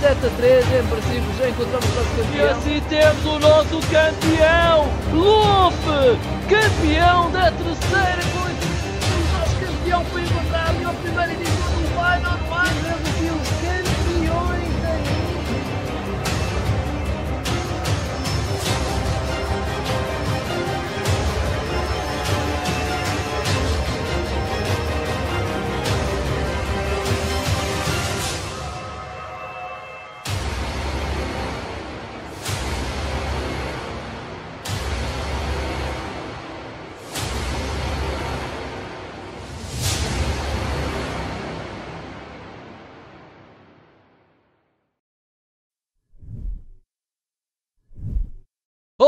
7 a 3, em princípio já encontramos o nosso E campeão. assim temos o nosso campeão, Luffy, campeão da terceira O nosso campeão foi encontrar ali a primeira edição do One on One.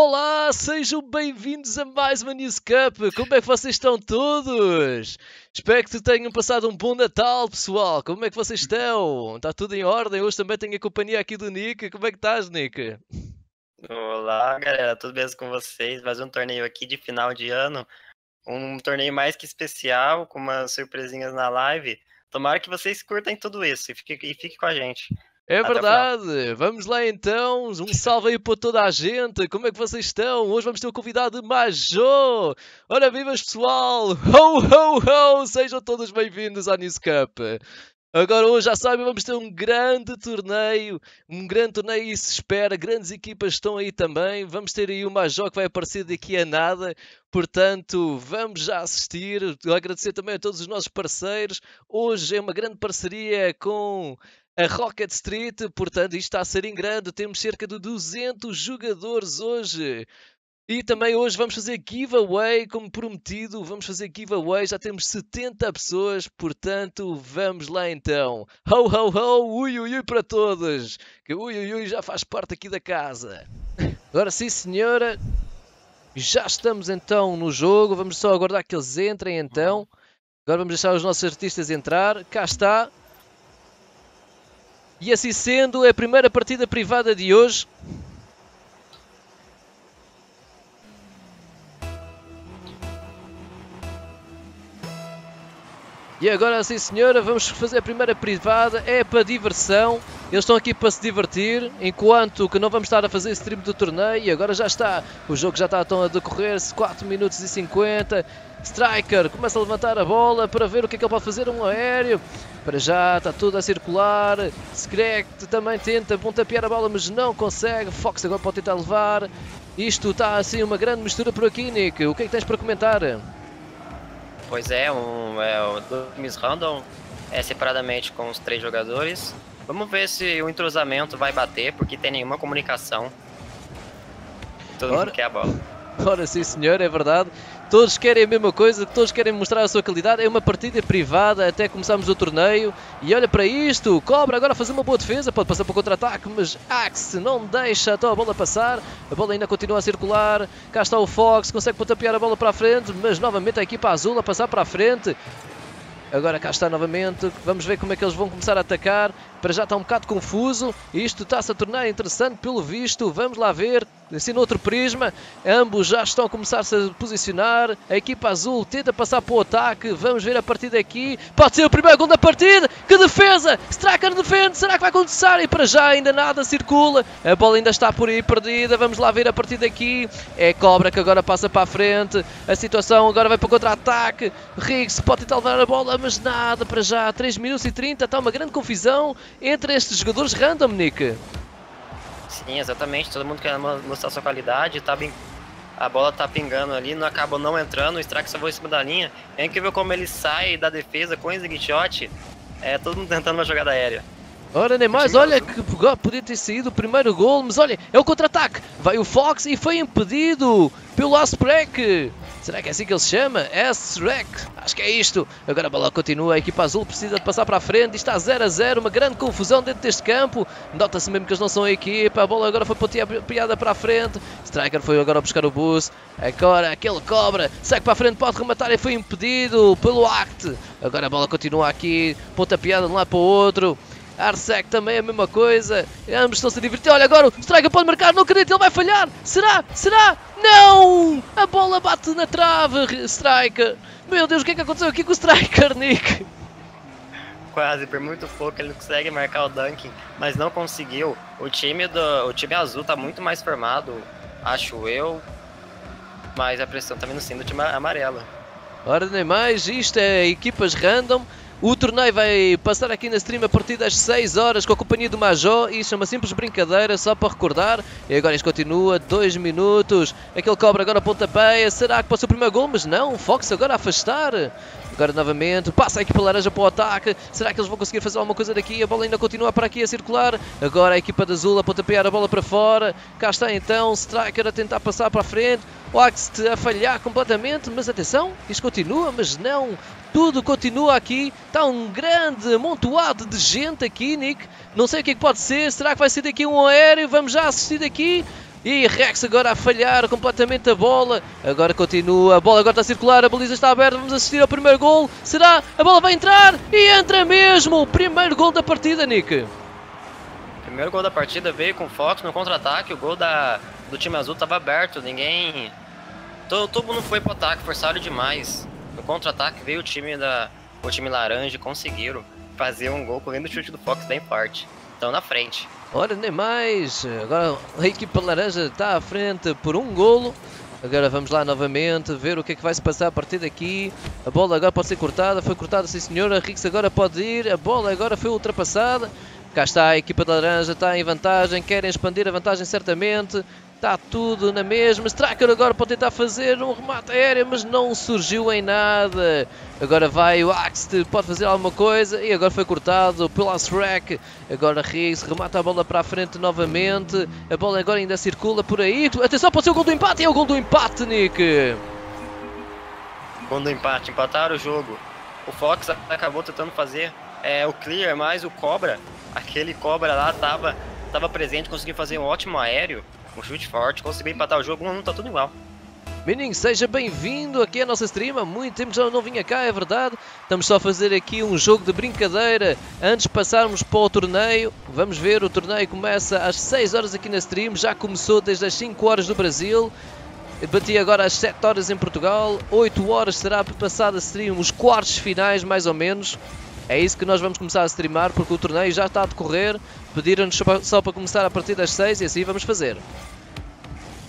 Olá, sejam bem-vindos a mais uma News Cup. Como é que vocês estão todos? Espero que tenham passado um bom Natal, pessoal. Como é que vocês estão? Está tudo em ordem? Hoje também tenho a companhia aqui do Nick. Como é que estás, Nick? Olá, galera, tudo bem com vocês? Mais um torneio aqui de final de ano. Um torneio mais que especial, com umas surpresinhas na live. Tomara que vocês curtem tudo isso e fiquem fique com a gente. É verdade. Vamos lá então. Um salve aí para toda a gente. Como é que vocês estão? Hoje vamos ter o convidado Majô. Ora, vivas pessoal! Ho, ho, ho! Sejam todos bem-vindos à News Cup. Agora hoje já sabem, vamos ter um grande torneio, um grande torneio e se espera, grandes equipas estão aí também, vamos ter aí o Majó que vai aparecer daqui a nada, portanto vamos já assistir, agradecer também a todos os nossos parceiros, hoje é uma grande parceria com a Rocket Street, portanto isto está a ser em grande, temos cerca de 200 jogadores hoje. E também hoje vamos fazer giveaway, como prometido, vamos fazer giveaway, já temos 70 pessoas, portanto vamos lá então. Ho ho ho, ui ui ui para todos, que ui ui ui já faz parte aqui da casa. Agora sim senhora, já estamos então no jogo, vamos só aguardar que eles entrem então. Agora vamos deixar os nossos artistas entrar, cá está. E assim sendo, é a primeira partida privada de hoje. E agora sim senhora, vamos fazer a primeira privada, é para diversão. Eles estão aqui para se divertir, enquanto que não vamos estar a fazer stream do torneio. E agora já está, o jogo já está então a decorrer-se 4 minutos e 50. Striker começa a levantar a bola para ver o que é que ele pode fazer um aéreo. Para já está tudo a circular. Screct também tenta pontapear a bola, mas não consegue. Fox agora pode tentar levar. Isto está assim uma grande mistura por aqui, Nick. O que é que tens para comentar? Pois é, um, é o Miss Random é separadamente com os três jogadores. Vamos ver se o entrosamento vai bater, porque tem nenhuma comunicação. Todo Ora. mundo quer a bola. Ora sim senhor, é verdade. Todos querem a mesma coisa, todos querem mostrar a sua qualidade. É uma partida privada até começarmos o torneio. E olha para isto, Cobra agora a fazer uma boa defesa, pode passar para o contra-ataque, mas Axe não deixa então a bola passar. A bola ainda continua a circular. Cá está o Fox, consegue pontapear a bola para a frente, mas novamente a equipa azul a passar para a frente. Agora cá está novamente, vamos ver como é que eles vão começar a atacar. Para já está um bocado confuso, isto está-se a tornar interessante pelo visto. Vamos lá ver, assim outro prisma. Ambos já estão a começar-se a posicionar. A equipa azul tenta passar para o ataque. Vamos ver a partir daqui. Pode ser o primeiro gol da partida. Que defesa! Striker defende, será que vai acontecer? E para já ainda nada circula. A bola ainda está por aí perdida. Vamos lá ver a partir daqui. É Cobra que agora passa para a frente. A situação agora vai para o contra-ataque. Riggs pode tentar levar a bola, mas nada para já. 3 minutos e 30. Está uma grande confusão entre estes jogadores random, Nick. Sim, exatamente. Todo mundo quer mo- mostrar sua qualidade. Tá bem... A bola tá pingando ali, não acaba não entrando. O Strike só voa em cima da linha. É incrível como ele sai da defesa com esse shot. É todo mundo tentando uma jogada aérea. Ora, nem mais, olha que podia ter saído o primeiro gol, mas olha, é o contra-ataque. Vai o Fox e foi impedido pelo Asprek. Será que é assim que ele se chama? Asprek. Acho que é isto. Agora a bola continua, a equipa azul precisa de passar para a frente. Está 0 a 0, uma grande confusão dentro deste campo. Nota-se mesmo que eles não são a equipa. A bola agora foi piada para a frente. Striker foi agora buscar o bus. Agora aquele cobra, segue para a frente, pode rematar e foi impedido pelo Act. Agora a bola continua aqui, ponta piada de um lado para o outro. Arsec também é a mesma coisa. Ambos estão-se a divertir. Olha agora, o Striker pode marcar. Não acredito, ele vai falhar. Será? Será? Não! A bola bate na trave, Striker. Meu Deus, o que é que aconteceu aqui com o Striker, Nick? quase, por muito pouco ele consegue marcar o Dunking, mas não conseguiu. O time do o time azul tá muito mais formado, acho eu, mas a pressão tá vindo sim do time amarelo. Ora, nem mais, isto é equipas random. O torneio vai passar aqui na stream a partir das 6 horas com a companhia do Major. Isto é uma simples brincadeira, só para recordar. E agora isto continua, 2 minutos. Aquele cobra agora pontapéia. Será que ser o primeiro gol? Mas não, Fox agora a afastar. Agora novamente, passa a equipa laranja para o ataque. Será que eles vão conseguir fazer alguma coisa daqui? A bola ainda continua para aqui a circular. Agora a equipa de azul a pontapear a bola para fora. Cá está então, Striker a tentar passar para a frente. O Axt a falhar completamente, mas atenção, isto continua, mas não tudo continua aqui. Está um grande amontoado de gente aqui, Nick. Não sei o que, é que pode ser. Será que vai ser daqui um aéreo? Vamos já assistir daqui. E Rex agora a falhar completamente a bola. Agora continua. A bola agora está a circular. A baliza está aberta. Vamos assistir ao primeiro gol. Será? A bola vai entrar. E entra mesmo. O primeiro gol da partida, Nick. O primeiro gol da partida veio com Fox no contra-ataque. O gol da, do time azul estava aberto. Ninguém. Todo, todo mundo foi para o ataque. Forçaram demais. No contra-ataque veio o time da o time laranja conseguiram fazer um gol correndo o chute do Fox bem forte. Estão na frente. Ora, nem mais. Agora a equipa laranja está à frente por um golo. Agora vamos lá novamente ver o que é que vai se passar a partir daqui. A bola agora pode ser cortada. Foi cortada, sim senhor. A Rix agora pode ir. A bola agora foi ultrapassada. Cá está a equipa laranja, está em vantagem. Querem expandir a vantagem certamente. Está tudo na mesma. Stracker agora pode tentar fazer um remate aéreo, mas não surgiu em nada. Agora vai o Axt, pode fazer alguma coisa. E agora foi cortado pelo Asrek. Agora Riggs remata a bola para a frente novamente. A bola agora ainda circula por aí. Atenção, pode ser o gol do empate. É o gol do empate, Nick. Gol do empate. Empataram o jogo. O Fox acabou tentando fazer é, o clear, mas o Cobra, aquele Cobra lá, estava tava presente, conseguiu fazer um ótimo aéreo um chute forte, conseguiu empatar o jogo, não tá tudo igual. Meninho, seja bem-vindo aqui à nossa stream. Há muito tempo já não vinha cá, é verdade. Estamos só a fazer aqui um jogo de brincadeira antes de passarmos para o torneio. Vamos ver, o torneio começa às 6 horas aqui na stream. Já começou desde as 5 horas do Brasil. Bati agora às 7 horas em Portugal. 8 horas será passada a stream os quartos finais, mais ou menos. É isso que nós vamos começar a streamar porque o torneio já está a decorrer. Pediram-nos só para começar a partir das 6 e assim vamos fazer.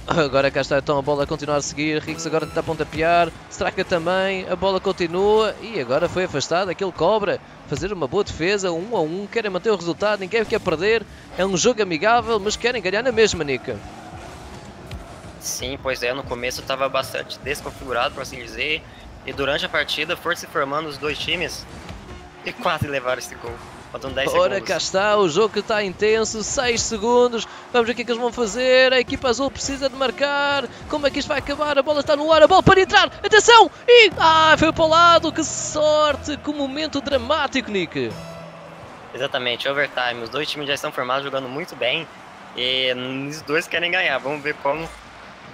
Agora cá está então a bola a continuar a seguir. Rix agora tenta pontapear. Straka também. A bola continua. E agora foi afastado. Aquele cobra. Fazer uma boa defesa. Um a um. Querem manter o resultado. Ninguém quer perder. É um jogo amigável. Mas querem ganhar na mesma, Nika. Sim, pois é. No começo estava bastante desconfigurado, por assim dizer. E durante a partida foram se formando os dois times. E quase levaram esse gol. Faltam 10 Ora, segundos. cá está, o jogo que está intenso, 6 segundos. Vamos ver o que é que eles vão fazer. A equipa azul precisa de marcar. Como é que isto vai acabar? A bola está no ar, a bola para entrar. Atenção! E. Ah, foi para o lado. Que sorte! Que momento dramático, Nick. Exatamente, overtime. Os dois times já estão formados jogando muito bem. E os dois querem ganhar. Vamos ver como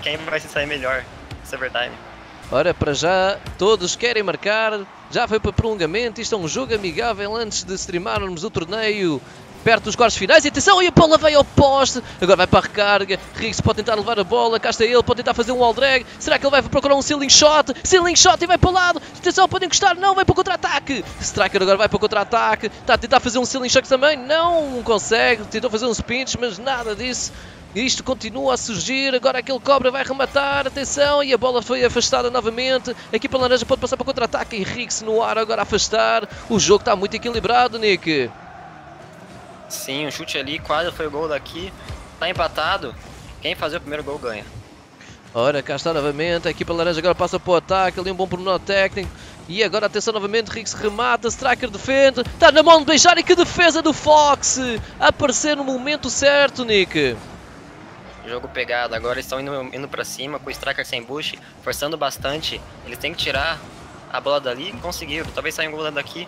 quem vai se sair melhor nesse overtime. Ora, para já, todos querem marcar. Já foi para prolongamento. Isto é um jogo amigável antes de streamarmos o torneio perto dos quartos finais. E atenção, e a bola veio ao poste. Agora vai para a recarga. Riggs pode tentar levar a bola. Cá está ele, pode tentar fazer um wall drag. Será que ele vai procurar um ceiling shot? Ceiling shot e vai para o lado. Atenção, pode encostar. Não, vai para o contra-ataque. Striker agora vai para o contra-ataque. Está a tentar fazer um ceiling shot também. Não consegue. Tentou fazer uns pinch, mas nada disso. Isto continua a surgir, agora aquele cobra vai rematar, atenção, e a bola foi afastada novamente. A equipa laranja pode passar para contra-ataque, Henrique no ar agora a afastar. O jogo está muito equilibrado, Nick. Sim, o um chute ali quase foi o gol daqui. Está empatado. Quem fazer o primeiro gol ganha. Ora, cá está novamente. A equipa laranja agora passa para o ataque. Ali um bom pormenor técnico. E agora atenção novamente. Riggs remata. Striker defende. Está na mão de beijar. E que defesa do Fox! Aparecer no momento certo, Nick. Jogo pegado. Agora estão indo, indo para cima com o Striker sem bush. Forçando bastante. Eles têm que tirar a bola dali. Conseguiram. Talvez saia um gol daqui.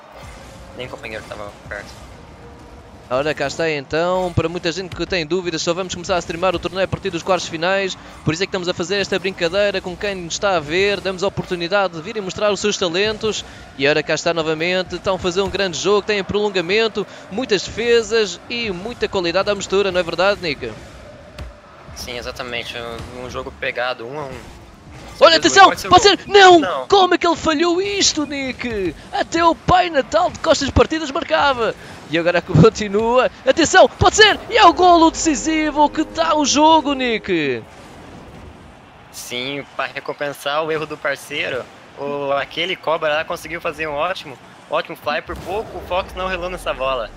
Nem o companheiro estava perto. Ora, cá está então, para muita gente que tem dúvidas, só vamos começar a streamar o torneio a partir dos quartos finais, por isso é que estamos a fazer esta brincadeira com quem nos está a ver, damos a oportunidade de virem mostrar os seus talentos, e ora cá está novamente, estão a fazer um grande jogo, têm prolongamento, muitas defesas e muita qualidade à mistura, não é verdade, Nick? Sim, exatamente, um jogo pegado, um a um. Olha, atenção! Pode! Não! Não. Como é que ele falhou isto, Nick? Até o Pai Natal de Costas Partidas marcava. E agora continua. Atenção! Pode ser! E é o golo decisivo que dá o jogo, Nick! Sim, para recompensar o erro do parceiro, o, aquele cobra lá conseguiu fazer um ótimo, ótimo fly por pouco, o Fox não relou nessa bola.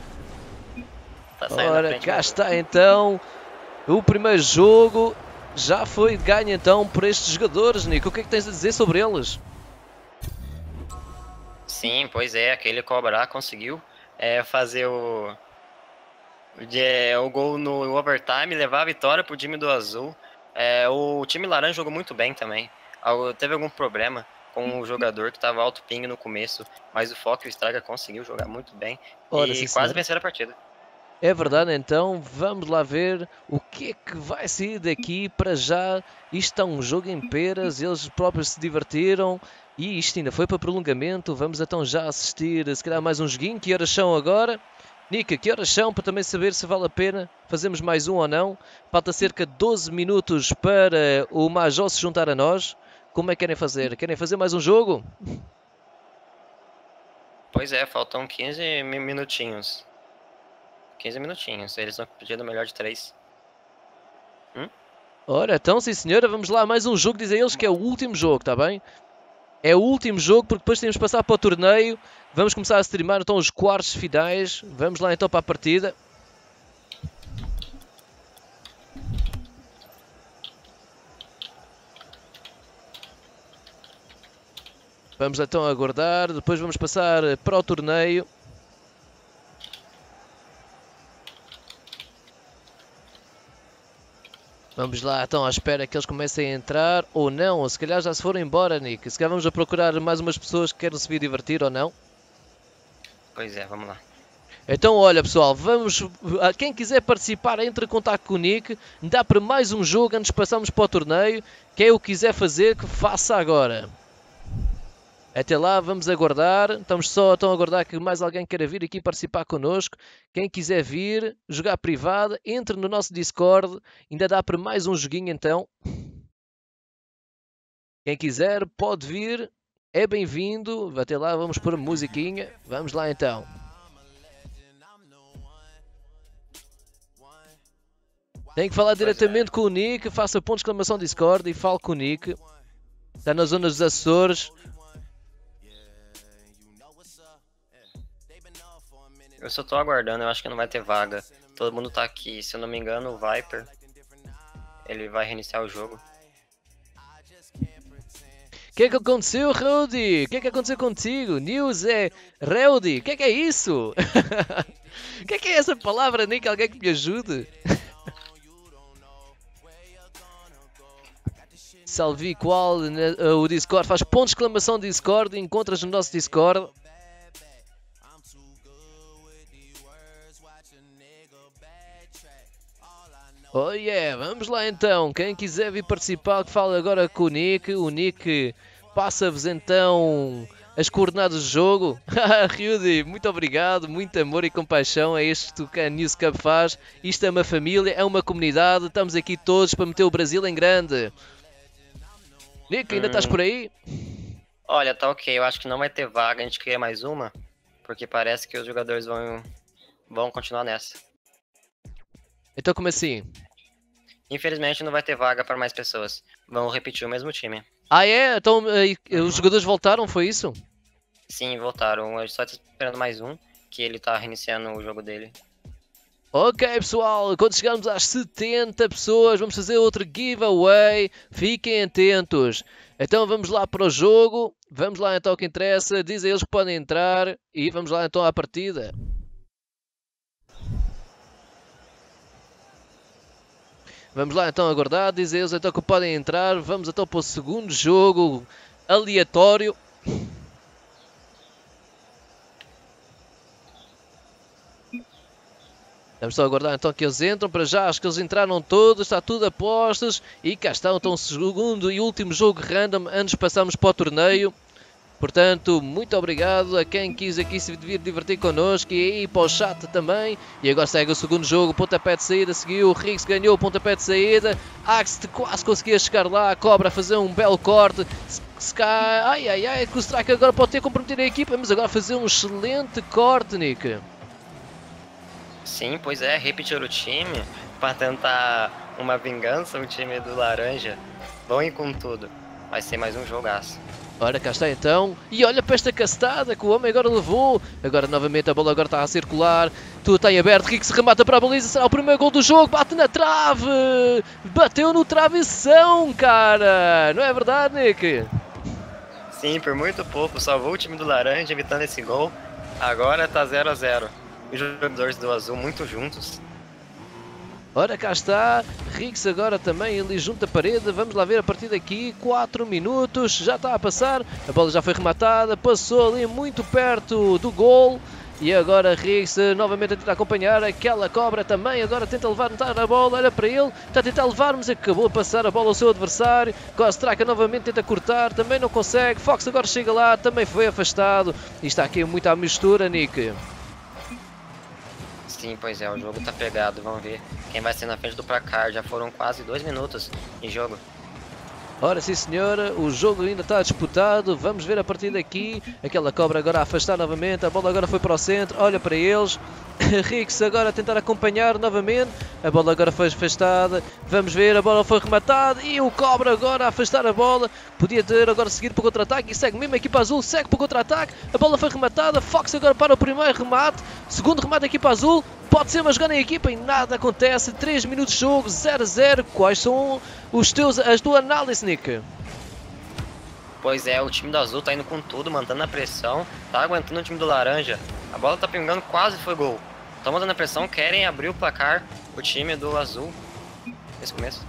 Tá Ora, frente, cá está então. O primeiro jogo já foi ganho então por estes jogadores, Nick. O que é que tens a dizer sobre eles? Sim, pois é, aquele cobra lá conseguiu é, fazer o, é, o gol no overtime, levar a vitória pro time do azul. É, o time laranja jogou muito bem também. Teve algum problema com o jogador que estava alto ping no começo, mas o Fox e o Straga conseguiu jogar muito bem Ora, e quase senhor. venceram a partida. É verdade, então vamos lá ver o que é que vai sair daqui para já. Isto é um jogo em peras, eles próprios se divertiram e isto ainda foi para prolongamento. Vamos então já assistir, se calhar, mais um joguinho. Que horas são agora? Nica, que horas são para também saber se vale a pena fazermos mais um ou não? Falta cerca de 12 minutos para o Major se juntar a nós. Como é que querem fazer? Querem fazer mais um jogo? Pois é, faltam 15 mi- minutinhos. 15 minutinhos, eles estão pedindo melhor de 3. Ora, então, sim senhora, vamos lá, mais um jogo, dizem eles que é o último jogo, está bem? É o último jogo, porque depois temos de passar para o torneio. Vamos começar a streamar então os quartos finais. Vamos lá então para a partida. Vamos então aguardar, depois vamos passar para o torneio. Vamos lá, então, à espera que eles comecem a entrar ou não, ou se calhar já se foram embora, Nick. Se calhar vamos a procurar mais umas pessoas que querem se vir divertir ou não. Pois é, vamos lá. Então, olha pessoal, vamos. a Quem quiser participar, entre em contato com o Nick. Dá para mais um jogo antes de passarmos para o torneio. Quem o quiser fazer, que faça agora. Até lá, vamos aguardar. Estamos só a aguardar que mais alguém queira vir aqui participar connosco. Quem quiser vir, jogar privado, entre no nosso Discord. Ainda dá para mais um joguinho então. Quem quiser, pode vir. É bem-vindo. Até lá, vamos pôr musiquinha. Vamos lá então. Tem que falar diretamente com o Nick, faça ponto de exclamação Discord e fale com o Nick. Está na zona dos Açores. Eu só tô aguardando, eu acho que não vai ter vaga. Todo mundo tá aqui, se eu não me engano, o Viper. Ele vai reiniciar o jogo. O que que aconteceu, Rowdy? O que que aconteceu contigo? News é Rowdy. O que que é isso? O que que é essa palavra, Nick? Alguém que me ajude? Salvi qual né, o Discord faz ponto exclamação Discord encontras no nosso Discord Oh yeah, vamos lá então. Quem quiser vir participar, que fale agora com o Nick. O Nick passa-vos então as coordenadas do jogo. Ryudi, muito obrigado, muito amor e compaixão. É isto que a News Cup faz. Isto é uma família, é uma comunidade. Estamos aqui todos para meter o Brasil em grande. Nick, ainda estás Hum. por aí? Olha, tá ok, eu acho que não vai ter vaga, a gente cria mais uma. Porque parece que os jogadores vão, vão continuar nessa. Então como assim? Infelizmente não vai ter vaga para mais pessoas. Vão repetir o mesmo time. Ah é? Então eh, Uhum. os jogadores voltaram, foi isso? Sim, voltaram. Gente só tá esperando mais um, que ele tá reiniciando o jogo dele. Ok, pessoal, quando chegarmos às 70 pessoas, vamos fazer outro giveaway. Fiquem atentos. Então vamos lá para o jogo. Vamos lá então ao que interessa. Dizem eles que podem entrar. E vamos lá então à partida. Vamos lá então aguardar. Dizem eles então que podem entrar. Vamos então para o segundo jogo aleatório. Vamos só aguardar então que eles entram. Para já, acho que eles entraram todos, está tudo a postos. E cá está então o segundo e último jogo random antes de passarmos para o torneio. Portanto, muito obrigado a quem quis aqui se vir divertir connosco e aí para o chat também. E agora segue o segundo jogo, pontapé de saída, seguiu, Riggs ganhou o pontapé de saída, Axe quase conseguia chegar lá, Cobra a fazer um belo corte, Sky, ai ai ai, que o Strike agora pode ter comprometido a equipa, mas agora fazer um excelente corte, Nick. Sim, pois é, repetir o time para tentar uma vingança, o time do Laranja. Vão ir com tudo. Vai ser mais um jogaço. Ora, cá está então. E olha para esta castada que o homem agora levou. Agora novamente a bola agora está a circular. Tudo está em aberto. Rick se remata para a baliza. Será o primeiro gol do jogo. Bate na trave. Bateu no travessão, cara. Não é verdade, Nick? Sim, por muito pouco. Salvou o time do Laranja evitando esse gol. Agora está 0 a 0 Os jogadores do Azul muito juntos. Ora, cá está, Riggs agora também ali junto à parede, vamos lá ver a partir daqui, 4 minutos, já está a passar, a bola já foi rematada, passou ali muito perto do gol, e agora Riggs novamente a tentar acompanhar aquela cobra também. Agora tenta levantar a bola. Olha para ele. Está a tentar levar, mas acabou a passar a bola ao seu adversário. Gostraca novamente tenta cortar. Também não consegue. Fox agora chega lá. Também foi afastado. E está aqui muito à mistura, Nick. Sim, pois é, o jogo tá pegado, vamos ver quem vai ser na frente do placar, já foram quase dois minutos em jogo. Ora sim senhora, o jogo ainda está disputado, vamos ver a partir daqui, aquela cobra agora a afastar novamente, a bola agora foi para o centro, olha para eles, Rix agora a tentar acompanhar novamente. A bola agora foi afastada. Vamos ver, a bola foi rematada. E o Cobra agora a afastar a bola. Podia ter agora seguir para o contra-ataque. E segue mesmo a equipa azul. Segue para o contra-ataque. A bola foi rematada. Fox agora para o primeiro remate. Segundo remate a equipa azul. Pode ser uma jogada em equipa e nada acontece. 3 minutos de jogo, 0 a 0. Quais são os teus, as tuas análises, Nick? Pois é, o time do azul tá indo com tudo, mantendo a pressão, tá aguentando o time do laranja. A bola tá pingando, quase foi gol. Estão mandando a pressão, querem abrir o placar, o time do azul, nesse começo.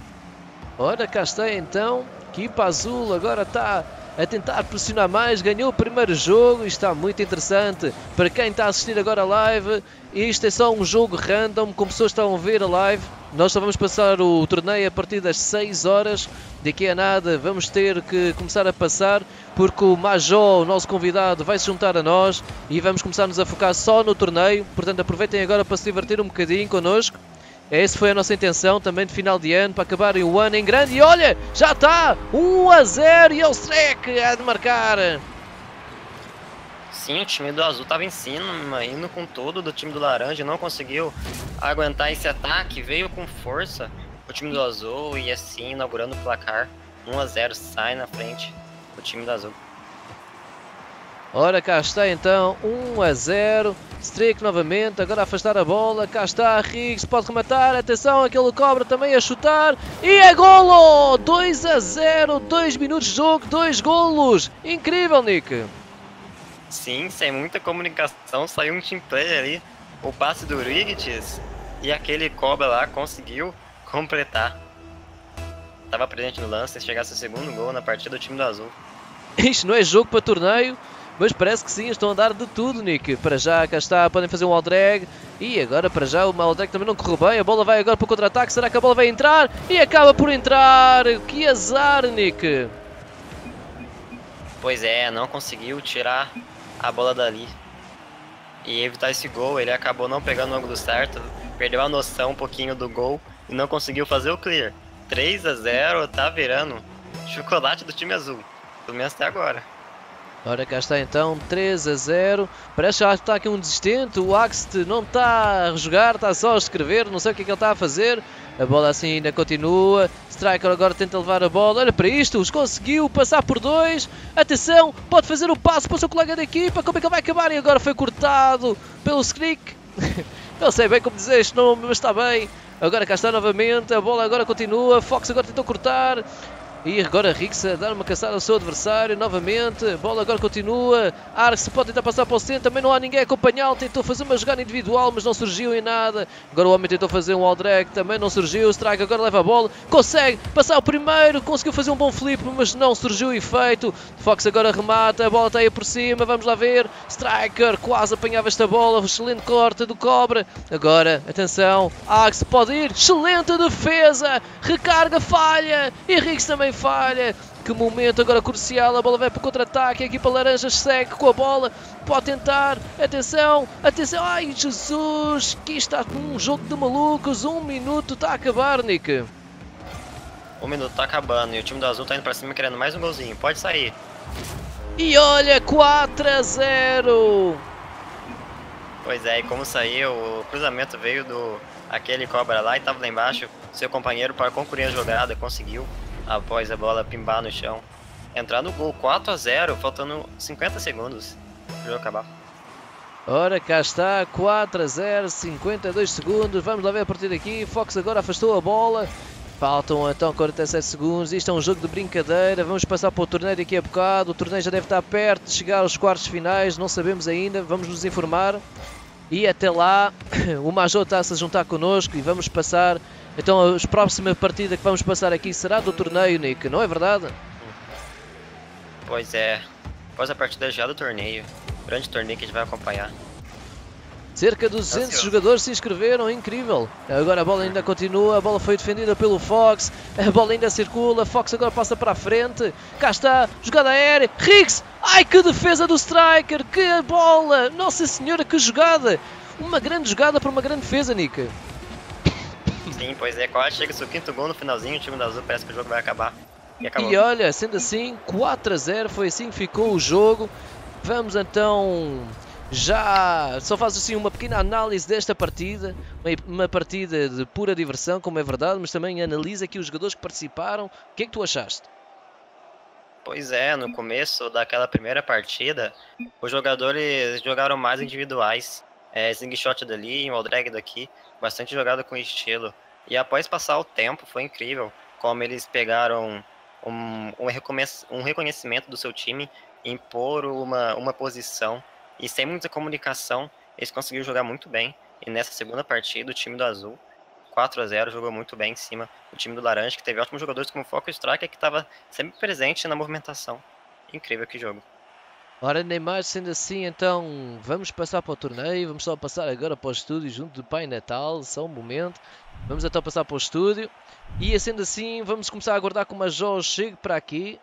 Ora, cá está então, equipa azul agora está a tentar pressionar mais, ganhou o primeiro jogo, está muito interessante para quem está a assistir agora a live. Isto é só um jogo random, como pessoas estão a ver a live. Nós só vamos passar o torneio a partir das 6 horas. Daqui a nada vamos ter que começar a passar, porque o Majó, o nosso convidado, vai se juntar a nós e vamos começar-nos a focar só no torneio. Portanto, aproveitem agora para se divertir um bocadinho connosco. Essa foi a nossa intenção também de final de ano, para acabar o ano em grande. E olha, já está! 1 a 0 e é o Strek a de marcar. Sim, o time do azul estava em cima, indo com tudo do time do laranja, não conseguiu aguentar esse ataque, veio com força o time do azul e assim inaugurando o placar. 1 a 0 sai na frente o time do azul. Ora, cá está então, 1 a 0. Strick novamente, agora a afastar a bola. Cá está, Riggs pode rematar. Atenção, aquele cobra também a chutar. E é golo! 2 a 0, 2 minutos de jogo, 2 golos. Incrível, Nick. Sim, sem muita comunicação, saiu um team play ali. O passe do Riggs e aquele cobra lá conseguiu completar. Tava presente no lance, se chegasse o segundo gol na partida do time do Azul. Isto não é jogo para torneio. Mas parece que sim, estão a dar de tudo, Nick. Para já, cá está, podem fazer um all drag. E agora, para já, o all drag também não correu bem. A bola vai agora para o contra-ataque. Será que a bola vai entrar? E acaba por entrar. Que azar, Nick. Pois é, não conseguiu tirar a bola dali. E evitar esse gol, ele acabou não pegando o ângulo certo. Perdeu a noção um pouquinho do gol e não conseguiu fazer o clear. 3 a 0 tá virando chocolate do time azul. Pelo menos até agora. Ora, cá está então, 3 a 0. Parece que está aqui um desistente. O Axt não está a jogar, está só a escrever. Não sei o que é que ele está a fazer. A bola assim ainda continua. Striker agora tenta levar a bola. Olha para isto, os conseguiu passar por dois. Atenção, pode fazer o passo para o seu colega da equipa. Como é que ele vai acabar? E agora foi cortado pelo Skrik. não sei bem como dizer este nome, mas está bem. Agora cá está novamente. A bola agora continua. Fox agora tentou cortar. E agora Rix a dar uma caçada ao seu adversário novamente. A bola agora continua. Arx pode tentar passar para o centro. Também não há ninguém a acompanhá-lo. Tentou fazer uma jogada individual, mas não surgiu em nada. Agora o homem tentou fazer um all drag. Também não surgiu. Strike agora leva a bola. Consegue passar o primeiro. Conseguiu fazer um bom flip, mas não surgiu efeito. Fox agora remata. A bola está aí por cima. Vamos lá ver. Striker quase apanhava esta bola. Excelente corte do Cobra. Agora, atenção. Arx pode ir. Excelente defesa. Recarga falha. E Rix também falha. Que momento agora crucial, a bola vai para o contra-ataque, a equipa laranja segue com a bola, pode tentar, atenção, atenção, ai Jesus, aqui está um jogo de malucos, um minuto. Está a acabar, Nick. Um minuto. Tá acabando. E o time do azul tá indo pra cima querendo mais um golzinho, pode sair. E olha, 4 a 0! Pois é, e como saiu, o cruzamento veio do aquele cobra lá e tava lá embaixo, seu companheiro para concluir a jogada conseguiu após a bola pimbar no chão. Entrar no gol 4 a 0 faltando 50 segundos o jogo acabar. Ora, cá está, 4 a 0, 52 segundos. Vamos lá ver a partir daqui. Fox agora afastou a bola. Faltam então 47 segundos. Isto é um jogo de brincadeira. Vamos passar para o torneio daqui a bocado. O torneio já deve estar perto de chegar aos quartos finais. Não sabemos ainda. Vamos nos informar. E até lá, o Major está-se a juntar connosco e vamos passar então a próxima partida que vamos passar aqui será do torneio, Nick, não é verdade? Pois é. Após a partida já do torneio. Grande torneio que a gente vai acompanhar. Cerca de 200 jogadores se inscreveram, incrível. Agora a bola ainda continua, a bola foi defendida pelo Fox, a bola ainda circula, Fox agora passa para a frente. Cá está, jogada aérea, Riggs! Ai que defesa do striker, que bola! Nossa senhora, que jogada! Uma grande jogada para uma grande defesa, Nick. Sim, pois é, quase chega o quinto gol no finalzinho, o time da Azul parece que o jogo vai acabar. E, e olha, sendo assim, 4 a 0, foi assim que ficou o jogo. Vamos então já só faço assim uma pequena análise desta partida, uma partida de pura diversão, como é verdade, mas também analisa aqui os jogadores que participaram. O que é que tu achaste? Pois é, no começo daquela primeira partida, os jogadores jogaram mais individuais. É, Zingshot dali, Waldreg daqui, bastante jogada com estilo. E após passar o tempo, foi incrível como eles pegaram um, um, reconhecimento do seu time, impor uma, uma posição e sem muita comunicação, eles conseguiram jogar muito bem. E nessa segunda partida, o time do Azul, 4 a 0 jogou muito bem em cima do time do Laranja, que teve ótimos jogadores como Foco Striker, que estava sempre presente na movimentação. Incrível que jogo. Ora, Neymar, sendo assim, então vamos passar para o torneio. Vamos só passar agora para o estúdio junto do Pai Natal. Só um momento. Vamos então passar para o estúdio. E sendo assim, vamos começar a aguardar que o Major chegue para aqui.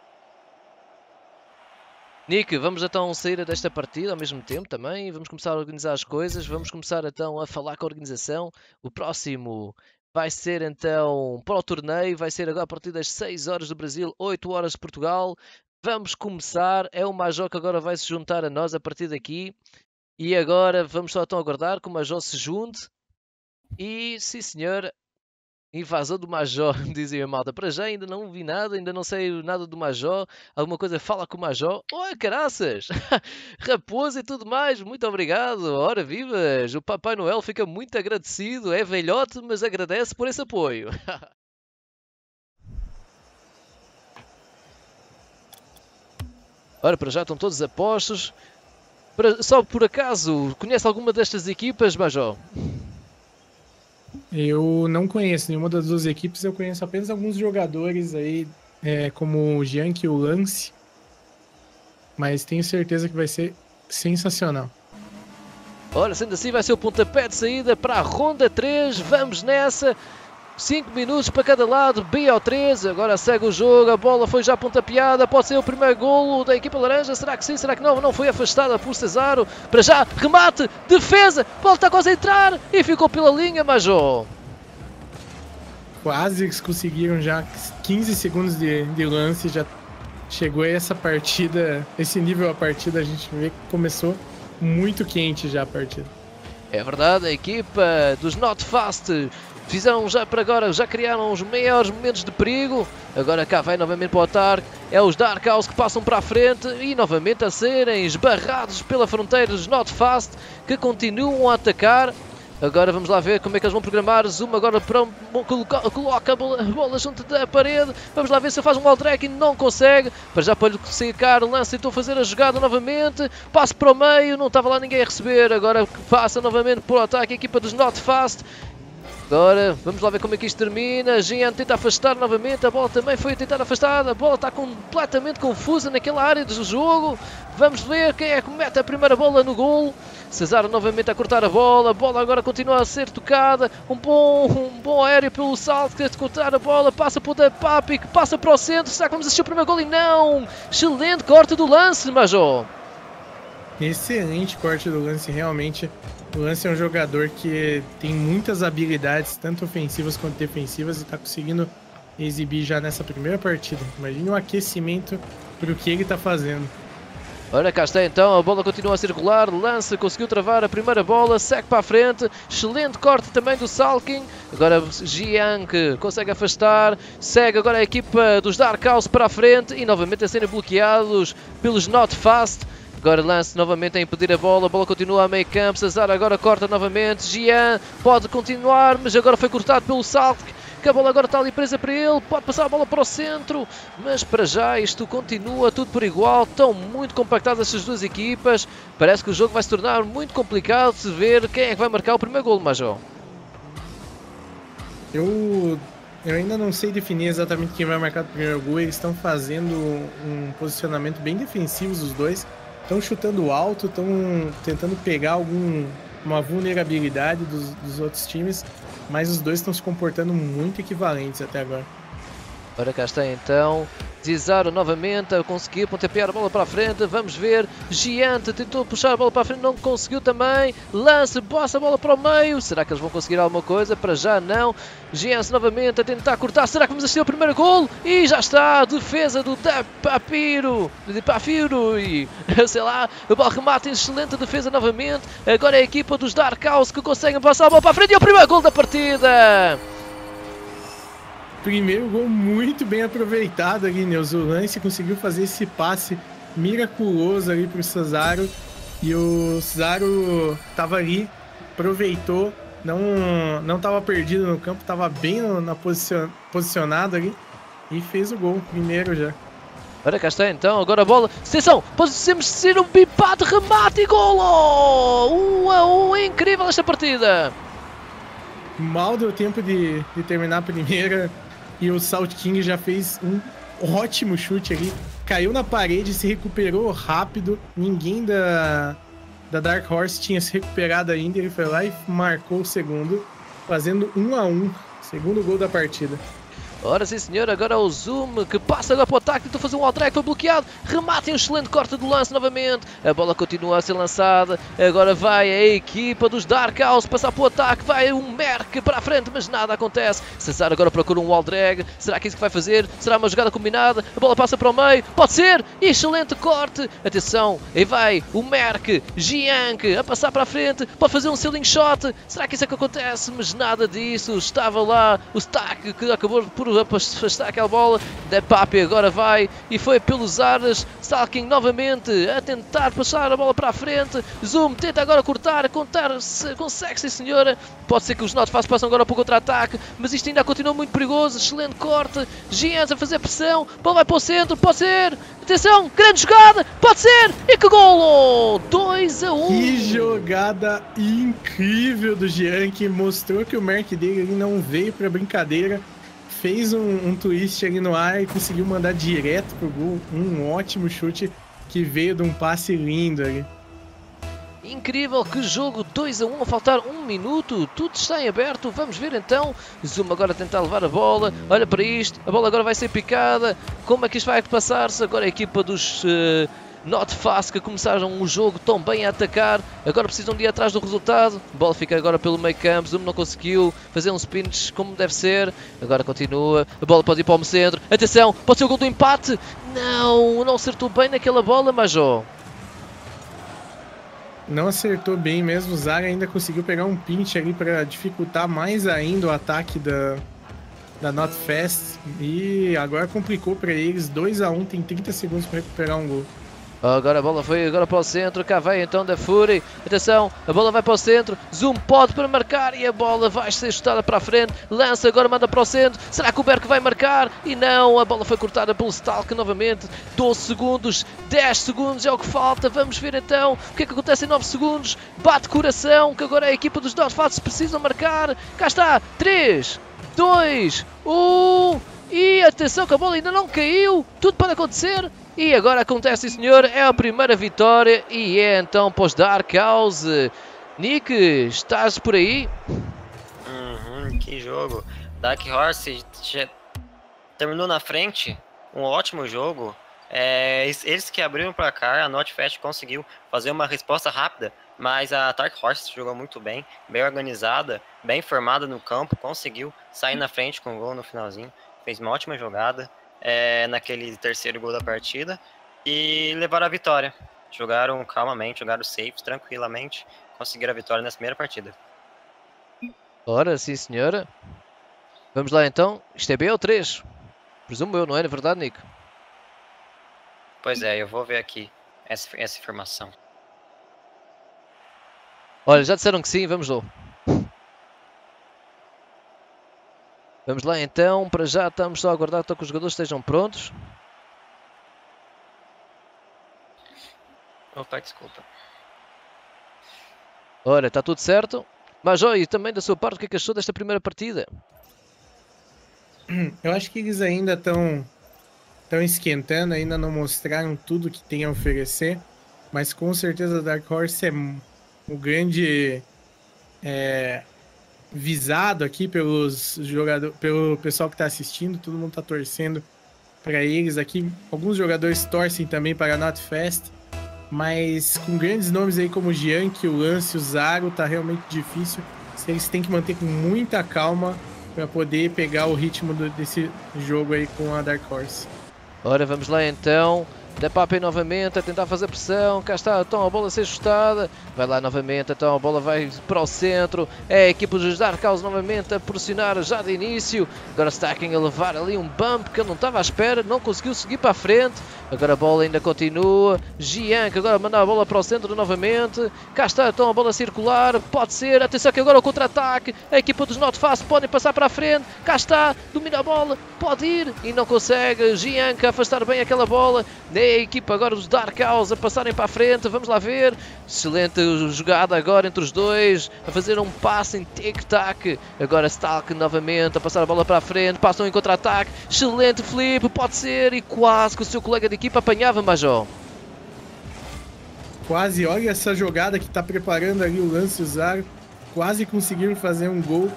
Nick, vamos então sair desta partida ao mesmo tempo também. Vamos começar a organizar as coisas. Vamos começar então a falar com a organização. O próximo vai ser então para o torneio. Vai ser agora a partir das 6 horas do Brasil, 8 horas de Portugal. Vamos começar. É o Major que agora vai se juntar a nós a partir daqui. E agora vamos só então aguardar que o Major se junte. E sim senhor, invasão do Major, dizia a malta. Para já ainda não vi nada, ainda não sei nada do Major. Alguma coisa fala com o Major. Oi, caraças! Raposo e tudo mais, muito obrigado. Ora, vivas! O Papai Noel fica muito agradecido. É velhote, mas agradece por esse apoio. Ora, para já estão todos apostos. Para, só por acaso, conhece alguma destas equipas, Major? Eu não conheço nenhuma das duas equipes, eu conheço apenas alguns jogadores aí, é, como o Giank e o Lance. Mas tenho certeza que vai ser sensacional. Olha, sendo assim, vai ser o pontapé de saída para a ronda 3. Vamos nessa. 5 minutos para cada lado, B ao 13, agora segue o jogo, a bola foi já pontapeada, pode ser o primeiro golo da equipa laranja, será que sim, será que não? Não foi afastada por Cesaro, para já, remate, defesa, a bola está quase a entrar e ficou pela linha, Major. Quase conseguiram já 15 segundos de, de lance, já chegou essa partida, esse nível a partida, a gente vê que começou muito quente já a partida. É verdade, a equipa dos Not Fast Fizeram já para agora, já criaram os maiores momentos de perigo. Agora cá vai novamente para o ataque. É os Dark House que passam para a frente e novamente a serem esbarrados pela fronteira dos Not Fast que continuam a atacar. Agora vamos lá ver como é que eles vão programar. Zuma agora para, coloca, coloca a bola, a bola junto da parede. Vamos lá ver se faz um wall track e não consegue. Para já para secar, lança tentou fazer a jogada novamente. Passo para o meio, não estava lá ninguém a receber. Agora passa novamente para o ataque a equipa dos Not Fast Agora, vamos lá ver como é que isto termina. Jean tenta afastar novamente. A bola também foi tentar afastar. A bola está completamente confusa naquela área do jogo. Vamos ver quem é que mete a primeira bola no gol. Cesar novamente a cortar a bola. A bola agora continua a ser tocada. Um bom, um bom aéreo pelo salto. Que cortar a bola. Passa para o Depapi. Que passa para o centro. Será que vamos assistir o primeiro gol? E não! Excelente corte do lance, Major. Excelente corte do lance, realmente. O Lance é um jogador que tem muitas habilidades, tanto ofensivas quanto defensivas, e está conseguindo exibir já nessa primeira partida. Imagine o aquecimento para o que ele está fazendo. Olha, cá está então, a bola continua a circular, Lance conseguiu travar a primeira bola, segue para a frente, excelente corte também do Salkin, agora Jiang consegue afastar, segue agora a equipa dos Dark House para a frente e novamente a serem bloqueados pelos Not Fast, Agora lance novamente a impedir a bola. A bola continua a meio campo. Cesar agora corta novamente. Gian pode continuar, mas agora foi cortado pelo Salto. Que a bola agora está ali presa para ele. Pode passar a bola para o centro. Mas para já isto continua tudo por igual. Estão muito compactadas estas duas equipas. Parece que o jogo vai se tornar muito complicado de ver quem é que vai marcar o primeiro gol, Major. Eu eu ainda não sei definir exatamente quem vai marcar o primeiro gol. Eles estão fazendo um posicionamento bem defensivo, os dois estão chutando alto, estão tentando pegar algum uma vulnerabilidade dos, dos outros times, mas os dois estão se comportando muito equivalentes até agora. Ora cá está então, Zizaro novamente a conseguir pontapear a bola para a frente, vamos ver, Giante tentou puxar a bola para a frente, não conseguiu também, Lance, bossa a bola para o meio, será que eles vão conseguir alguma coisa? Para já não, Giance novamente a tentar cortar, será que vamos assistir o primeiro gol? E já está, defesa do Papiro, de Papiro e sei lá, o bola remata, excelente defesa novamente, agora é a equipa dos Dark House que conseguem passar a bola para a frente. E o primeiro gol da partida! Primeiro gol muito bem aproveitado ali, né? O Zulance conseguiu fazer esse passe miraculoso ali pro Cesaro. E o Cesaro tava ali, aproveitou, não, não tava perdido no campo, tava bem na posicion, posicionado ali e fez o gol, primeiro já. Olha cá está então, agora a bola. Atenção, podemos ser um pipado, remate e golo! Um a um, é incrível esta partida! Mal deu tempo de, de terminar a primeira. E o Salt King já fez um ótimo chute ali. Caiu na parede, se recuperou rápido. Ninguém da, da Dark Horse tinha se recuperado ainda. Ele foi lá e marcou o segundo, fazendo um a um. Segundo gol da partida. Ora sim senhor, agora o Zoom que passa agora para o ataque, tentou fazer um all foi bloqueado, remata um excelente corte do lance novamente, a bola continua a ser lançada, agora vai a equipa dos Dark House passar para o ataque, vai um Merck para a frente, mas nada acontece, Cesar agora procura um wall drag, será que é isso que vai fazer? Será uma jogada combinada? A bola passa para o meio, pode ser, excelente corte, atenção, aí vai o Merck, Jiank a passar para a frente, pode fazer um ceiling shot, será que isso é que acontece? Mas nada disso, estava lá o Stack que acabou por para afastar aquela bola. Da Papi agora vai e foi pelos ares. Stalking novamente a tentar passar a bola para a frente. Zoom tenta agora cortar, contar, se consegue sim senhora. Pode ser que os Not passam agora para o contra-ataque, mas isto ainda continua muito perigoso. Excelente corte. Giants a fazer pressão. Bola vai para o centro, pode ser. Atenção, grande jogada, pode ser. E que golo! 2 a 1. Que jogada incrível do Jean que mostrou que o Merck dele não veio para brincadeira fez um, um twist ali no ar e conseguiu mandar direto pro gol. Um ótimo chute que veio de um passe lindo ali. Incrível, que jogo. 2 a 1 a faltar um minuto, tudo está em aberto, vamos ver então, Zuma agora a tentar levar a bola, olha para isto, a bola agora vai ser picada, como é que isto vai passar-se, agora a equipa dos uh, Not Fast que começaram o jogo tão bem a atacar. Agora precisam de ir atrás do resultado. A bola fica agora pelo meio campo. Zoom não conseguiu fazer uns spins como deve ser. Agora continua. A bola pode ir para o centro. Atenção, pode ser o gol do empate. Não, não acertou bem naquela bola, Major. Não acertou bem mesmo. O Zaga ainda conseguiu pegar um pinch ali para dificultar mais ainda o ataque da, da Not Fast. E agora complicou para eles. 2 a 1 tem 30 segundos para recuperar um gol. Agora a bola foi agora para o centro, cá vem então da Fury. Atenção, a bola vai para o centro. Zoom pode para marcar e a bola vai ser chutada para a frente. Lança agora, manda para o centro. Será que o Berk vai marcar? E não, a bola foi cortada pelo Stalk novamente. 12 segundos, 10 segundos é o que falta. Vamos ver então o que é que acontece em 9 segundos. Bate coração, que agora a equipa dos Dotfats precisa marcar. Cá está, 3, 2, 1. E atenção que a bola ainda não caiu. Tudo pode acontecer. E agora acontece, senhor, é a primeira vitória e é então pós Dark House. Nick, estás por aí? Uhum, que jogo. Dark Horse terminou na frente, um ótimo jogo. É, eles que abriram para cá, a Notfest conseguiu fazer uma resposta rápida, mas a Dark Horse jogou muito bem, bem organizada, bem formada no campo, conseguiu sair na frente com o gol no finalzinho, fez uma ótima jogada é, naquele terceiro gol da partida e levaram a vitória. Jogaram calmamente, jogaram safe, tranquilamente, conseguiram a vitória nessa primeira partida. Ora, sim senhora. Vamos lá então. Isto é B ou 3? Presumo eu, não é? Na verdade, Nico? Pois é, eu vou ver aqui essa, essa informação. Olha, já disseram que sim, vamos lá. Vamos lá então, para já estamos só a aguardar que os jogadores estejam prontos. Opa, desculpa. Ora, está tudo certo. Mas olha, e também da sua parte, o que é que achou desta primeira partida? Eu acho que eles ainda estão estão esquentando, ainda não mostraram tudo que tem a oferecer, mas com certeza a Dark Horse é o grande é, visado aqui pelos jogadores, pelo pessoal que está assistindo, todo mundo está torcendo para eles aqui. Alguns jogadores torcem também para a Notfest, mas com grandes nomes aí como o Giank, o Lance, o Zaro, tá realmente difícil. Eles têm que manter com muita calma para poder pegar o ritmo do, desse jogo aí com a Dark Horse. Ora, vamos lá então. Da Pape novamente a tentar fazer pressão. Cá está então a bola a ser ajustada. Vai lá novamente, então a bola vai para o centro. É a equipa dos Dark House novamente a pressionar já de início. Agora Stacking a levar ali um bump que ele não estava à espera, não conseguiu seguir para a frente. Agora a bola ainda continua. Gian que agora manda a bola para o centro novamente. Cá está então a bola circular. Pode ser. Atenção que agora o contra-ataque. A equipa dos Not Fast podem passar para a frente. Cá está. Domina a bola. Pode ir e não consegue. Gian que afastar bem aquela bola. É a equipa agora dos Dark House a passarem para a frente. Vamos lá ver. Excelente jogada agora entre os dois. A fazer um passe em tic-tac. Agora Stalk novamente a passar a bola para a frente. Passam em contra-ataque. Excelente flip. Pode ser. E quase que o seu colega de equipa apanhava, Major. Quase. Olha essa jogada que está preparando ali o lance usar. Quase conseguiram fazer um gol.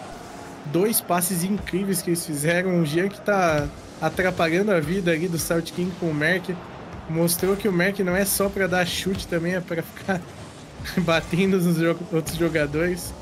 Dois passes incríveis que eles fizeram. O Jean que está atrapalhando a vida ali do Salt King com o Merck mostrou que o Merck não é só para dar chute, também é para ficar batendo nos outros jogadores.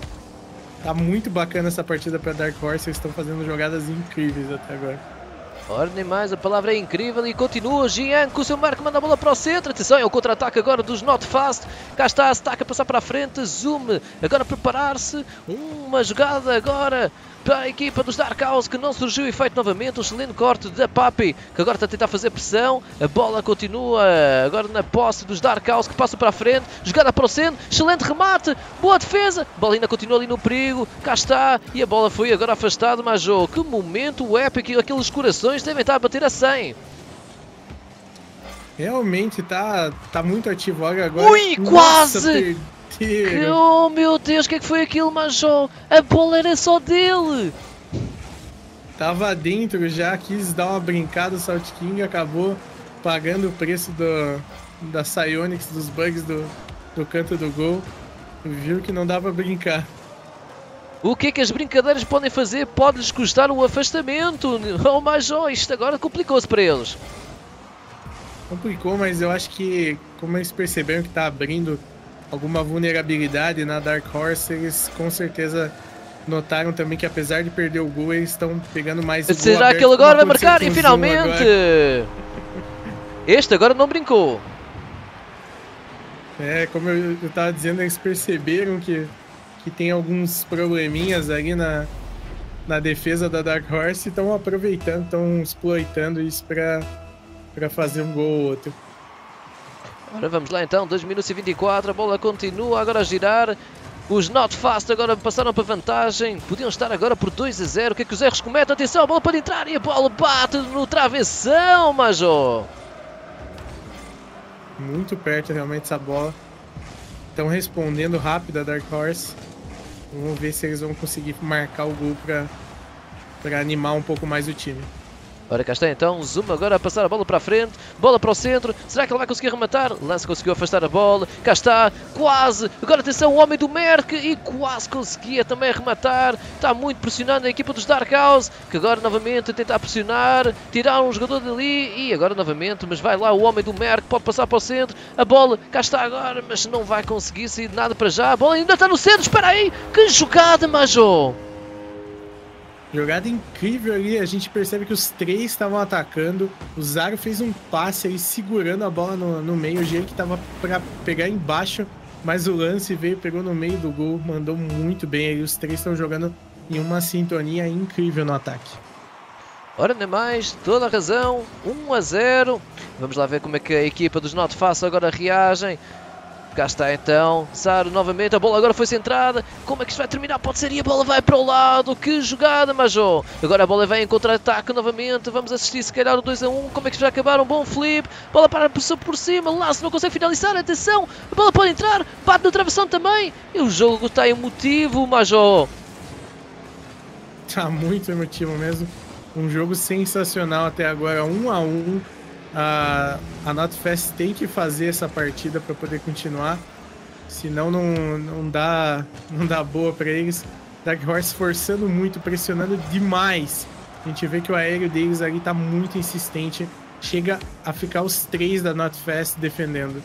Tá muito bacana essa partida para Dark Horse, eles estão fazendo jogadas incríveis até agora. Ora, nem mais, a palavra é incrível e continua. Gian com o seu marco manda a bola para o centro. Atenção, é o contra-ataque agora dos Not Fast. Cá está a Stack a passar para a frente. Zoom agora preparar-se. Uma jogada agora para a equipa dos Dark House que não surgiu efeito novamente. O excelente corte da Papi que agora está a tentar fazer pressão. A bola continua agora na posse dos Dark House que passa para a frente. Jogada para o centro. Excelente remate. Boa defesa. A bola ainda continua ali no perigo. Cá está. E a bola foi agora afastada. Mas oh, que momento épico. Aqueles corações devem estar a bater a 100. Realmente tá, tá muito ativo agora. Ui, quase! Oh meu Deus, o que é que foi aquilo, Major? A bola era só dele! Tava dentro já, quis dar uma brincada, o Salt King acabou pagando o preço do, da Psyonix, dos bugs do, do canto do gol. Viu que não pra brincar. O que é que as brincadeiras podem fazer? Pode-lhes custar um afastamento. Oh, Major, isto agora complicou-se para eles. Complicou, mas eu acho que, como eles perceberam que tá abrindo alguma vulnerabilidade na Dark Horse, eles com certeza notaram também que apesar de perder o gol, eles estão pegando mais Será que ele agora vai marcar? E finalmente! Este agora não brincou. É, como eu, eu tava dizendo, eles perceberam que, que tem alguns probleminhas ali na, na defesa da Dark Horse e estão aproveitando, estão exploitando isso para fazer um gol ou outro. Ora, vamos lá então, 2 minutos e 24, a bola continua agora a girar. Os Not Fast agora passaram para vantagem. Podiam estar agora por 2 a 0. O que é que os erros cometem? Atenção, a bola pode entrar e a bola bate no travessão, Major. Muito perto realmente essa bola. Estão respondendo rápido a Dark Horse. Vamos ver se eles vão conseguir marcar o gol para animar um pouco mais o time. Ora, cá está então, Zuma agora a passar a bola para a frente, bola para o centro, será que ele vai conseguir rematar? Lance conseguiu afastar a bola, cá está, quase, agora atenção, o homem do Merck e quase conseguia também rematar, está muito pressionando a equipa dos Dark House, que agora novamente tenta pressionar, tirar um jogador dali e agora novamente, mas vai lá o homem do Merck, pode passar para o centro, a bola, cá está agora, mas não vai conseguir sair de nada para já, a bola ainda está no centro, espera aí, que jogada, Major! Jogada incrível ali, a gente percebe que os três estavam atacando. O Zaro fez um passe aí segurando a bola no, no meio. O Jean que estava para pegar embaixo, mas o lance veio, pegou no meio do gol, mandou muito bem aí. Os três estão jogando em uma sintonia incrível no ataque. Ora, nem mais, toda a razão, 1 a 0. Vamos lá ver como é que a equipa dos Not Fácil agora reagem. Cá está então, Saro novamente, a bola agora foi centrada. Como é que isto vai terminar? Pode ser e a bola vai para o lado. Que jogada, Major. Agora a bola vem em contra-ataque novamente. Vamos assistir se calhar o 2 a 1. Como é que isto vai acabar? Um bom flip. Bola para por cima. Laço não consegue finalizar. Atenção, a bola pode entrar. Bate na travessão também. E o jogo está emotivo, Major. Está muito emotivo mesmo. Um jogo sensacional até agora, 1 a 1 a, a NotFest tem que fazer essa partida para poder continuar. Senão não, não, dá, não dá boa para eles. Dark Horse forçando muito, pressionando demais. A gente vê que o aéreo deles ali tá muito insistente. Chega a ficar os três da NotFest defendendo.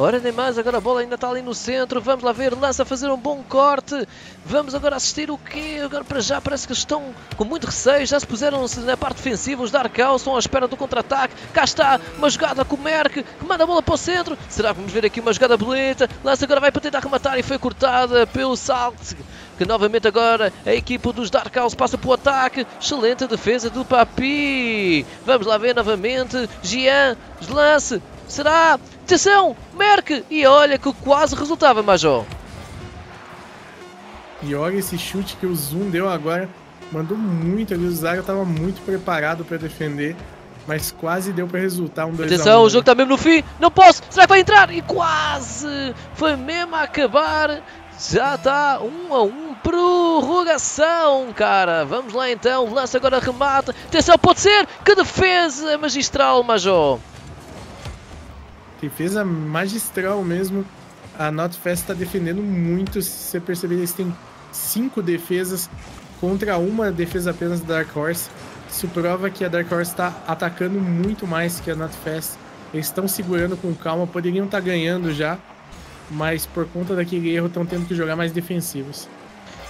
Ora, nem mais, agora a bola ainda está ali no centro. Vamos lá ver, lança a fazer um bom corte. Vamos agora assistir o quê? Agora para já parece que estão com muito receio. Já se puseram na parte defensiva. Os Darkal estão à espera do contra-ataque. Cá está uma jogada com o Merck que manda a bola para o centro. Será que vamos ver aqui uma jogada bonita? Lança agora vai para tentar rematar e foi cortada pelo Salt. Que novamente agora a equipa dos Dark House passa para o ataque. Excelente defesa do Papi. Vamos lá ver novamente. Gian, lance. Será? Atenção! Merck! E olha que quase resultava, Major. E olha esse chute que o Zoom deu agora. Mandou muito ali. O Zaga estava muito preparado para defender. Mas quase deu para resultar um 2 Atenção, um, o jogo está mesmo no fim. Não posso. Será que vai entrar? E quase. Foi mesmo a acabar. Já está 1 um a 1 um, prorrogação, cara. Vamos lá então. Lança agora remate. Atenção, pode ser. Que defesa magistral, Major. Defesa magistral mesmo. A Notfest está defendendo muito. Se você perceber, eles têm cinco defesas contra uma defesa apenas da Dark Horse. Isso prova que a Dark Horse está atacando muito mais que a Notfest. Eles estão segurando com calma, poderiam estar tá ganhando já, mas por conta daquele erro estão tendo que jogar mais defensivos.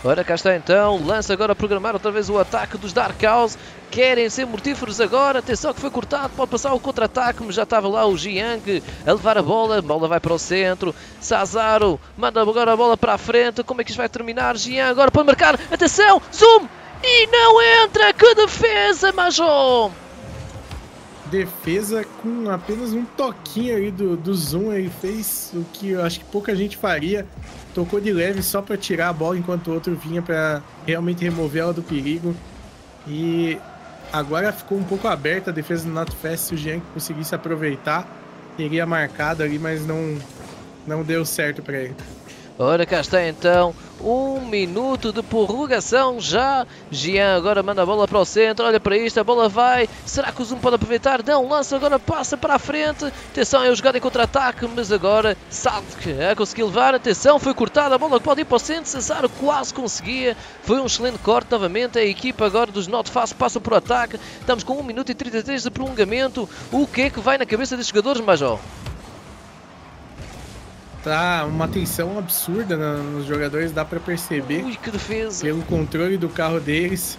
Ora, cá está então, lança agora a programar outra vez o ataque dos Dark House. Querem ser mortíferos agora, atenção que foi cortado, pode passar o contra-ataque, mas já estava lá o Jiang a levar a bola, a bola vai para o centro. Sazaro manda agora a bola para a frente, como é que isto vai terminar? Jiang agora pode marcar, atenção, zoom! E não entra, que defesa, Major! Defesa com apenas um toquinho aí do, do zoom, ele fez o que eu acho que pouca gente faria tocou de leve só para tirar a bola enquanto o outro vinha para realmente remover ela do perigo. E agora ficou um pouco aberta a defesa do Notfest se o Jean conseguisse aproveitar. Teria marcado ali, mas não, não deu certo para ele. Ora, cá está então, um minuto de prorrogação já. Gian agora manda a bola para o centro, olha para isto, a bola vai. Será que o Zoom pode aproveitar? Não, lança agora, passa para a frente. Atenção, é o jogado em contra-ataque, mas agora Salk é conseguir levar. Atenção, foi cortada, a bola pode ir para o centro. Cesaro quase conseguia. Foi um excelente corte novamente. A equipa agora dos Not passa para o ataque. Estamos com 1 minuto e 33 de prolongamento. O que é que vai na cabeça destes jogadores, Major? Tá uma tensão absurda nos jogadores, dá para perceber. Ui, que defesa! Pelo controle do carro deles,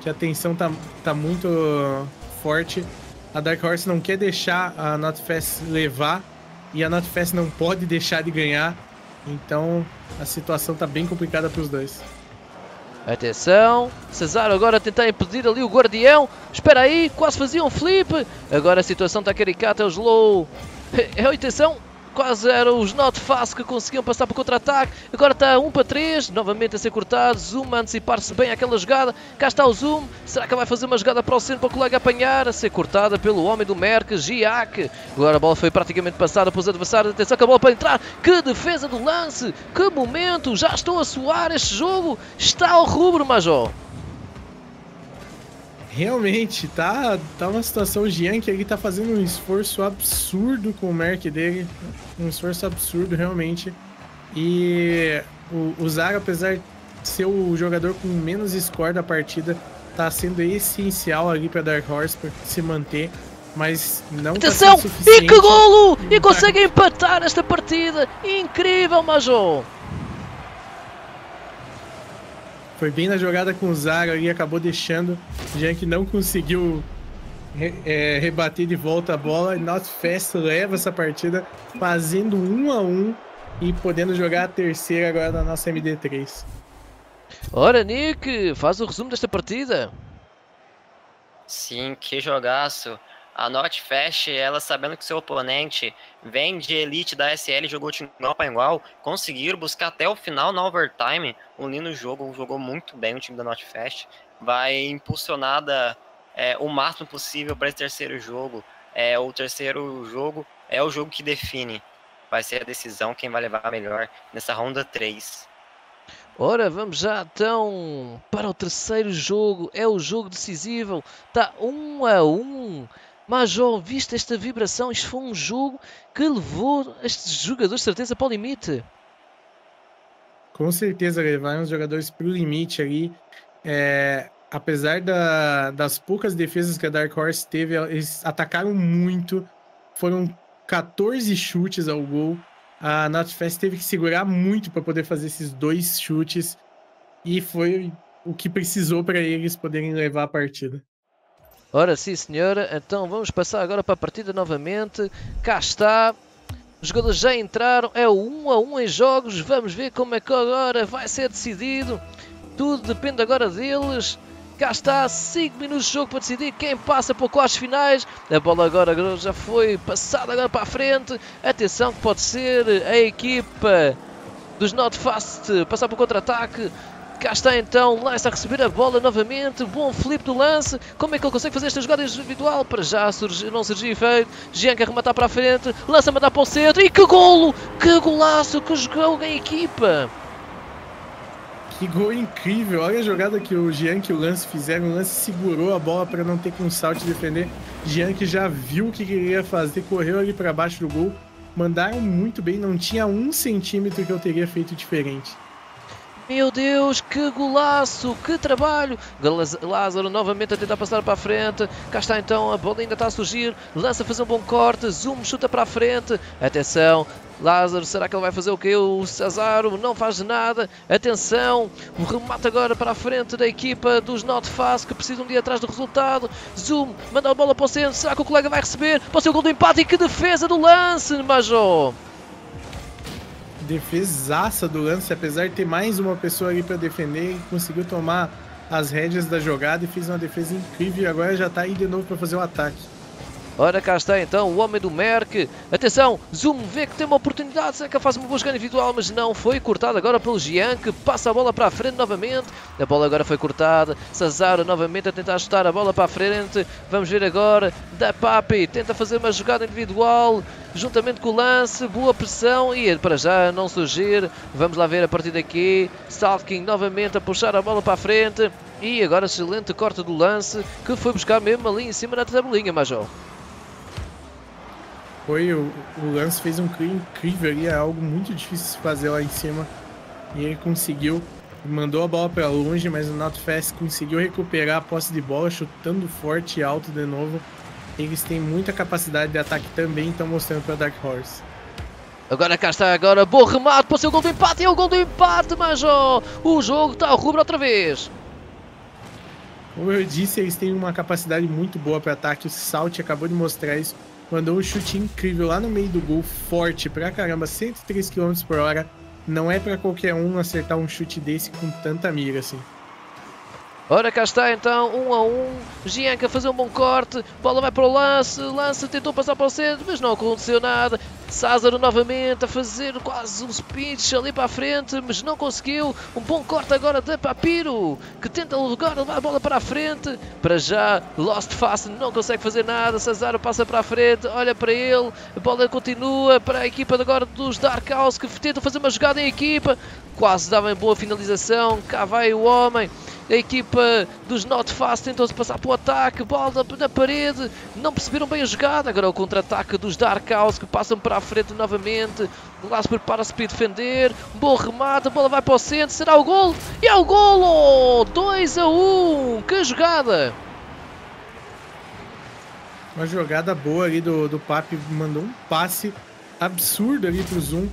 que a tensão tá, tá muito forte. A Dark Horse não quer deixar a Notfest levar e a Notfest não pode deixar de ganhar. Então a situação tá bem complicada para os dois. Atenção, Cesaro agora a tentar impedir ali o guardião. Espera aí, quase fazia um flip. Agora a situação está caricata, é o slow É, atenção, quase eram os not fast que conseguiam passar para contra-ataque. Agora está 1 para 3, novamente a ser cortado. Zoom a antecipar-se bem àquela jogada. Cá está o Zoom. Será que vai fazer uma jogada para o centro para o colega apanhar? A ser cortada pelo homem do Merck, Giac. Agora a bola foi praticamente passada para os adversários. Atenção que a bola para entrar. Que defesa do lance! Que momento! Já estou a suar este jogo. Está ao rubro, Major. Realmente, tá, tá uma situação. O Jean que ele tá fazendo um esforço absurdo com o Merc dele. Um esforço absurdo, realmente. E o, o Zara, apesar de ser o jogador com menos score da partida, tá sendo essencial ali pra Dark Horse pra se manter. Mas não Atenção! tá sendo suficiente. E que golo! E consegue empatar esta partida! Incrível, Major! Foi bem na jogada com o Zara ali, acabou deixando. O Jean que não conseguiu re, é, rebater de volta a bola. Not Fast leva essa partida, fazendo um a um e podendo jogar a terceira agora na nossa MD3. Ora, Nick, faz o resumo desta partida. Sim, que jogaço. A Not Fast, ela sabendo que seu oponente vem de elite da SL, jogou de igual para igual, conseguiram buscar até o final na overtime, unindo o jogo, jogou muito bem o time da Not vai impulsionada é, o máximo possível para esse terceiro jogo. É, o terceiro jogo é o jogo que define, vai ser a decisão quem vai levar melhor nessa ronda 3. Ora, vamos já então para o terceiro jogo. É o jogo decisivo. Está um a um. Major, viste esta vibração? Isto foi um jogo que levou estes jogadores, de certeza, para o limite. Com certeza levaram os jogadores para o limite ali. É, apesar da, das poucas defesas que a Dark Horse teve, eles atacaram muito. Foram 14 chutes ao gol. A Notfest teve que segurar muito para poder fazer esses dois chutes. E foi o que precisou para eles poderem levar a partida. Ora sim, senhora. Então vamos passar agora para a partida novamente. Cá está. Os jogadores já entraram. É o 1 a 1 em jogos. Vamos ver como é que agora vai ser decidido. Tudo depende agora deles. Cá está, 5 minutos de jogo para decidir quem passa para quartos finais. A bola agora já foi passada agora para a frente. Atenção que pode ser a equipa dos Not Fast passar para o contra-ataque. Cá está então, está a receber a bola novamente. Bom flip do lance. Como é que ele consegue fazer esta jogada individual? Para já surge, não surgiu efeito. Quer rematar para a frente. Lança mandar para o centro. E que golo! Que golaço que jogou em equipa! Que gol incrível! Olha a jogada que o Jean que o Lance fizeram. O Lance segurou a bola para não ter com salto de defender. Que já viu o que queria fazer, correu ali para baixo do gol. Mandaram muito bem, não tinha um centímetro que eu teria feito diferente. Meu Deus, que golaço, que trabalho! Lázaro novamente a tentar passar para a frente. Cá está então, a bola ainda está a surgir. Lança a fazer um bom corte. Zoom chuta para a frente. Atenção, Lázaro, será que ele vai fazer o que? O Cesaro não faz nada. Atenção, o remate agora para a frente da equipa dos Not Fast que precisam de ir atrás do resultado. Zoom, manda a bola para o centro. Será que o colega vai receber? Pode ser o gol do empate e que defesa do lance, Major! Defesaça do lance, apesar de ter mais uma pessoa ali para defender, conseguiu tomar as rédeas da jogada e fez uma defesa incrível e agora já tá aí de novo para fazer o ataque. Ora, cá está então o homem do Merck. Atenção, Zoom vê que tem uma oportunidade. Ele faz uma jogada individual? Mas não, foi cortado agora pelo Gian, que passa a bola para a frente novamente. A bola agora foi cortada. Sazaro novamente a tentar ajustar a bola para a frente. Vamos ver agora. Da Papi tenta fazer uma jogada individual juntamente com o lance. Boa pressão e para já não surgir. Vamos lá ver a partir daqui. Saltking novamente a puxar a bola para a frente. E agora excelente corte do lance que foi buscar mesmo ali em cima da tabelinha, Major. Foi, o, o lance fez um clean incrível ali, é algo muito difícil de fazer lá em cima. E ele conseguiu, mandou a bola para longe, mas o Notfest conseguiu recuperar a posse de bola, chutando forte e alto de novo. Eles têm muita capacidade de ataque também, estão mostrando para Dark Horse. Agora cá está, agora bom remate para o seu gol do empate e é o gol do empate, Major! O jogo está ao rubro outra vez. Como eu disse, eles têm uma capacidade muito boa para ataque. O Salt acabou de mostrar isso mandou um chute incrível lá no meio do gol, forte pra caramba, 103 km por hora. Não é para qualquer um acertar um chute desse com tanta mira assim. Ora, cá está então, 1 um a 1. Um. Gianca fazer um bom corte. Bola vai para o lance. Lance tentou passar para o centro, mas não aconteceu nada. Sázaro novamente a fazer quase um speech ali para a frente, mas não conseguiu. Um bom corte agora de Papiro, que tenta agora levar a bola para a frente. Para já, Lost Fast não consegue fazer nada. Sázaro passa para a frente, olha para ele. A bola continua para a equipa agora dos Dark House, que tentam fazer uma jogada em equipa. Quase dava em boa finalização. Cá vai o homem. A equipa dos Not Fast tentou-se passar para o ataque, bola na parede, não perceberam bem a jogada. Agora o contra-ataque dos Dark House que passam para a frente novamente. Se prepara-se para defender. Bom remate, a bola vai para o centro. Será o gol? E é o golo! 2 a 1. Que jogada! Uma jogada boa ali do, do Papi. Mandou um passe absurdo ali pro Zoom.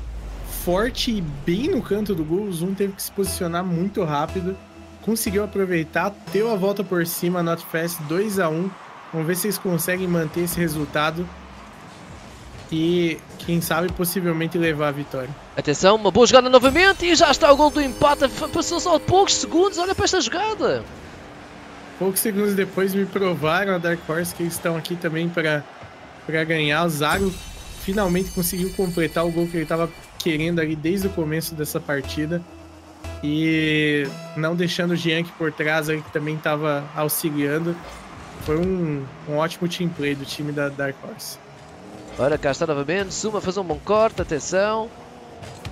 Forte e bem no canto do gol. O Zoom teve que se posicionar muito rápido conseguiu aproveitar, deu a volta por cima, Notfest 2 a 1 Vamos ver se eles conseguem manter esse resultado e, quem sabe, possivelmente levar a vitória. Atenção, uma boa jogada novamente e já está o gol do empate. Passou só poucos segundos, olha para esta jogada. Poucos segundos depois me provaram a Dark Horse que eles estão aqui também para ganhar. O Zago finalmente conseguiu completar o gol que ele estava querendo ali desde o começo dessa partida. E não deixando o Giank por trás aí, que também estava auxiliando. Foi um, um ótimo team play do time da Dark Horse. Ora, cá está novamente. Suma a fazer um bom corte, atenção.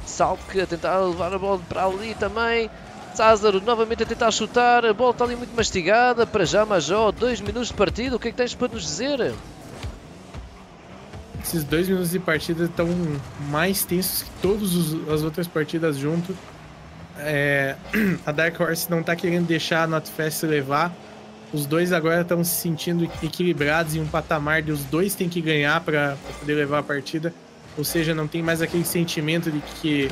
Salk a tentar levar a bola para ali também. César novamente a tentar chutar. A bola está ali muito mastigada. Para já, Majó, dois minutos de partida. O que é que tens para nos dizer? Esses dois minutos de partida estão mais tensos que todas as outras partidas junto é, a Dark Horse não tá querendo deixar a Notfest levar. Os dois agora estão se sentindo equilibrados em um patamar de os dois têm que ganhar para poder levar a partida. Ou seja, não tem mais aquele sentimento de que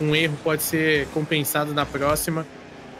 um erro pode ser compensado na próxima.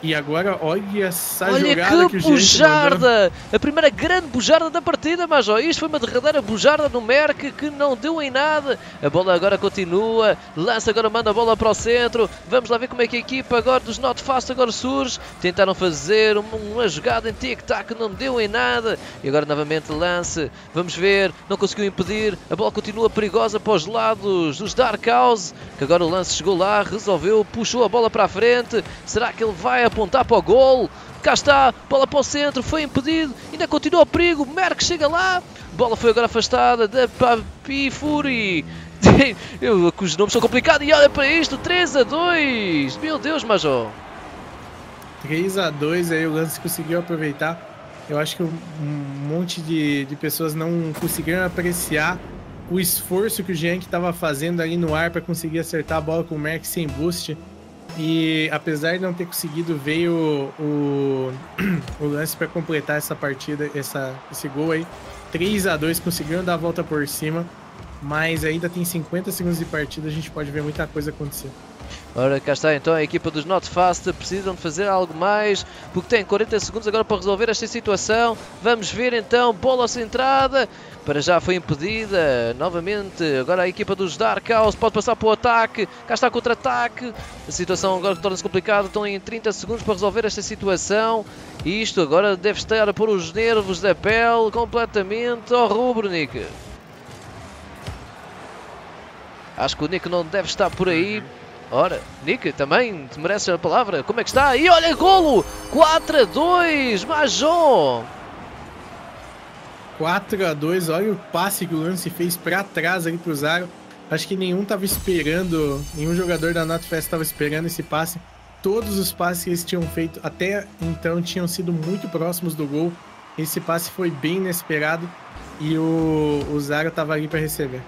E agora, olha essa olha jogada que, que bujarda! A primeira grande bujarda da partida, mas ó, isto foi uma derradeira bujarda no Merck que não deu em nada. A bola agora continua, lança agora, manda a bola para o centro. Vamos lá ver como é que a equipa agora dos Not Fast agora surge. Tentaram fazer uma, uma jogada em tic-tac, não deu em nada. E agora novamente lance, vamos ver, não conseguiu impedir. A bola continua perigosa para os lados dos Dark House, que agora o lance chegou lá, resolveu, puxou a bola para a frente. Será que ele vai apontar para o gol. Cá está, bola para o centro, foi impedido, ainda continua o perigo, Merck chega lá, bola foi agora afastada da Papi Fury. Eu, os nomes são complicados e olha para isto, 3 a 2, meu Deus, Major. 3 a 2 aí o Lance conseguiu aproveitar. Eu acho que um monte de, de pessoas não conseguiram apreciar o esforço que o Jean estava fazendo ali no ar para conseguir acertar a bola com o Merck sem boost. E apesar de não ter conseguido, veio o, o lance para completar essa partida, essa, esse gol aí. 3 a 2 conseguiram dar a volta por cima, mas ainda tem 50 segundos de partida, a gente pode ver muita coisa acontecer. Ora, cá está então a equipa dos Not Fast, precisam de fazer algo mais, porque tem 40 segundos agora para resolver esta situação. Vamos ver então, bola centrada, para já foi impedida, novamente, agora a equipa dos Dark House pode passar para o ataque, cá está contra-ataque, a situação agora torna-se complicada, estão em 30 segundos para resolver esta situação. Isto agora deve estar a pôr os nervos da pele completamente ao rubro, Nick. Acho que o Nick não deve estar por aí. Ora, Nick, também te mereces a palavra. Como é que está? E olha, golo! 4 a 2, Major! 4 a 2 olha o passe que o Lance fez para trás ali pro Zaro. Acho que nenhum tava esperando, nenhum jogador da NotFest tava esperando esse passe. Todos os passes que eles tinham feito até então tinham sido muito próximos do gol. Esse passe foi bem inesperado e o, o Zaro tava ali para receber.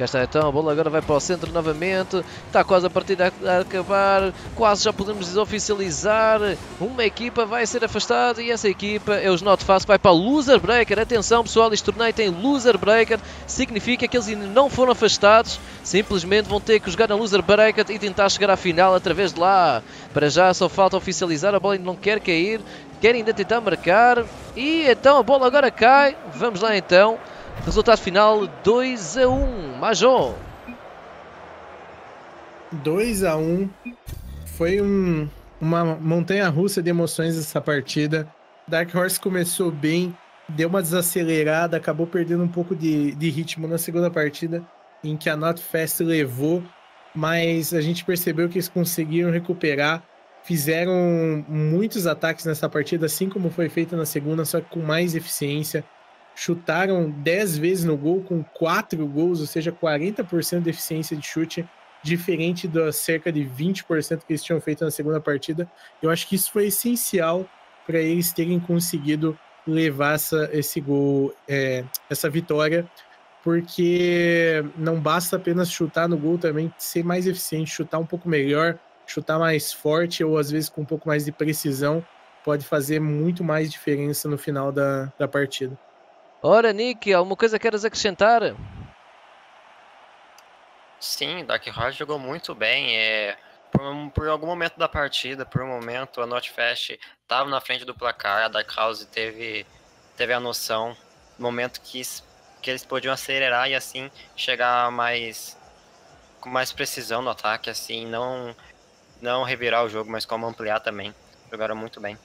Cá está então, a bola agora vai para o centro novamente. Está quase a partida a acabar. Quase já podemos desoficializar. Uma equipa vai ser afastada e essa equipa é os Not Fast. Vai para o Loser Breaker. Atenção pessoal, este torneio tem Loser Breaker. Significa que eles ainda não foram afastados. Simplesmente vão ter que jogar na Loser Breaker e tentar chegar à final através de lá. Para já só falta oficializar. A bola ainda não quer cair. Quer ainda tentar marcar. E então a bola agora cai. Vamos lá então. Resultado final 2 a 1. Major. 2 a 1. Foi um uma montanha russa de emoções essa partida. Dark Horse começou bem, deu uma desacelerada, acabou perdendo um pouco de, de ritmo na segunda partida, em que a Not Fast levou, mas a gente percebeu que eles conseguiram recuperar, fizeram muitos ataques nessa partida, assim como foi feito na segunda, só que com mais eficiência. Chutaram 10 vezes no gol, com 4 gols, ou seja, 40% de eficiência de chute, diferente das cerca de 20% que eles tinham feito na segunda partida. Eu acho que isso foi essencial para eles terem conseguido levar essa, esse gol, é, essa vitória, porque não basta apenas chutar no gol, também ser mais eficiente, chutar um pouco melhor, chutar mais forte ou às vezes com um pouco mais de precisão, pode fazer muito mais diferença no final da, da partida. Ora, Nick, alguma coisa queres acrescentar? Sim, Dark Horse jogou muito bem. É, por, por, algum momento da partida, por um momento, a Notfest estava na frente do placar, a Dark House teve, teve a noção, no momento que, que eles podiam acelerar e assim chegar mais com mais precisão no ataque, assim, não, não revirar o jogo, mas como ampliar também. Jogaram muito bem.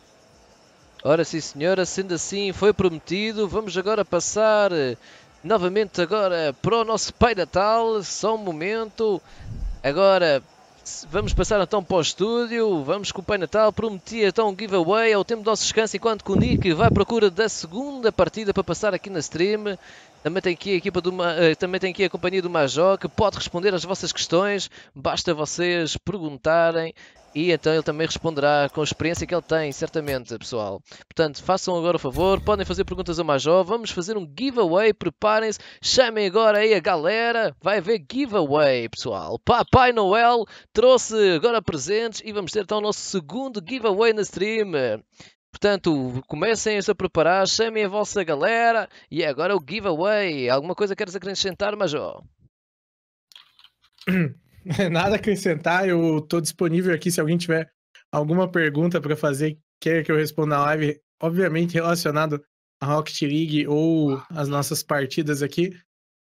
Ora sim senhora, sendo assim foi prometido, vamos agora passar eh, novamente agora para o nosso Pai Natal, só um momento, agora vamos passar então para o estúdio, vamos com o Pai Natal, prometi então um giveaway. Ao tempo do nosso descanso, enquanto que o Nick vai à procura da segunda partida para passar aqui na stream, também tem aqui a equipa do eh, também tem aqui a companhia do Major que pode responder às vossas questões, basta vocês perguntarem e então ele também responderá com a experiência que ele tem, certamente, pessoal. Portanto, façam agora o favor, podem fazer perguntas ao Major, vamos fazer um giveaway, preparem-se, chamem agora aí a galera, vai haver giveaway, pessoal. Papai Noel trouxe agora presentes e vamos ter então o nosso segundo giveaway na stream. Portanto, comecem -se a preparar, chamem a vossa galera e agora o giveaway. Alguma coisa queres acrescentar, Major? Nada a acrescentar, eu estou disponível aqui se alguém tiver alguma pergunta para fazer, quer que eu responda na live, obviamente relacionado à Rocket League ou as nossas partidas aqui.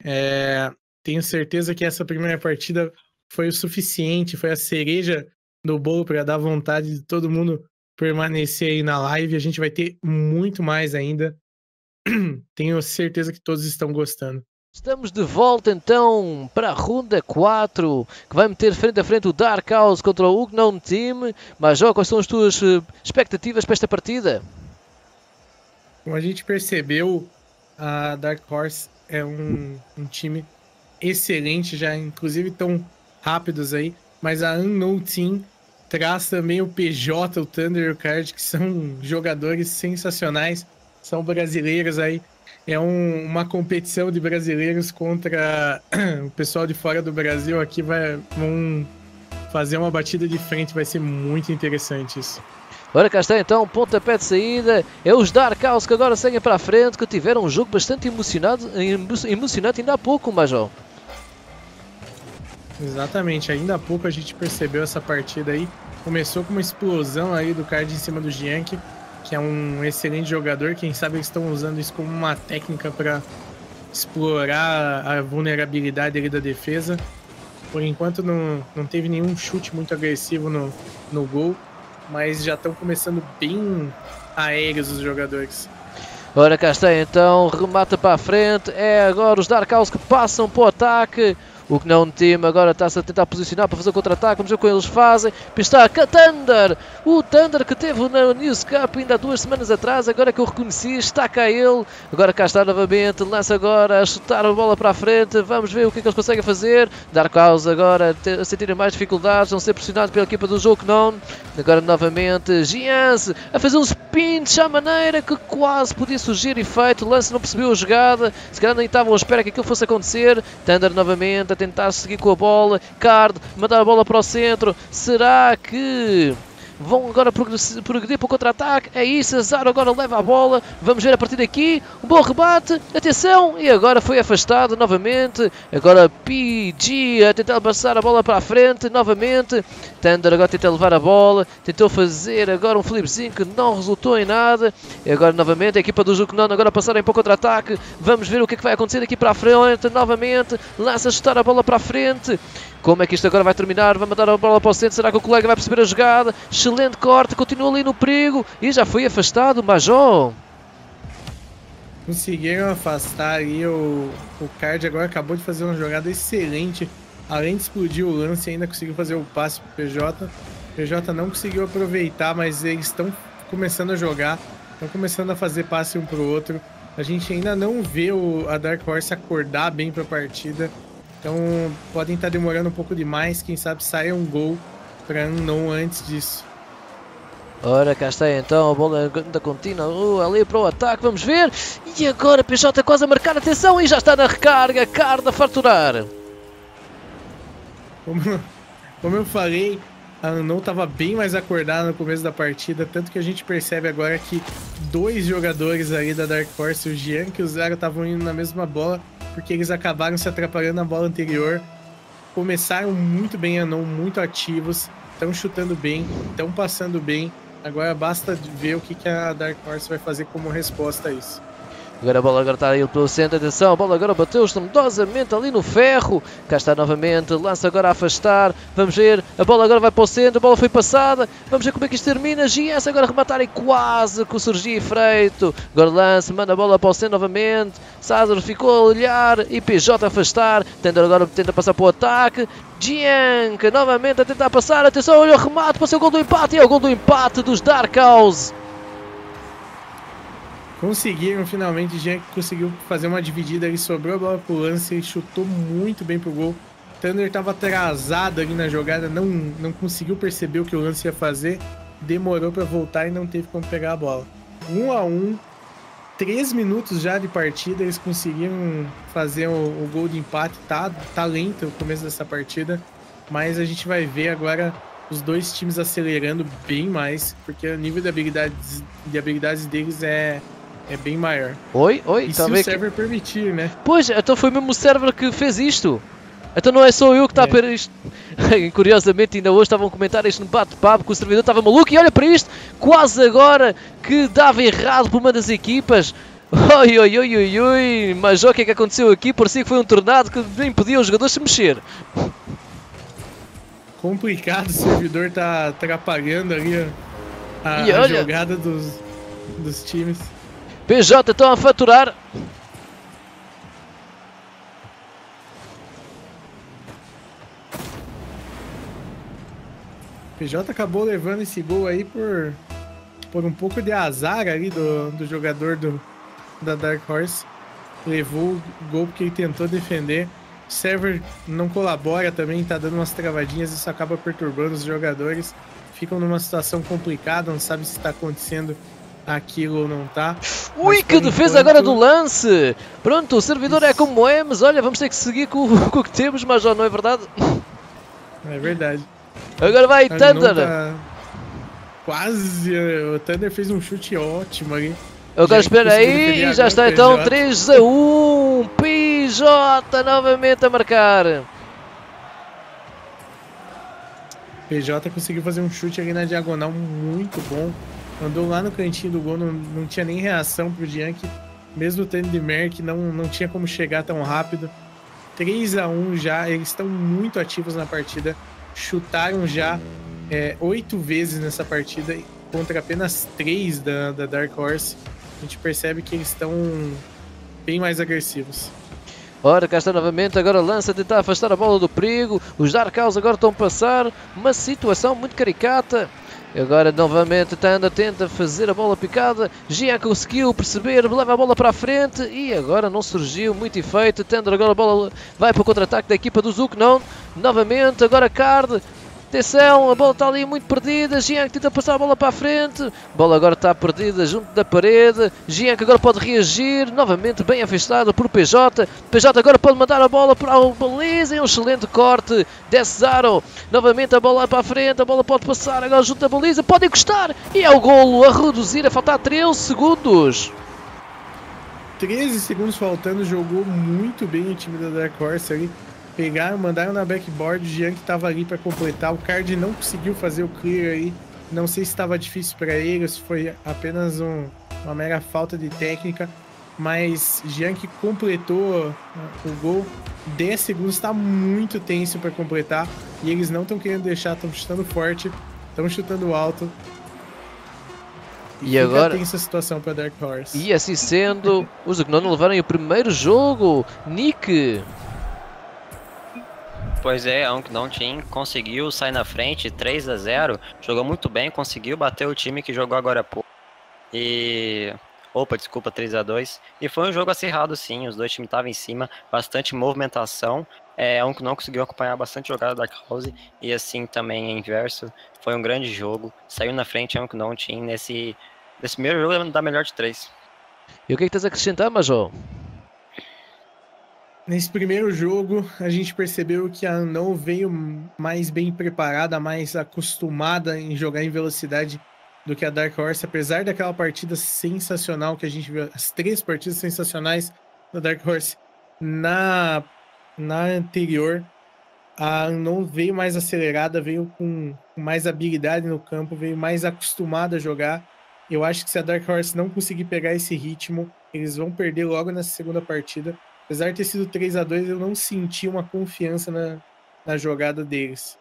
É, tenho certeza que essa primeira partida foi o suficiente, foi a cereja do bolo para dar vontade de todo mundo permanecer aí na live. A gente vai ter muito mais ainda. Tenho certeza que todos estão gostando. Estamos de volta então para a ronda 4, que vai meter frente a frente o Dark House contra o Unknown Team. Mas, quais são as tuas eh, expectativas para esta partida? Como a gente percebeu, a Dark Horse é um, um time excelente, já inclusive tão rápidos aí, mas a Unknown Team traz também o PJ, o Thunder e o Card, que são jogadores sensacionais, são brasileiros aí é um, uma competição de brasileiros contra o pessoal de fora do Brasil aqui vai vão fazer uma batida de frente, vai ser muito interessante isso. Ora cá está então, pontapé de saída, é os Dark House que agora seguem para a frente, que tiveram um jogo bastante emocionado, emocionante ainda há pouco, Major. Exatamente, ainda há pouco a gente percebeu essa partida aí, começou com uma explosão aí do card em cima do Giank, que é um excelente jogador. Quem sabe eles estão usando isso como uma técnica para explorar a vulnerabilidade da defesa. Por enquanto não, não teve nenhum chute muito agressivo no, no gol, mas já estão começando bem aéreos os jogadores. Ora está então, remata para a frente, é agora os Dark House que passam para o ataque. O que não time agora está-se a tentar posicionar para fazer o contra-ataque. Vamos ver o que eles fazem. Está cá Thunder. O Thunder que teve na News Cup ainda há duas semanas atrás. Agora que eu reconheci, está cá ele. Agora cá está novamente. Lança agora a chutar a bola para a frente. Vamos ver o que, é que eles conseguem fazer. Dar causa agora a sentir mais dificuldades. Vão ser pressionados pela equipa do jogo não. Agora novamente Gianse a fazer um spin de maneira que quase podia surgir efeito. Lance não percebeu a jogada. Se calhar nem estavam à espera que aquilo fosse acontecer. Thunder novamente tentar seguir com a bola. Card, mandar a bola para o centro. Será que vão agora progredir para o contra-ataque. É isso, Azar agora leva a bola. Vamos ver a partir daqui. Um bom rebate. Atenção. E agora foi afastado novamente. Agora PG a tentar passar a bola para a frente novamente. Thunder agora tenta levar a bola. Tentou fazer agora um flipzinho que não resultou em nada. E agora novamente a equipa do Jukunon agora passarem para o contra-ataque. Vamos ver o que, é que vai acontecer daqui para a frente. Novamente lança a chutar a bola para a frente. Como é que isto agora vai terminar? Vai mandar a bola para o centro. Será que o colega vai perceber a jogada? Excelente corte, continua ali no perigo e já foi afastado Major. Conseguiram afastar ali o, o Card agora acabou de fazer uma jogada excelente. Além de explodir o lance, ainda conseguiu fazer o passe pro PJ. O PJ não conseguiu aproveitar, mas eles estão começando a jogar. Estão começando a fazer passe um pro outro. A gente ainda não vê o, a Dark Horse acordar bem pra partida. Então podem estar tá demorando um pouco demais. Quem sabe saia um gol para não antes disso. Ora, cá está então a bola da contínua uh, ali para o ataque, vamos ver. E agora PJ quase a marcar atenção e já está na recarga, Card a faturar. Como, como eu falei, a não estava bem mais acordada no começo da partida, tanto que a gente percebe agora que dois jogadores ali da Dark Force, o Jean e o Zero, estavam indo na mesma bola, porque eles acabaram se atrapalhando na bola anterior. Começaram muito bem, não muito ativos, estão chutando bem, estão passando bem. Agora basta ver o que, a Dark Horse vai fazer como resposta a isso. Agora a bola agora está aí pelo centro, atenção, a bola agora bateu estrondosamente ali no ferro. Cá está novamente, lança agora a afastar. Vamos ver, a bola agora vai para o centro, a bola foi passada. Vamos ver como é que isto termina. GS agora rematar e quase com o Sergi Freito. Agora lança, manda a bola para o centro novamente. César ficou a olhar e PJ afastar. Tenta agora tenta passar para o ataque. Gianca novamente a tentar passar. Atenção, olha o remate para o seu gol do empate. É o gol do empate dos Dark House. Conseguiram finalmente, Jean conseguiu fazer uma dividida ali, sobrou a bola pro lance e chutou muito bem pro gol. Thunder estava atrasado ali na jogada, não, não conseguiu perceber o que o lance ia fazer, demorou para voltar e não teve como pegar a bola. Um a um, três minutos já de partida, eles conseguiram fazer o, o gol de empate. Tá, tá lento o começo dessa partida, mas a gente vai ver agora os dois times acelerando bem mais, porque o nível de habilidades, de habilidades deles é é bem maior. Oi, oi, e se o server que... permitir, né? Pois, então foi mesmo o server que fez isto. Então não é só eu que está é. a ver isto. Curiosamente, ainda hoje estavam a comentar isto no bate-papo que o servidor estava maluco e olha para isto, quase agora que dava errado por uma das equipas. Oi, oi, oi, oi, oi, mas o que é que aconteceu aqui? Parecia que foi um tornado que nem podia os jogadores se mexer. Complicado, o servidor tá atrapalhando ali a, a jogada dos, dos times. PJ estão a faturar. PJ acabou levando esse gol aí por, por um pouco de azar ali do, do jogador do, da Dark Horse. Levou o gol porque ele tentou defender. O server não colabora também, tá dando umas travadinhas, isso acaba perturbando os jogadores. Ficam numa situação complicada, não sabe se está acontecendo aquilo não tá. Ui, que defesa enquanto... agora do lance! Pronto, o servidor é como é, mas olha, vamos ter que seguir com, com o que temos, mas já não é verdade? É verdade. Agora vai, Thunder! Tá... Quase, o Thunder fez um chute ótimo ali. Agora espera aí, já está então 3 a 1, PJ novamente a marcar. PJ conseguiu fazer um chute ali na diagonal muito bom. Andou lá no cantinho do gol, não, não tinha nem reação pro Yankee. Mesmo tendo de Merck, não, não tinha como chegar tão rápido. 3 a 1 já, eles estão muito ativos na partida. Chutaram já é, oito vezes nessa partida contra apenas três da, da Dark Horse. A gente percebe que eles estão bem mais agressivos. Ora, cá está novamente, agora lança, tentar afastar a bola do perigo. Os Dark House agora estão a passar uma situação muito caricata. Agora novamente Tanda tenta fazer a bola picada. Gia conseguiu perceber, leva a bola para a frente e agora não surgiu muito efeito. Tender agora a bola vai para o contra-ataque da equipa do Zuc, não. Novamente, agora Card Atenção, a bola está ali muito perdida. Gianco tenta passar a bola para a frente. A bola agora está perdida junto da parede. Gianco agora pode reagir. Novamente bem afastado por PJ. PJ agora pode mandar a bola para o baliza. É um excelente corte. Desce Zaro. Novamente a bola para a frente. A bola pode passar agora junto da baliza. Pode encostar. E é o golo a reduzir. A faltar 13 segundos. 13 segundos faltando. Jogou muito bem o time da Dark Horse ali Pegaram, mandaram na backboard, o Jean que estava ali para completar. O Card não conseguiu fazer o clear aí. Não sei se estava difícil para ele, se foi apenas um, uma mera falta de técnica. Mas Jean que completou uh, o gol. 10 segundos está muito tenso para completar. E eles não estão querendo deixar, estão chutando forte. Estão chutando alto. E Fica agora- tensa a situação para Dark Horse. E assim sendo, os Zugnon levarem o primeiro jogo. Nick, Pois é, a Unknown Team conseguiu sair na frente 3 a 0 jogou muito bem, conseguiu bater o time que jogou agora há pouco. E. Opa, desculpa, 3 a 2 E foi um jogo acirrado, sim. Os dois times estavam em cima, bastante movimentação. É, a Unknown conseguiu acompanhar bastante jogada da House e assim também é inverso. Foi um grande jogo. Saiu na frente a Unknown Team nesse, nesse primeiro jogo da melhor de três. e o que é que tens a acrescentar, Major? Nesse primeiro jogo, a gente percebeu que a Unknown veio mais bem preparada, mais acostumada em jogar em velocidade do que a Dark Horse, apesar daquela partida sensacional que a gente viu, as três partidas sensacionais da Dark Horse na, na anterior. A Unknown veio mais acelerada, veio com mais habilidade no campo, veio mais acostumada a jogar. Eu acho que se a Dark Horse não conseguir pegar esse ritmo, eles vão perder logo nessa segunda partida. Apesar de ter sido 3 a 2 eu não senti uma confiança na, na jogada deles.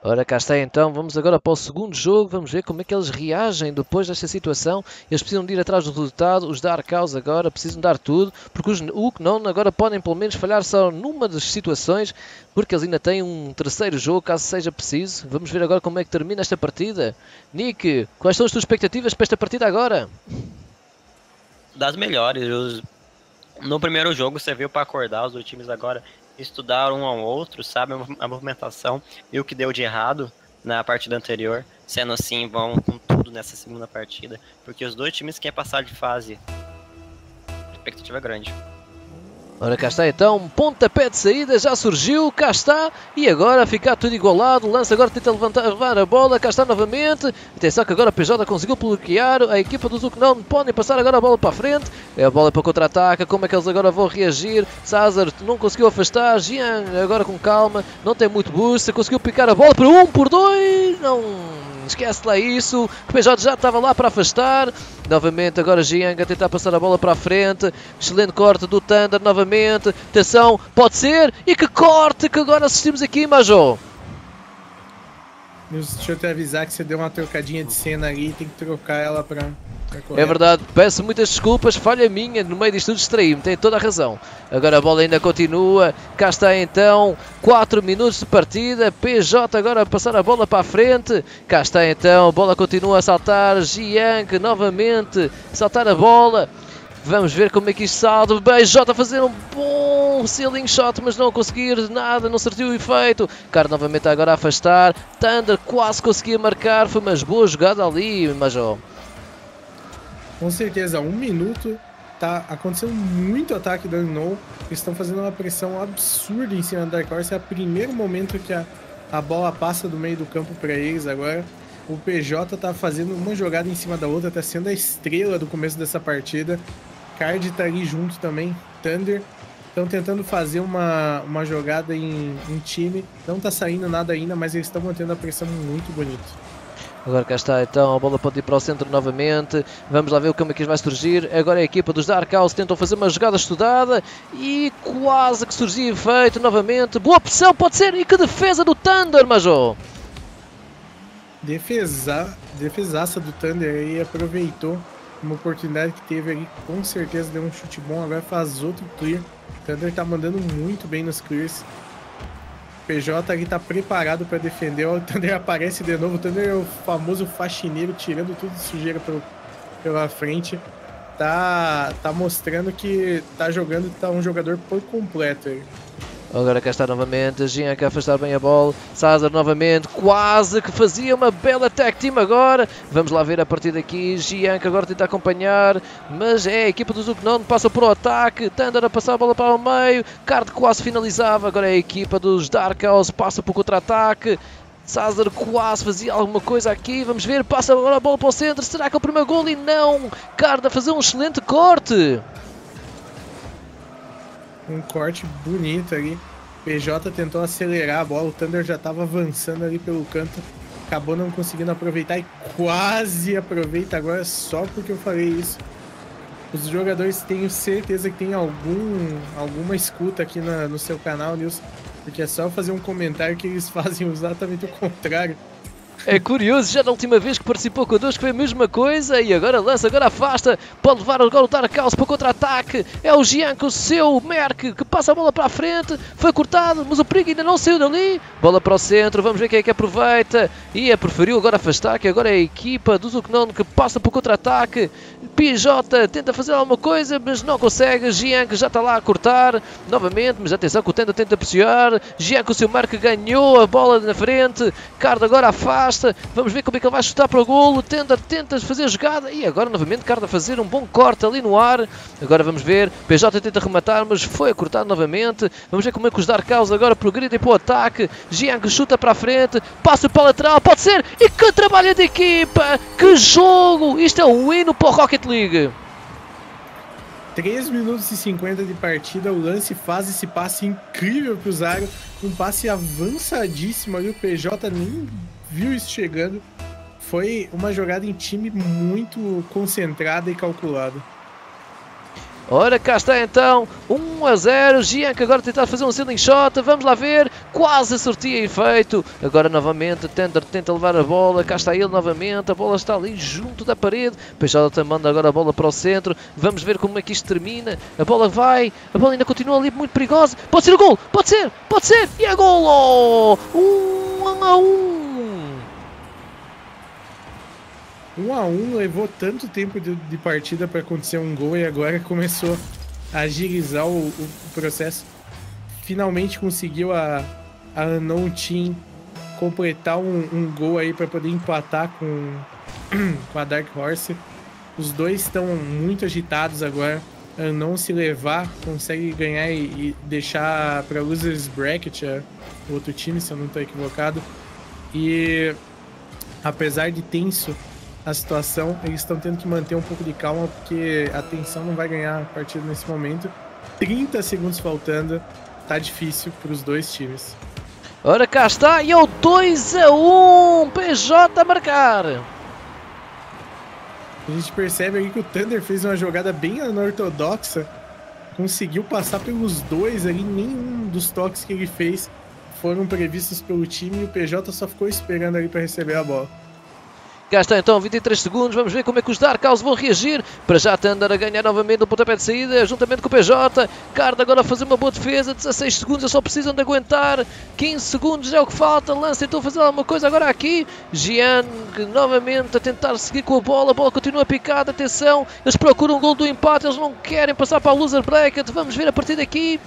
Ora, cá está então. Vamos agora para o segundo jogo. Vamos ver como é que eles reagem depois desta situação. Eles precisam de ir atrás do resultado. Os Dark House agora precisam dar tudo. Porque os Uknon agora podem pelo menos falhar só numa das situações. Porque eles ainda têm um terceiro jogo, caso seja preciso. Vamos ver agora como é que termina esta partida. Nick, quais são as tuas expectativas para esta partida agora? das melhores. Os- No primeiro jogo você viu para acordar, os dois times agora estudaram um ao outro, sabem a mov- a movimentação e o que deu de errado na partida anterior. Sendo assim, vão com tudo nessa segunda partida, porque os dois times querem passar de fase. Expectativa é grande. Ora, cá está então, pontapé de saída, já surgiu, cá está, e agora fica tudo igualado, o lance agora tenta levantar, levar a bola, cá está novamente, atenção que agora a PJ conseguiu bloquear, a equipa do Zucnon podem passar agora a bola para a frente, é a bola para contra-ataque, como é que eles agora vão reagir, Sazar não conseguiu afastar, Jean agora com calma, não tem muito boost, conseguiu picar a bola para um, por dois, não... Esquece lá isso, o PJ já estava lá para afastar. Novamente agora Jiang a tentar passar a bola para a frente. Excelente corte do Thunder novamente. Atenção, pode ser. E que corte que agora assistimos aqui, Major. Deixa eu te avisar que você deu uma trocadinha de cena ali tem que trocar ela pra. É correta. verdade, peço muitas desculpas, falha minha, no meio disto tudo distraí-me, tem toda a razão. Agora a bola ainda continua, cá está então, 4 minutos de partida, PJ agora a passar a bola para a frente, cá está então, a bola continua a saltar, Jiang novamente, saltar a bola. Vamos ver como é que isto salta. BJ a fazer um bom ceiling shot, mas não conseguir nada, não surtiu o efeito. Cara novamente agora a afastar. Thunder quase conseguia marcar. Foi uma boa jogada ali, Major. Com certeza, um minuto. Tá acontecendo muito ataque da Unknown. Estão fazendo uma pressão absurda em cima da Dark Horse. É o primeiro momento que a, a bola passa do meio do campo para eles agora. O PJ tá fazendo uma jogada em cima da outra, tá sendo a estrela do começo dessa partida. Card tá ali junto também, Thunder. Estão tentando fazer uma, uma jogada em, em time. Não tá saindo nada ainda, mas eles estão mantendo a pressão muito bonito. Agora cá está então, a bola pode ir para o centro novamente. Vamos lá ver como é que vai surgir. Agora a equipa dos Dark House tentam fazer uma jogada estudada e quase que surgiu efeito novamente. Boa pressão, pode ser. E que defesa do Thunder, Major. Defesa, defesaça do Thunder aí aproveitou uma oportunidade que teve ali, com certeza deu um chute bom, agora faz outro clear. O Thunder tá mandando muito bem nos clears. PJ ali tá preparado para defender, o Thunder aparece de novo. O Thunder é o famoso faxineiro, tirando tudo de sujeira pelo, pela frente. Tá, tá mostrando que tá jogando, tá um jogador por completo. Agora cá está novamente, Jean que afastar bem a bola, Sazar novamente, quase que fazia uma bela tag team agora. Vamos lá ver a partir daqui, que agora tenta acompanhar, mas é a equipa do Zucnon passa por o ataque, Thunder a passar a bola para o meio, Card quase finalizava, agora é a equipa dos Dark House passa por contra-ataque. Sazar quase fazia alguma coisa aqui, vamos ver, passa agora a bola para o centro, será que é o primeiro gol? E não, Card a fazer um excelente corte. Um corte bonito ali. PJ tentou acelerar a bola, o Thunder já estava avançando ali pelo canto, acabou não conseguindo aproveitar e quase aproveita agora só porque eu falei isso. Os jogadores tenho certeza que tem algum alguma escuta aqui na- no seu canal, Nilson, porque é só fazer um comentário que eles fazem exatamente o contrário. É curioso, já na última vez que participou connosco foi a mesma coisa e agora lança, agora afasta, pode levar agora o Dark House para contra-ataque. É o Jean com o seu Merck que passa a bola para a frente, foi cortado, mas o perigo ainda não saiu dali. Bola para o centro, vamos ver quem é que aproveita. E é preferiu agora afastar, que agora é a equipa do Zucnon que passa para o contra-ataque. PJ tenta fazer alguma coisa, mas não consegue. Jean que já está lá a cortar novamente, mas atenção que o Tenda tenta pressionar. Jean com o seu Merck ganhou a bola na frente. Cardo agora afasta. Vamos ver como é que ele vai chutar para o golo. Tenta, tenta fazer a jogada. E agora novamente Cardo a fazer um bom corte ali no ar. Agora vamos ver. PJ tenta rematar, mas foi cortado novamente. Vamos ver como é que os Dark House agora progridem para o ataque. Que chuta para a frente. Passa para a lateral. Pode ser. E que trabalho de equipa. Que jogo. Isto é um hino para o Rocket League. 3 minutos e 50 de partida, o lance faz esse passe incrível pro Zago, um passe avançadíssimo ali, o PJ nem viu isso chegando. Foi uma jogada em time muito concentrada e calculada. Ora, cá está então, 1 a 0. Gian que agora tentar fazer um ceiling shot. Vamos lá ver. Quase acertia efeito. Agora novamente Tender tenta levar a bola. Cá está ele novamente. A bola está ali junto da parede. PJ manda agora a bola para o centro. Vamos ver como é que isto termina. A bola vai. A bola ainda continua ali muito perigosa. Pode ser o gol. Pode ser. Pode ser. E é golo. 1 a 1. Um a um levou tanto tempo de, de partida para acontecer um gol e agora começou a agilizar o, o processo. Finalmente conseguiu a, a Unknown Team completar um, um gol aí para poder empatar com, com a Dark Horse. Os dois estão muito agitados agora. A se levar, consegue ganhar e, e deixar para Losers Bracket, o outro time, se eu não estou equivocado. E apesar de tenso a situação, eles estão tendo que manter um pouco de calma porque a tensão não vai ganhar a partida nesse momento. 30 segundos faltando, tá difícil para os dois times. Ora cá está, e é o 2 a 1, PJ a marcar. A gente percebe aqui que o Thunder fez uma jogada bem anortodoxa, conseguiu passar pelos dois ali, nenhum dos toques que ele fez foram previstos pelo time e o PJ só ficou esperando ali para receber a bola. Cá está então, 23 segundos. Vamos ver como é que os Dark House vão reagir. Para já Thunder a ganhar novamente o pontapé de saída, juntamente com o PJ. Card agora a fazer uma boa defesa. 16 segundos, eles só precisam de aguentar. 15 segundos é o que falta. Lance tentou fazer alguma coisa agora aqui. Gian novamente a tentar seguir com a bola. A bola continua picada. Atenção, eles procuram um gol do empate. Eles não querem passar para a loser bracket. Vamos ver a partir daqui.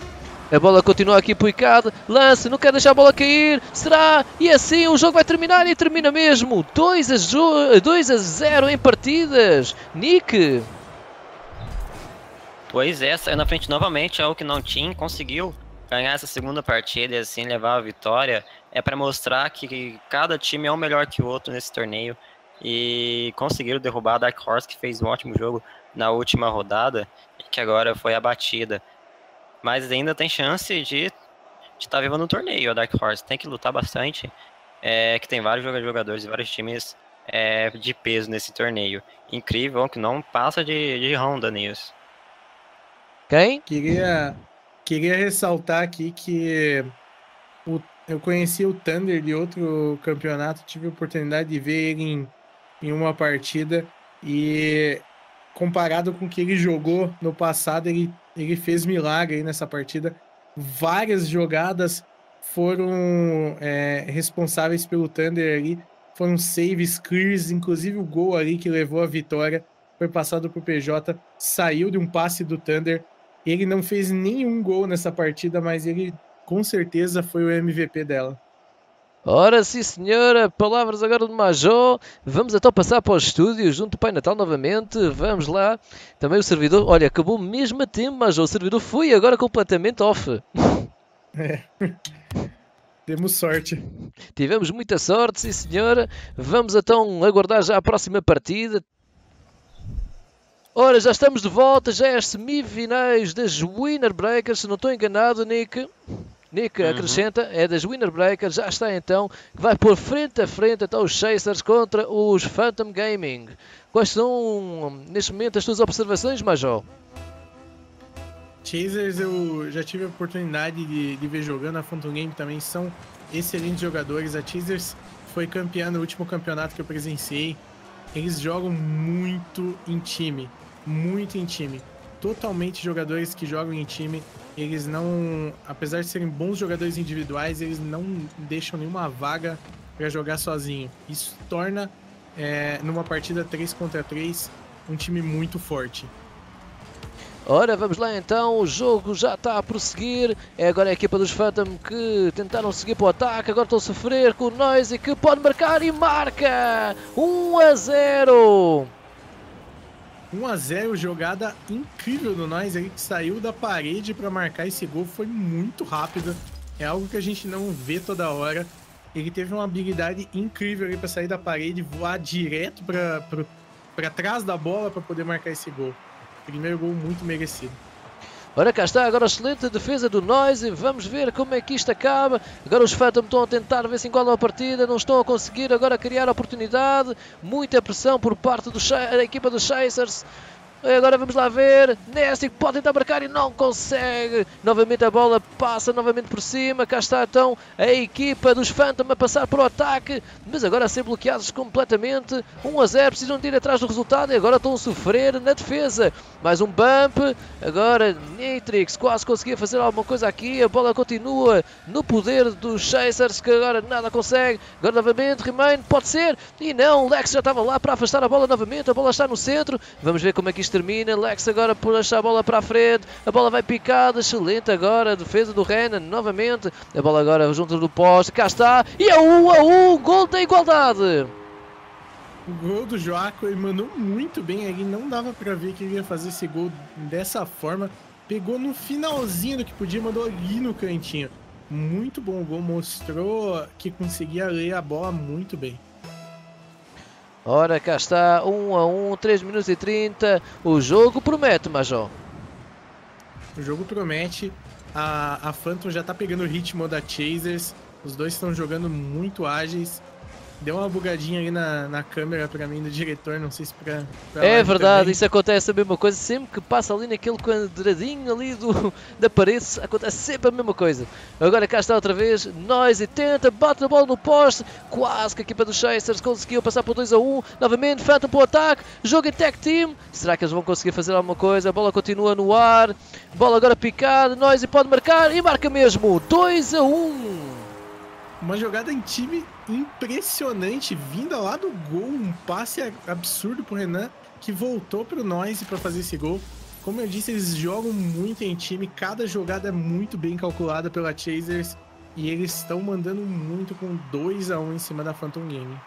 A bola continua aqui picada. Lance, não quer deixar a bola cair. Será? E assim o jogo vai terminar e termina mesmo. 2 a, 2 a 0 em partidas. Nick. Pois é, saiu na frente novamente. É o que não tinha. Conseguiu ganhar essa segunda partida e assim levar a vitória. É para mostrar que cada time é um melhor que o outro nesse torneio. E conseguiram derrubar a Dark Horse, que fez um ótimo jogo na última rodada e que agora foi abatida mas ainda tem chance de estar tá viva no torneio. A Dark Horse tem que lutar bastante, é, que tem vários jogadores e vários times é, de peso nesse torneio. Incrível que não passa de, de ronda nisso. Quem? Queria, queria ressaltar aqui que o, eu conheci o Thunder de outro campeonato, tive a oportunidade de ver ele em, em uma partida e comparado com o que ele jogou no passado, ele ele fez milagre nessa partida. Várias jogadas foram é, responsáveis pelo Thunder ali. Foram saves clears, inclusive o gol ali que levou a vitória foi passado para o PJ, saiu de um passe do Thunder. Ele não fez nenhum gol nessa partida, mas ele com certeza foi o MVP dela. Ora sim senhora, palavras agora do Major. Vamos então passar para o estúdio junto do Pai Natal novamente. Vamos lá. Também o servidor, olha, acabou mesmo a tempo, Major. O servidor foi agora completamente off. É. Temos sorte. Tivemos muita sorte, sim senhora. Vamos então aguardar já a próxima partida. Ora, já estamos de volta, já é as semifinais das Winner Breakers, se não estou enganado, Nick. Nick uhum. acrescenta, é das Winner Breakers, já está então, que vai pôr frente a frente então os Chasers contra os Phantom Gaming. Quais são, neste momento, as tuas observações, Major? Chasers eu já tive a oportunidade de, de ver jogando, a Phantom Game também são excelentes jogadores. A Chasers foi campeã no último campeonato que eu presenciei. Eles jogam muito em time, muito em time. Totalmente jogadores que jogam em time. Eles não, apesar de serem bons jogadores individuais, eles não deixam nenhuma vaga para jogar sozinho. Isso torna é, numa partida 3 contra 3 um time muito forte. Ora, vamos lá então, o jogo já está a prosseguir. É agora a equipa dos Phantom que tentaram seguir para o ataque. Agora estão a sofrer com o Noise que pode marcar e marca! 1 a 0! 1 a 0 jogada incrível do Noise aí que saiu da parede para marcar esse gol. Foi muito rápido. É algo que a gente não vê toda hora. Ele teve uma habilidade incrível aí para sair da parede voar direto para trás da bola para poder marcar esse gol. Primeiro gol muito merecido. Ora, cá está agora excelente defesa do Noise. Vamos ver como é que isto acaba. Agora os Phantom estão a tentar ver se encolam a partida. Não estão a conseguir agora criar oportunidade. Muita pressão por parte da equipa dos Chasers. Agora vamos lá ver. Nestic pode tentar marcar e não consegue. Novamente a bola passa novamente por cima. Cá está então a equipa dos Phantom a passar para o ataque. Mas agora a ser bloqueados completamente. 1 a 0. Precisam de ir atrás do resultado e agora estão a sofrer na defesa. Mais um bump. Agora Nitrix quase conseguia fazer alguma coisa aqui. A bola continua no poder dos Chasers que agora nada consegue. Agora novamente Remain pode ser. E não, Lex já estava lá para afastar a bola novamente. A bola está no centro. Vamos ver como é que isto termina. Lex agora puxa a bola para a frente. A bola vai picada. Excelente agora. A defesa do Renan novamente. A bola agora junto do poste. Cá está. E é 1 a 1. Gol da igualdade. O gol do Joaco ele mandou muito bem. Ele não dava para ver que ele ia fazer esse gol dessa forma. Pegou no finalzinho do que podia, mandou ali no cantinho. Muito bom o gol, mostrou que conseguia ler a bola muito bem. Ora, cá está, 1 a 1, 3 minutos e 30. O jogo promete, Major. O jogo promete. A, a Phantom já tá pegando o ritmo da Chasers. Os dois estão jogando muito ágeis. Deu uma bugadinha ali na, na câmera pra mim do diretor, não sei se pra. pra é verdade, também. isso acontece a mesma coisa. Sempre que passa ali naquele quadradinho ali do, da parede, acontece sempre a mesma coisa. Agora cá está outra vez, Noise tenta, bate a bola no poste, quase que a equipa dos Chasers conseguiu passar por 2 a 1. Novamente, Phantom para o ataque, jogo em tech team. Será que eles vão conseguir fazer alguma coisa? A bola continua no ar, bola agora picada, Noise pode marcar e marca mesmo 2 a 1. Uma jogada em time impressionante, vinda lá do gol, um passe absurdo pro Renan, que voltou pro Noise para fazer esse gol. Como eu disse, eles jogam muito em time, cada jogada é muito bem calculada pela Chasers e eles estão mandando muito com 2 a 1 em cima da Phantom Game.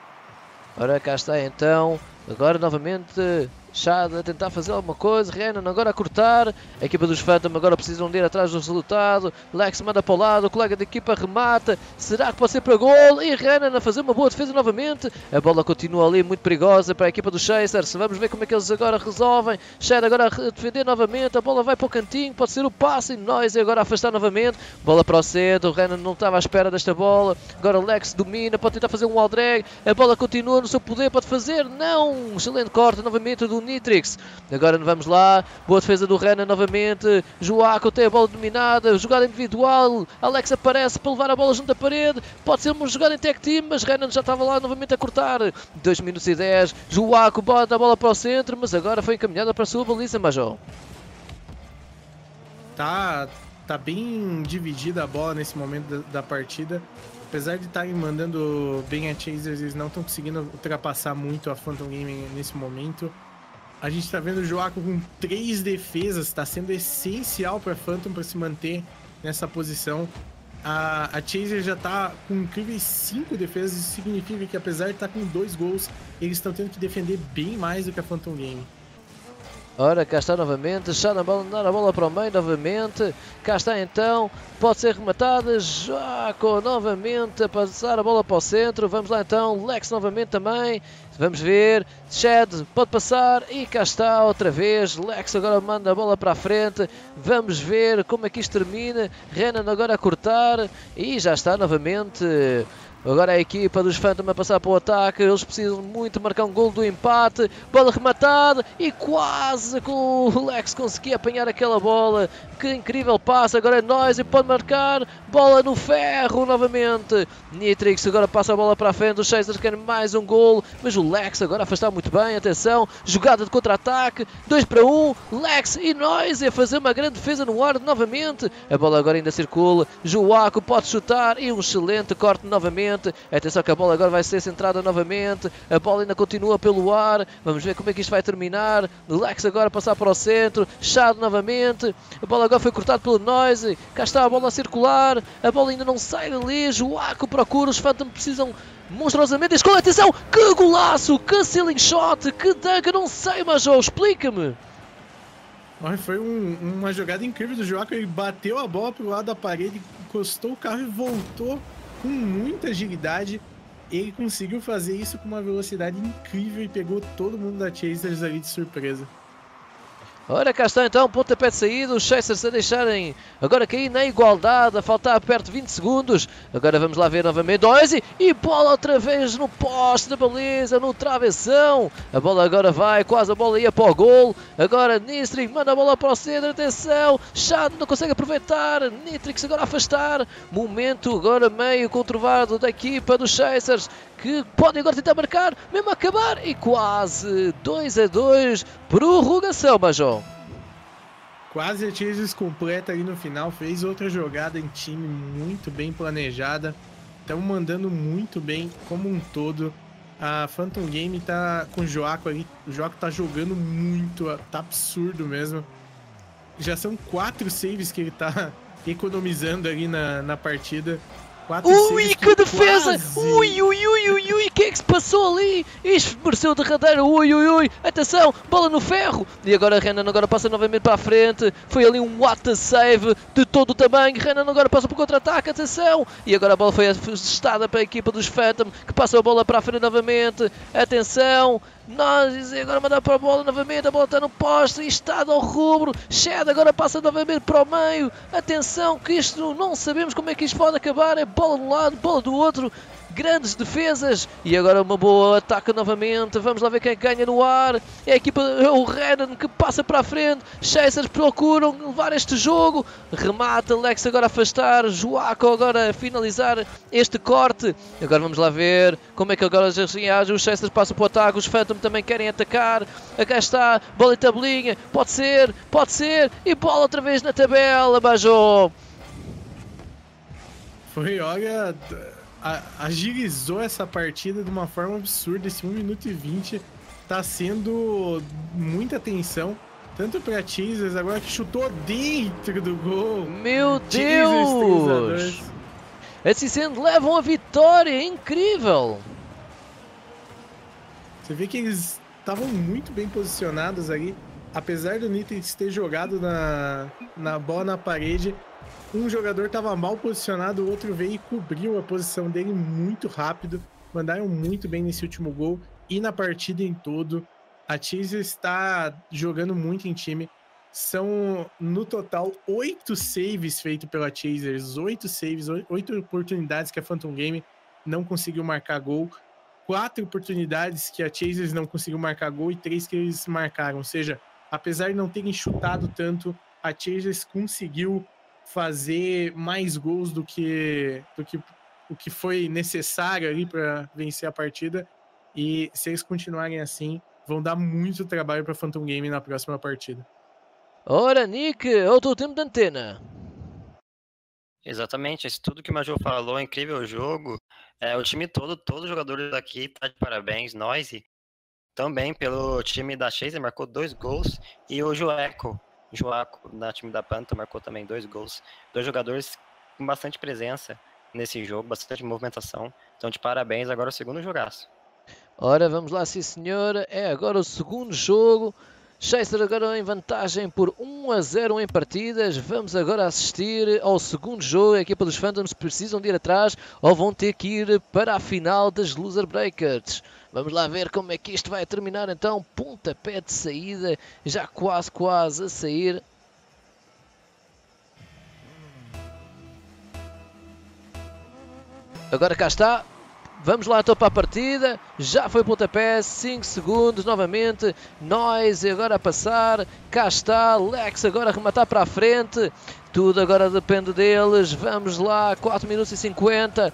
Ora, cá está então, agora novamente Chad a tentar fazer alguma coisa, Renan agora a cortar, a equipa dos Phantom agora precisam de ir atrás do resultado, Lex manda para o lado, o colega da equipa remata, será que pode ser para gol? E Renan a fazer uma boa defesa novamente, a bola continua ali muito perigosa para a equipa dos Chasers, vamos ver como é que eles agora resolvem, Chad agora a defender novamente, a bola vai para o cantinho, pode ser o passe, e Noise agora a afastar novamente, bola para o centro, Renan não estava à espera desta bola, agora Lex domina, pode tentar fazer um wall drag, a bola continua no seu poder, pode fazer, não, excelente corte novamente do Nitrix. Agora vamos lá, boa defesa do Renan novamente. Joaco tem a bola dominada, jogada individual. Alex aparece para levar a bola junto à parede. Pode ser uma jogada em tech team, mas Renan já estava lá novamente a cortar. 2 minutos e 10. Joaco bota a bola para o centro, mas agora foi encaminhada para a sua baliza, Major. Tá, tá bem dividida a bola nesse momento da, da partida apesar de estarem mandando bem a Chasers, eles não estão conseguindo ultrapassar muito a Phantom Gaming nesse momento. A gente tá vendo o Joaco com três defesas, tá sendo essencial para Phantom para se manter nessa posição. A, a Chaser já tá com incríveis cinco defesas, isso significa que apesar de estar tá com dois gols, eles estão tendo que defender bem mais do que a Phantom Game. Ora, cá está novamente, já na bola, dar a bola para o meio novamente. Cá está então, pode ser rematada. Jaco novamente a passar a bola para o centro. Vamos lá então, Lex novamente também. Vamos ver, Chad pode passar e cá está outra vez. Lex agora manda a bola para a frente. Vamos ver como é que isto termina. Renan agora a cortar e já está novamente Agora a equipa dos Phantom a passar para o ataque. Eles precisam muito marcar um gol do empate. Bola rematada e quase que o Lex conseguia apanhar aquela bola. Que incrível passe. Agora é nós e pode marcar. Bola no ferro novamente. Nitrix agora passa a bola para a frente. Os Chasers querem mais um gol. Mas o Lex agora afastar muito bem. Atenção. Jogada de contra-ataque. 2 para 1. Um. Lex e nós a fazer uma grande defesa no ar novamente. A bola agora ainda circula. Joaco pode chutar e um excelente corte novamente novamente. Atenção que a bola agora vai ser centrada novamente. A bola ainda continua pelo ar. Vamos ver como é que isto vai terminar. Lex agora passar para o centro. Chado novamente. A bola agora foi cortada pelo Noise. Cá está a bola a circular. A bola ainda não sai dali. Joaco procura. Os Phantom precisam monstruosamente. Escolha, atenção! Que golaço! Que ceiling shot! Que dunk! não sei, mas explica-me! Foi um, uma jogada incrível do Joaco. Ele bateu a bola pro lado da parede, encostou o carro e voltou com muita agilidade. Ele conseguiu fazer isso com uma velocidade incrível e pegou todo mundo da Chasers ali de surpresa. Ora, cá está então, pontapé de saída, os Chasers a deixarem agora cair na igualdade, a faltar perto de 20 segundos. Agora vamos lá ver novamente Ozzy e bola outra vez no poste da baliza, no travessão. A bola agora vai, quase a bola ia para o gol. Agora Nistrix manda a bola para o centro, atenção, Chad não consegue aproveitar, Nitrix agora a afastar. Momento agora meio conturbado da equipa dos Chasers que podem agora tentar marcar, mesmo acabar e quase 2 a 2, prorrogação, Major. Quase a Chasers completa ali no final, fez outra jogada em time muito bem planejada. Estão mandando muito bem como um todo. A Phantom Game tá com o Joaco ali. O Joaco tá jogando muito, tá absurdo mesmo. Já são quatro saves que ele tá economizando ali na, na partida. Ui, que defesa! Ui, ui, ui, ui, ui, o que é que se passou ali? Isto mereceu derradeira, ui, ui, ui, atenção, bola no ferro! E agora Renan agora passa novamente para a frente, foi ali um what save de todo o tamanho, Renan agora passa para o contra-ataque, atenção! E agora a bola foi ajustada para a equipa dos Phantom, que passa a bola para a frente novamente, atenção! Nós agora mandar para a bola novamente, a bola está no poste e está ao rubro. Shed agora passa novamente para o meio. Atenção que isto não sabemos como é que isto pode acabar. É bola de um lado, bola do outro grandes defesas e agora uma boa ataque novamente. Vamos lá ver quem ganha no ar. É a equipa, é o Renan que passa para a frente. Chasers procuram levar este jogo. Remata, Lex agora afastar. Joaco agora a finalizar este corte. Agora vamos lá ver como é que agora já reage. Os Chasers passam para o ataque. Os Phantom também querem atacar. Aqui está, bola e tabelinha. Pode ser, pode ser. E bola outra vez na tabela, Bajou. Foi, olha, agilizou essa partida de uma forma absurda. Esse 1 minuto e 20 tá sendo muita tensão. Tanto para Teasers, agora que chutou dentro do gol. Meu Deus! Esses sendo levam a vitória, incrível! Você vê que eles estavam muito bem posicionados ali. Apesar do Nitrix ter jogado na, na bola na parede, um jogador estava mal posicionado, o outro veio e cobriu a posição dele muito rápido. Mandaram muito bem nesse último gol e na partida em todo. A Cheese está jogando muito em time. São, no total, oito saves feitos pela Chasers. Oito saves, oito oportunidades que a Phantom Game não conseguiu marcar gol. Quatro oportunidades que a Chasers não conseguiu marcar gol e três que eles marcaram. Ou seja, apesar de não terem chutado tanto, a Chasers conseguiu fazer mais gols do que, do que o que foi necessário ali para vencer a partida. E se eles continuarem assim, vão dar muito trabalho para Phantom Game na próxima partida. Ora, Nick, é o teu tempo de antena. Exatamente, isso tudo que o Major falou, é incrível o jogo. É, o time todo, todos os jogadores daqui tá de parabéns. Noise também pelo time da Chase marcou dois gols e o Joeco Joaco, na time da Panta, marcou também dois gols. Dois jogadores com bastante presença nesse jogo, bastante movimentação. Então, de parabéns, agora o segundo jogaço. Ora, vamos lá, sim senhora. É agora o segundo jogo. Chaser agora em vantagem por 1 a 0 em partidas. Vamos agora assistir ao segundo jogo. A equipa dos Phantoms precisam de ir atrás ou vão ter que ir para a final das Loser Breakers. Vamos lá ver como é que isto vai terminar então. Pontapé de saída, já quase, quase a sair. Agora cá está. Vamos lá para a partida. Já foi pontapé, 5 segundos novamente. Noise agora a passar. Cá está, Lex agora a rematar para a frente. Tudo agora depende deles. Vamos lá, 4 minutos e 50.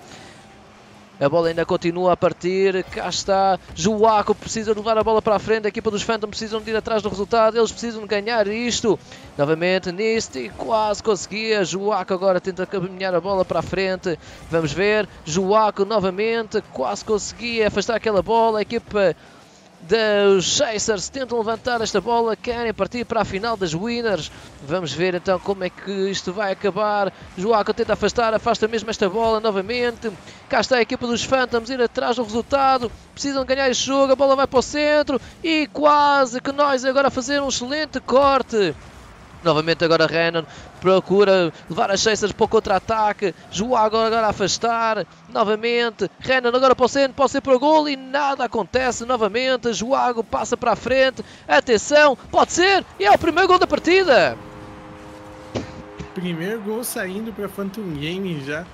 A bola ainda continua a partir. Cá está. Joaco precisa levar a bola para a frente. A equipa dos Phantom precisam de ir atrás do resultado. Eles precisam ganhar isto. Novamente Nisty quase conseguia. Joaco agora tenta caminhar a bola para a frente. Vamos ver. Joaco novamente quase conseguia afastar aquela bola. A equipa dos Chasers tentam levantar esta bola, querem partir para a final das Winners. Vamos ver então como é que isto vai acabar. Joaco tenta afastar, afasta mesmo esta bola novamente. Cá está a equipa dos Phantoms ir atrás do resultado. Precisam ganhar este jogo, a bola vai para o centro e quase que nós agora fazer um excelente corte. Novamente agora Renan procura levar as Chasers para o contra-ataque. Joago agora a afastar. Novamente. Renan agora para o centro. Pode ser para o gol e nada acontece. Novamente. Joago passa para a frente. Atenção. Pode ser. E é o primeiro gol da partida. Primeiro gol saindo para Phantom Game já.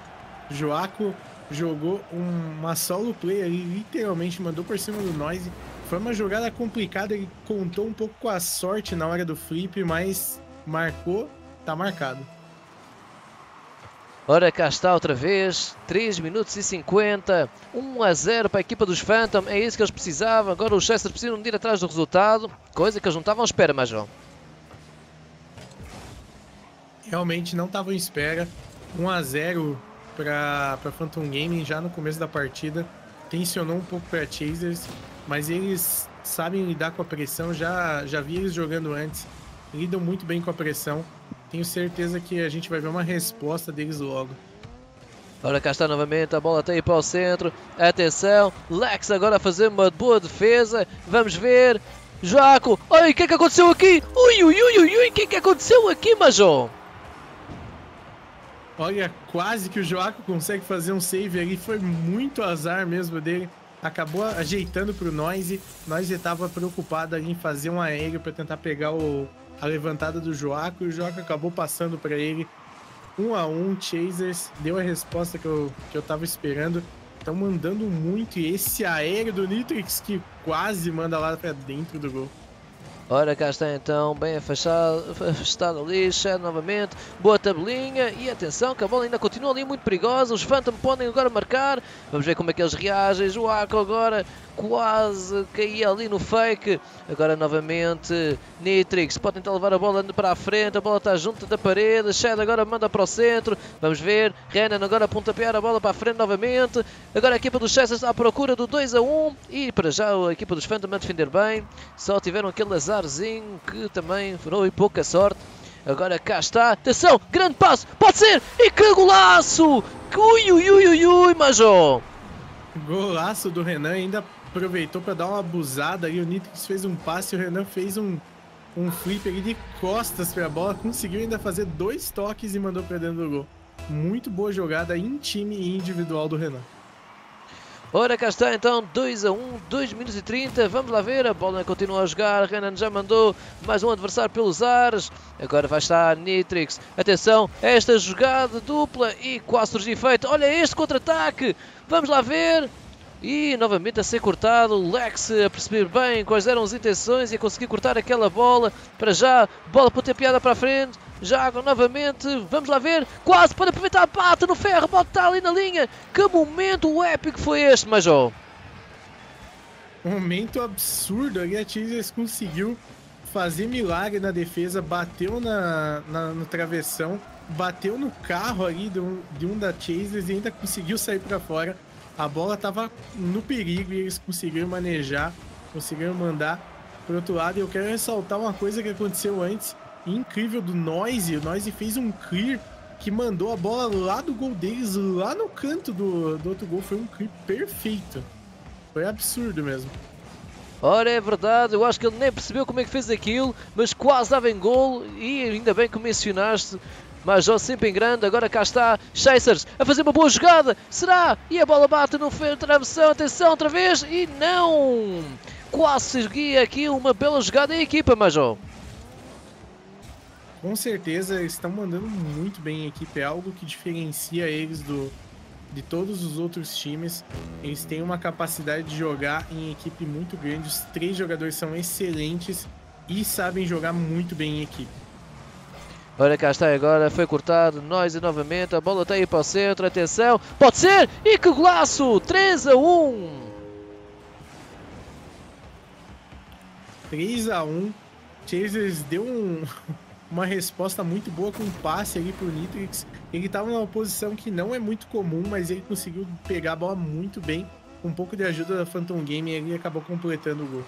Joaco jogou uma solo play ali. Literalmente mandou por cima do Noise. Foi uma jogada complicada. Ele contou um pouco com a sorte na hora do flip, mas marcou, tá marcado. Ora, cá está outra vez, 3 minutos e 50, 1 a 0 para a equipa dos Phantom, é isso que eles precisavam. Agora os Chester precisam de ir atrás do resultado, coisa que eles não estavam à espera, Major. Realmente não estavam à espera. 1 a 0 para Phantom Gaming já no começo da partida. Tensionou um pouco para Chasers, mas eles sabem lidar com a pressão, já, já vi eles jogando antes lidam muito bem com a pressão. Tenho certeza que a gente vai ver uma resposta deles logo. Ora, cá está novamente, a bola está aí para o centro. Atenção, Lex agora a fazer uma boa defesa. Vamos ver. Joaco, oi, o que é que aconteceu aqui? Ui, ui, ui, ui, ui, o que é que aconteceu aqui, Major? Olha, quase que o Joaco consegue fazer um save ali. Foi muito azar mesmo dele. Acabou ajeitando para o Noise. Noise estava preocupado ali em fazer um aéreo para tentar pegar o, a levantada do Joaco e o Joaco acabou passando para ele. Um a um, Chasers deu a resposta que eu, que eu tava esperando. Estão mandando muito e esse aéreo do Nitrix que quase manda lá para dentro do gol. Ora, cá está então, bem afastado, afastado ali, Shed novamente, boa tabelinha e atenção que a bola ainda continua ali muito perigosa, os Phantom podem agora marcar, vamos ver como é que eles reagem, o Arco agora quase caía ali no fake, agora novamente Nitrix pode tentar levar a bola para a frente, a bola está junto da parede, Shed agora manda para o centro, vamos ver, Renan agora a pontapear a bola para a frente novamente, agora a equipa dos Chessers à procura do 2 a 1 e para já a equipa dos Phantom a defender bem, só tiveram aquele azar azarzinho que também foi pouca sorte. Agora cá está. Atenção, grande passo. Pode ser. E que golaço. Ui, ui, ui, ui, ui, Major. Golaço do Renan. Ainda aproveitou para dar uma abusada aí. O Nitrix fez um passe o Renan fez um, um flip ali de costas para a bola. Conseguiu ainda fazer dois toques e mandou para dentro do gol. Muito boa jogada em time e individual do Renan. Ora, cá está então, 2 a 1, 2 minutos e 30. Vamos lá ver, a bola continua a jogar. Renan já mandou mais um adversário pelos ares. Agora vai estar Nitrix. Atenção, esta jogada dupla e quase surgiu efeito. Olha este contra-ataque. Vamos lá ver. E novamente a ser cortado, Lex a perceber bem quais eram as intenções e a conseguir cortar aquela bola. Para já, bola para ter piada para a frente. Jago novamente, vamos lá ver. Quase pode aproveitar, bate no ferro, pode estar ali na linha. Que momento épico foi este, Major? Momento absurdo. Ali a Teasers conseguiu fazer milagre na defesa, bateu na, na, no travessão, bateu no carro ali de um, de um da Chasers e ainda conseguiu sair para fora. A bola estava no perigo e eles conseguiram manejar, conseguiram mandar para outro lado. E eu quero ressaltar uma coisa que aconteceu antes, incrível do Noise. O Noise fez um clear que mandou a bola lá do gol deles, lá no canto do, do outro gol. Foi um clear perfeito. Foi absurdo mesmo. Ora, é verdade, eu acho que ele nem percebeu como é que fez aquilo, mas quase dava em gol e ainda bem que mencionaste Major sempre em grande, agora cá está Chasers a fazer uma boa jogada. Será? E a bola bate no travessão, atenção outra vez e não! Quase seguia aqui uma bela jogada em equipa, Major. Com certeza estão mandando muito bem em equipe, é algo que diferencia eles do, de todos os outros times. Eles têm uma capacidade de jogar em equipe muito grande. Os três jogadores são excelentes e sabem jogar muito bem em equipe. Olha cá está agora, foi cortado, nós e novamente, a bola aí para o centro, atenção, pode ser, e que golaço, 3 a 1. 3 a 1 Chasers deu um, uma resposta muito boa com um passe ali pro Nitrix. Ele estava numa posição que não é muito comum, mas ele conseguiu pegar a bola muito bem. Com um pouco de ajuda da Phantom Game, ele acabou completando o gol.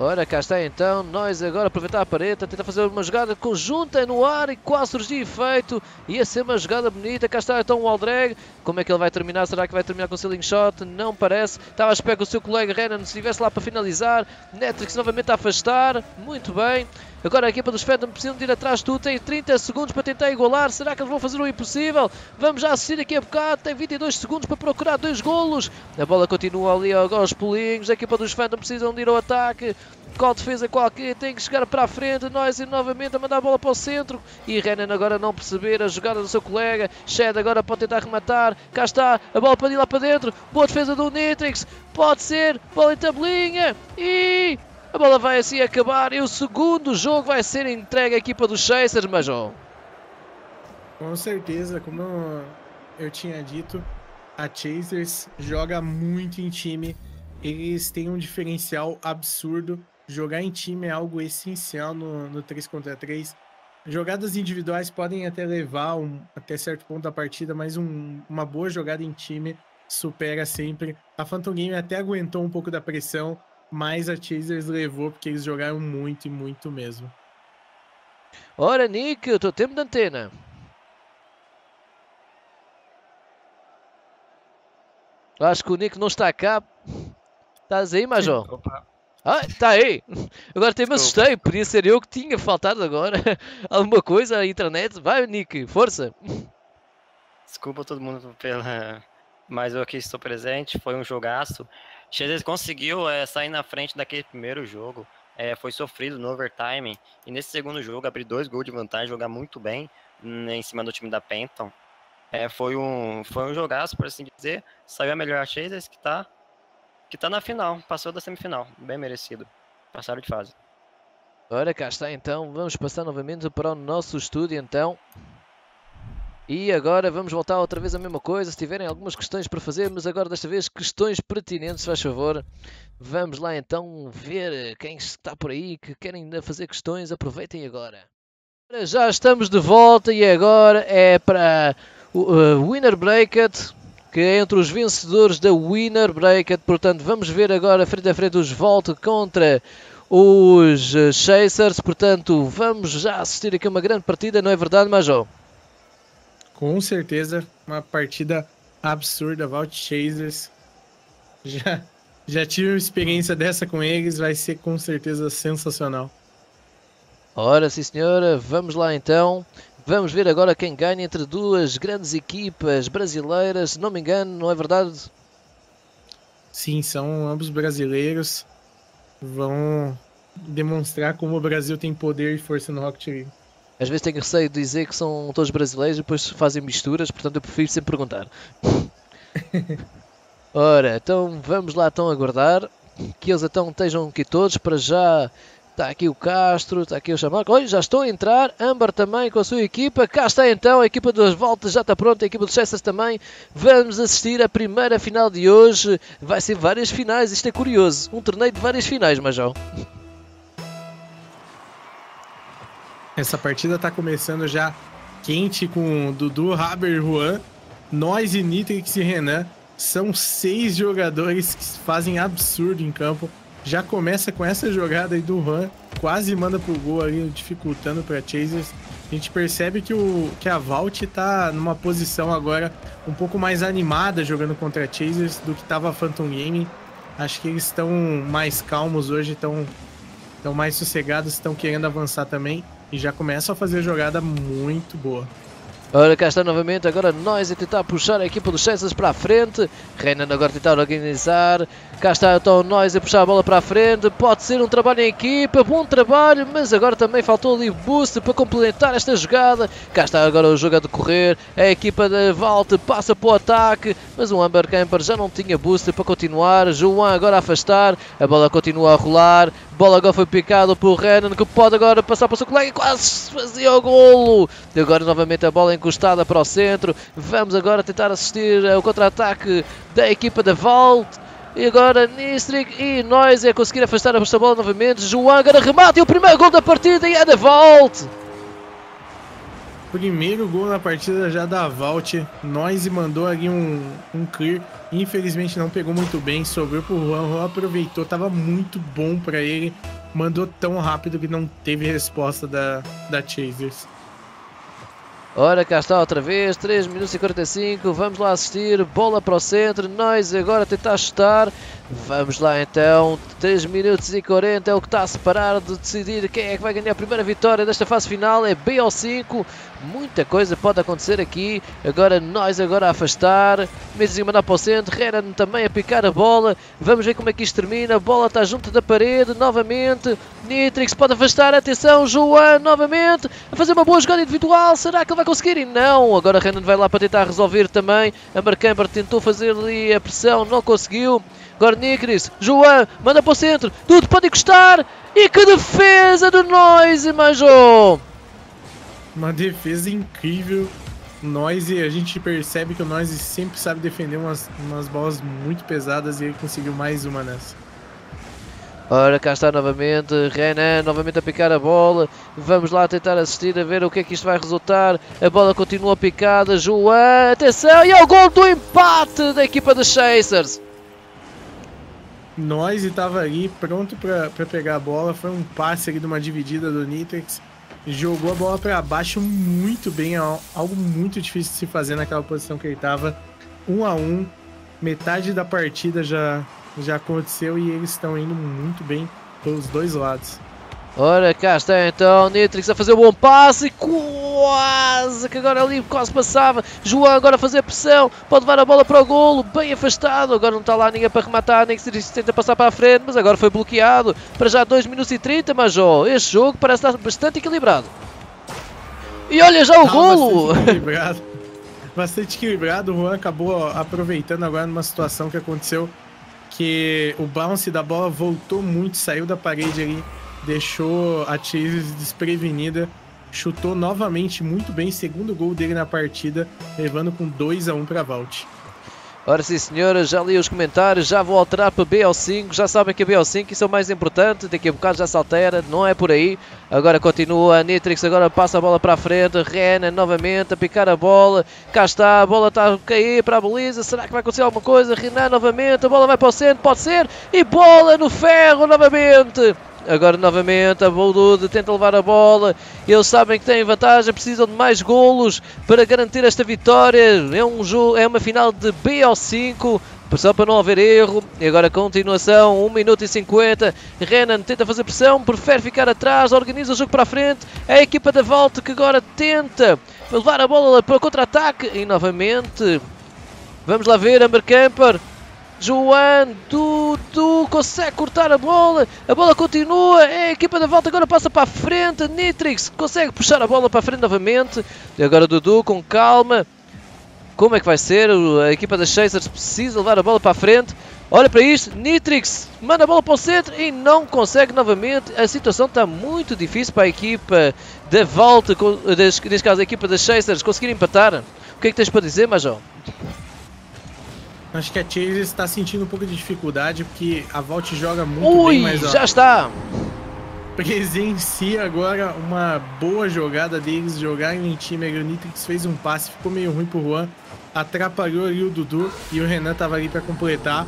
Ora, cá está então, nós agora aproveitar a parede, tentar fazer uma jogada conjunta no ar e quase surgir efeito. Ia ser uma jogada bonita, cá está então o Aldreg. Como é que ele vai terminar? Será que vai terminar com o ceiling shot? Não parece. Estava a esperar que o seu colega Renan estivesse lá para finalizar. Netrix novamente a afastar. Muito bem. Agora a equipa dos Phantom precisam de ir atrás de tudo. Tem 30 segundos para tentar igualar. Será que eles vão fazer o impossível? Vamos já assistir aqui a bocado. Tem 22 segundos para procurar dois golos. A bola continua ali aos pulinhos. A equipa dos Phantom precisam de ir ao ataque. Qual defesa qualquer, tem que chegar para a frente. Nós e novamente a mandar a bola para o centro. E Renan agora não perceber a jogada do seu colega. Shed agora pode tentar rematar. Cá está a bola para ir lá para dentro. Boa defesa do Nitrix. Pode ser. Bola em tabelinha. E a bola vai assim acabar e o segundo jogo vai ser entregue à equipa dos Chasers, Major. Com certeza, como eu tinha dito, a Chasers joga muito em time. Eles têm um diferencial absurdo. Jogar em time é algo essencial no, no 3 contra 3. Jogadas individuais podem até levar um, até certo ponto da partida, mas um, uma boa jogada em time supera sempre. A Phantom Game até aguentou um pouco da pressão, mas a Chasers levou porque eles jogaram muito e muito mesmo. Ora, Nick, o teu tempo de antena. Acho que o Nick não está cá. Estás aí, Major? Opa, Ah, está aí. Agora até me assustei. Podia ser eu que tinha faltado agora alguma coisa à internet. Vai, Nick, força. desculpa todo mundo pela. Mas eu aqui estou presente, foi um jogaço. Chazes conseguiu eh, sair na frente daquele primeiro jogo. eh, foi sofrido no overtime. E nesse segundo jogo, abrir dois gols de vantagem, jogar muito bem hum, em cima do time da Penton. Eh, foi, um, foi um jogaço, por assim dizer. Saiu a melhor a Chasers, que tá, que tá na final. Passou da semifinal. Bem merecido. Passaram de fase. Ora, cá está então. Vamos passar novamente para o nosso estúdio então. E agora vamos voltar outra vez à mesma coisa. Se tiverem algumas questões para fazer, mas agora desta vez questões pertinentes, faz favor. Vamos lá então ver quem está por aí que querem ainda fazer questões. Aproveitem agora. Ora, Já estamos de volta e agora é para o uh, Winner Bracket, que é entre os vencedores da Winner Bracket. Portanto, vamos ver agora frente a frente os Volt contra os uh, Chasers. Portanto, vamos já assistir aqui a uma grande partida, não é verdade, Major? Com certeza, uma partida absurda. Vault Chasers. Já, já tive uma experiência dessa com eles, vai ser com certeza sensacional. Ora, sim senhora, vamos lá então. Vamos ver agora quem ganha entre duas grandes equipas brasileiras. Se não me engano, não é verdade? Sim, são ambos brasileiros. Vão demonstrar como o Brasil tem poder e força no Rocket League. Às vezes tenho receio de dizer que são todos brasileiros e depois fazem misturas, portanto eu prefiro sempre perguntar. Ora, então vamos lá então aguardar que eles então estejam aqui todos para já. Está aqui o Castro, está aqui o Chamarco. Olha, já estou a entrar. Amber também com a sua equipa. Cá está então, a equipa das voltas já está pronta, a equipa dos Chessas também. Vamos assistir à primeira final de hoje. Vai ser várias finais, isto é curioso. Um torneio de várias finais, Majão. Essa partida tá começando já quente com Dudu, Haber e Juan. Nós e Nitrix e Renan são seis jogadores que fazem absurdo em campo. Já começa com essa jogada aí do Juan, quase manda pro gol ali, dificultando para Chasers. A gente percebe que, o, que a Vault tá numa posição agora um pouco mais animada jogando contra a Chasers do que tava Phantom Gaming. Acho que eles estão mais calmos hoje, estão mais sossegados, estão querendo avançar também e já começam a fazer jogada muito boa. Ora, cá está novamente, agora nós a tentar puxar a equipa dos Chelsea para a frente. Renan agora a tentar organizar. Cá está então nós a puxar a bola para a frente. Pode ser um trabalho em equipa, bom trabalho, mas agora também faltou ali boost para complementar esta jogada. Cá está agora o jogo a decorrer. A equipa da Valte passa para o ataque, mas o Amber Camper já não tinha boost para continuar. João agora a afastar, a bola continua a rolar. Bola agora foi picada por Renan que pode agora passar para o seu colega e quase fazia o golo. E agora novamente a bola encostada para o centro. Vamos agora tentar assistir ao contra-ataque da equipa da Vault. E agora Nistrik e nós é conseguir afastar a bola novamente. João agora remata e o primeiro gol da partida e é da Vault. Primeiro gol na partida já da Vault. Noise mandou ali um, um clear. Infelizmente não pegou muito bem. Sobrou pro Juan. Juan aproveitou. Tava muito bom para ele. Mandou tão rápido que não teve resposta da, da Chasers. Ora, cá está outra vez, 3 minutos e 45, vamos lá assistir, bola para o centro, nós agora tentar chutar, vamos lá então, 3 minutos e 40 é o que está a separar de decidir quem é que vai ganhar a primeira vitória desta fase final, é BO5, muita coisa pode acontecer aqui, agora nós agora a afastar, mesmo mandar para o centro, Renan também a picar a bola, vamos ver como é que isto termina, a bola está junto da parede, novamente, Nitrix pode afastar, atenção, João novamente, a fazer uma boa jogada individual, será que ele vai conseguir? E não, agora Renan vai lá para tentar resolver também. A Marcamber tentou fazer ali a pressão, não conseguiu. Agora Nicris, João, manda para o centro, tudo pode encostar. E que defesa do Noise, Major! Uma defesa incrível. Noise, a gente percebe que o Noise sempre sabe defender umas, umas bolas muito pesadas e ele conseguiu mais uma nessa. Ora, cá está novamente, Renan novamente a picar a bola. Vamos lá tentar assistir a ver o que é que isto vai resultar. A bola continua picada. João, atenção! E é o gol do empate da equipa dos Chasers. Nós estava ali pronto para pegar a bola. Foi um passe ali de uma dividida do Nitrix. Jogou a bola para baixo muito bem. Algo muito difícil de se fazer naquela posição que ele estava. Um a um. Metade da partida já já aconteceu e eles estão indo muito bem pelos dois lados. Ora, cá está então, Nitrix a fazer o um bom passe, quase, que agora ali quase passava, João agora a fazer pressão, pode levar a bola para o golo, bem afastado, agora não está lá ninguém para rematar, nem que se tenta passar para a frente, mas agora foi bloqueado, para já 2 minutos e 30, mas ó, este jogo parece estar bastante equilibrado. E olha já o tá golo! Bastante equilibrado, bastante equilibrado, o Juan acabou aproveitando agora numa situação que aconteceu que o bounce da bola voltou muito, saiu da parede ali, deixou a Chase desprevenida, chutou novamente muito bem, segundo gol dele na partida, levando com 2 a 1 para Vault. Ora sim senhora, já li os comentários, já vou alterar para BO5, já sabem que a BO5 isso é o mais importante, daqui a bocado já se altera, não é por aí. Agora continua a Nitrix, agora passa a bola para a frente, Renan novamente a picar a bola, cá está, a bola está a cair para a baliza, será que vai acontecer alguma coisa? Renan novamente, a bola vai para o centro, pode ser, e bola no ferro novamente. Agora novamente a Boldude tenta levar a bola. Eles sabem que têm vantagem, precisam de mais golos para garantir esta vitória. É, um jogo, é uma final de BO5. Só para não haver erro. E agora continuação, 1 minuto e 50. Renan tenta fazer pressão, prefere ficar atrás, organiza o jogo para a frente. A equipa da volta que agora tenta levar a bola para o contra-ataque. E novamente, vamos lá ver, Amber Camper João, Dudu consegue cortar a bola, a bola continua, é a equipa da volta agora passa para a frente, Nitrix consegue puxar a bola para a frente novamente, e agora Dudu com calma, como é que vai ser, a equipa das Chasers precisa levar a bola para a frente, olha para isto, Nitrix manda a bola para o centro e não consegue novamente, a situação está muito difícil para a equipa da volta, neste caso a equipa das Chasers conseguir empatar, o que é que tens para dizer Major? Acho que a Chase está sentindo um pouco de dificuldade porque a Vault joga muito Ui, bem, mas ó, já está! Presencia agora uma boa jogada deles, jogarem em time. O Nitrix fez um passe, ficou meio ruim pro Juan, atrapalhou ali o Dudu e o Renan tava ali para completar.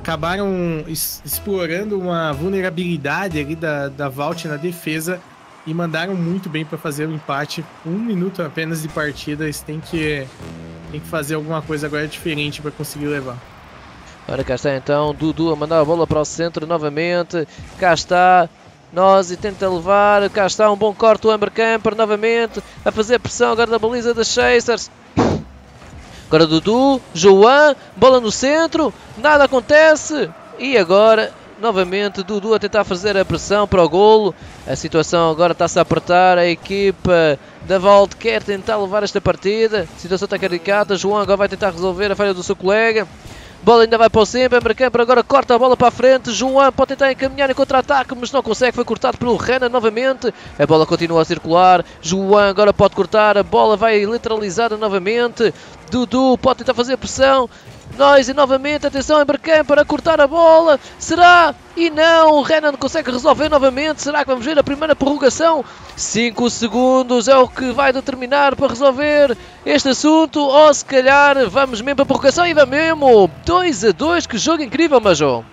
Acabaram explorando uma vulnerabilidade ali da, da Vault na defesa e mandaram muito bem para fazer o empate. Um minuto apenas de partida, eles têm que tem que fazer alguma coisa agora diferente para conseguir levar. Ora, cá está então, Dudu a mandar a bola para o centro novamente. Cá está. Nozzi tenta levar, cá está um bom corte do Amber Camper novamente, a fazer pressão agora da baliza das Chasers. Agora Dudu, João, bola no centro, nada acontece. E agora, novamente, Dudu a tentar fazer a pressão para o golo. A situação agora está-se a apertar, a equipa da Vault quer tentar levar esta partida. A situação está caricata, João agora vai tentar resolver a falha do seu colega. Bola ainda vai para o sempre, Camper agora corta a bola para a frente, João pode tentar encaminhar em contra-ataque, mas não consegue, foi cortado pelo Renan novamente, a bola continua a circular, João agora pode cortar, a bola vai lateralizada novamente, Dudu pode tentar fazer pressão, Noise novamente, atenção, Embercamp para cortar a bola. Será? E não, o Renan consegue resolver novamente. Será que vamos ver a primeira prorrogação? 5 segundos é o que vai determinar para resolver este assunto. Ou se calhar vamos mesmo para a prorrogação e vamos mesmo. 2 a 2, que jogo incrível, Major.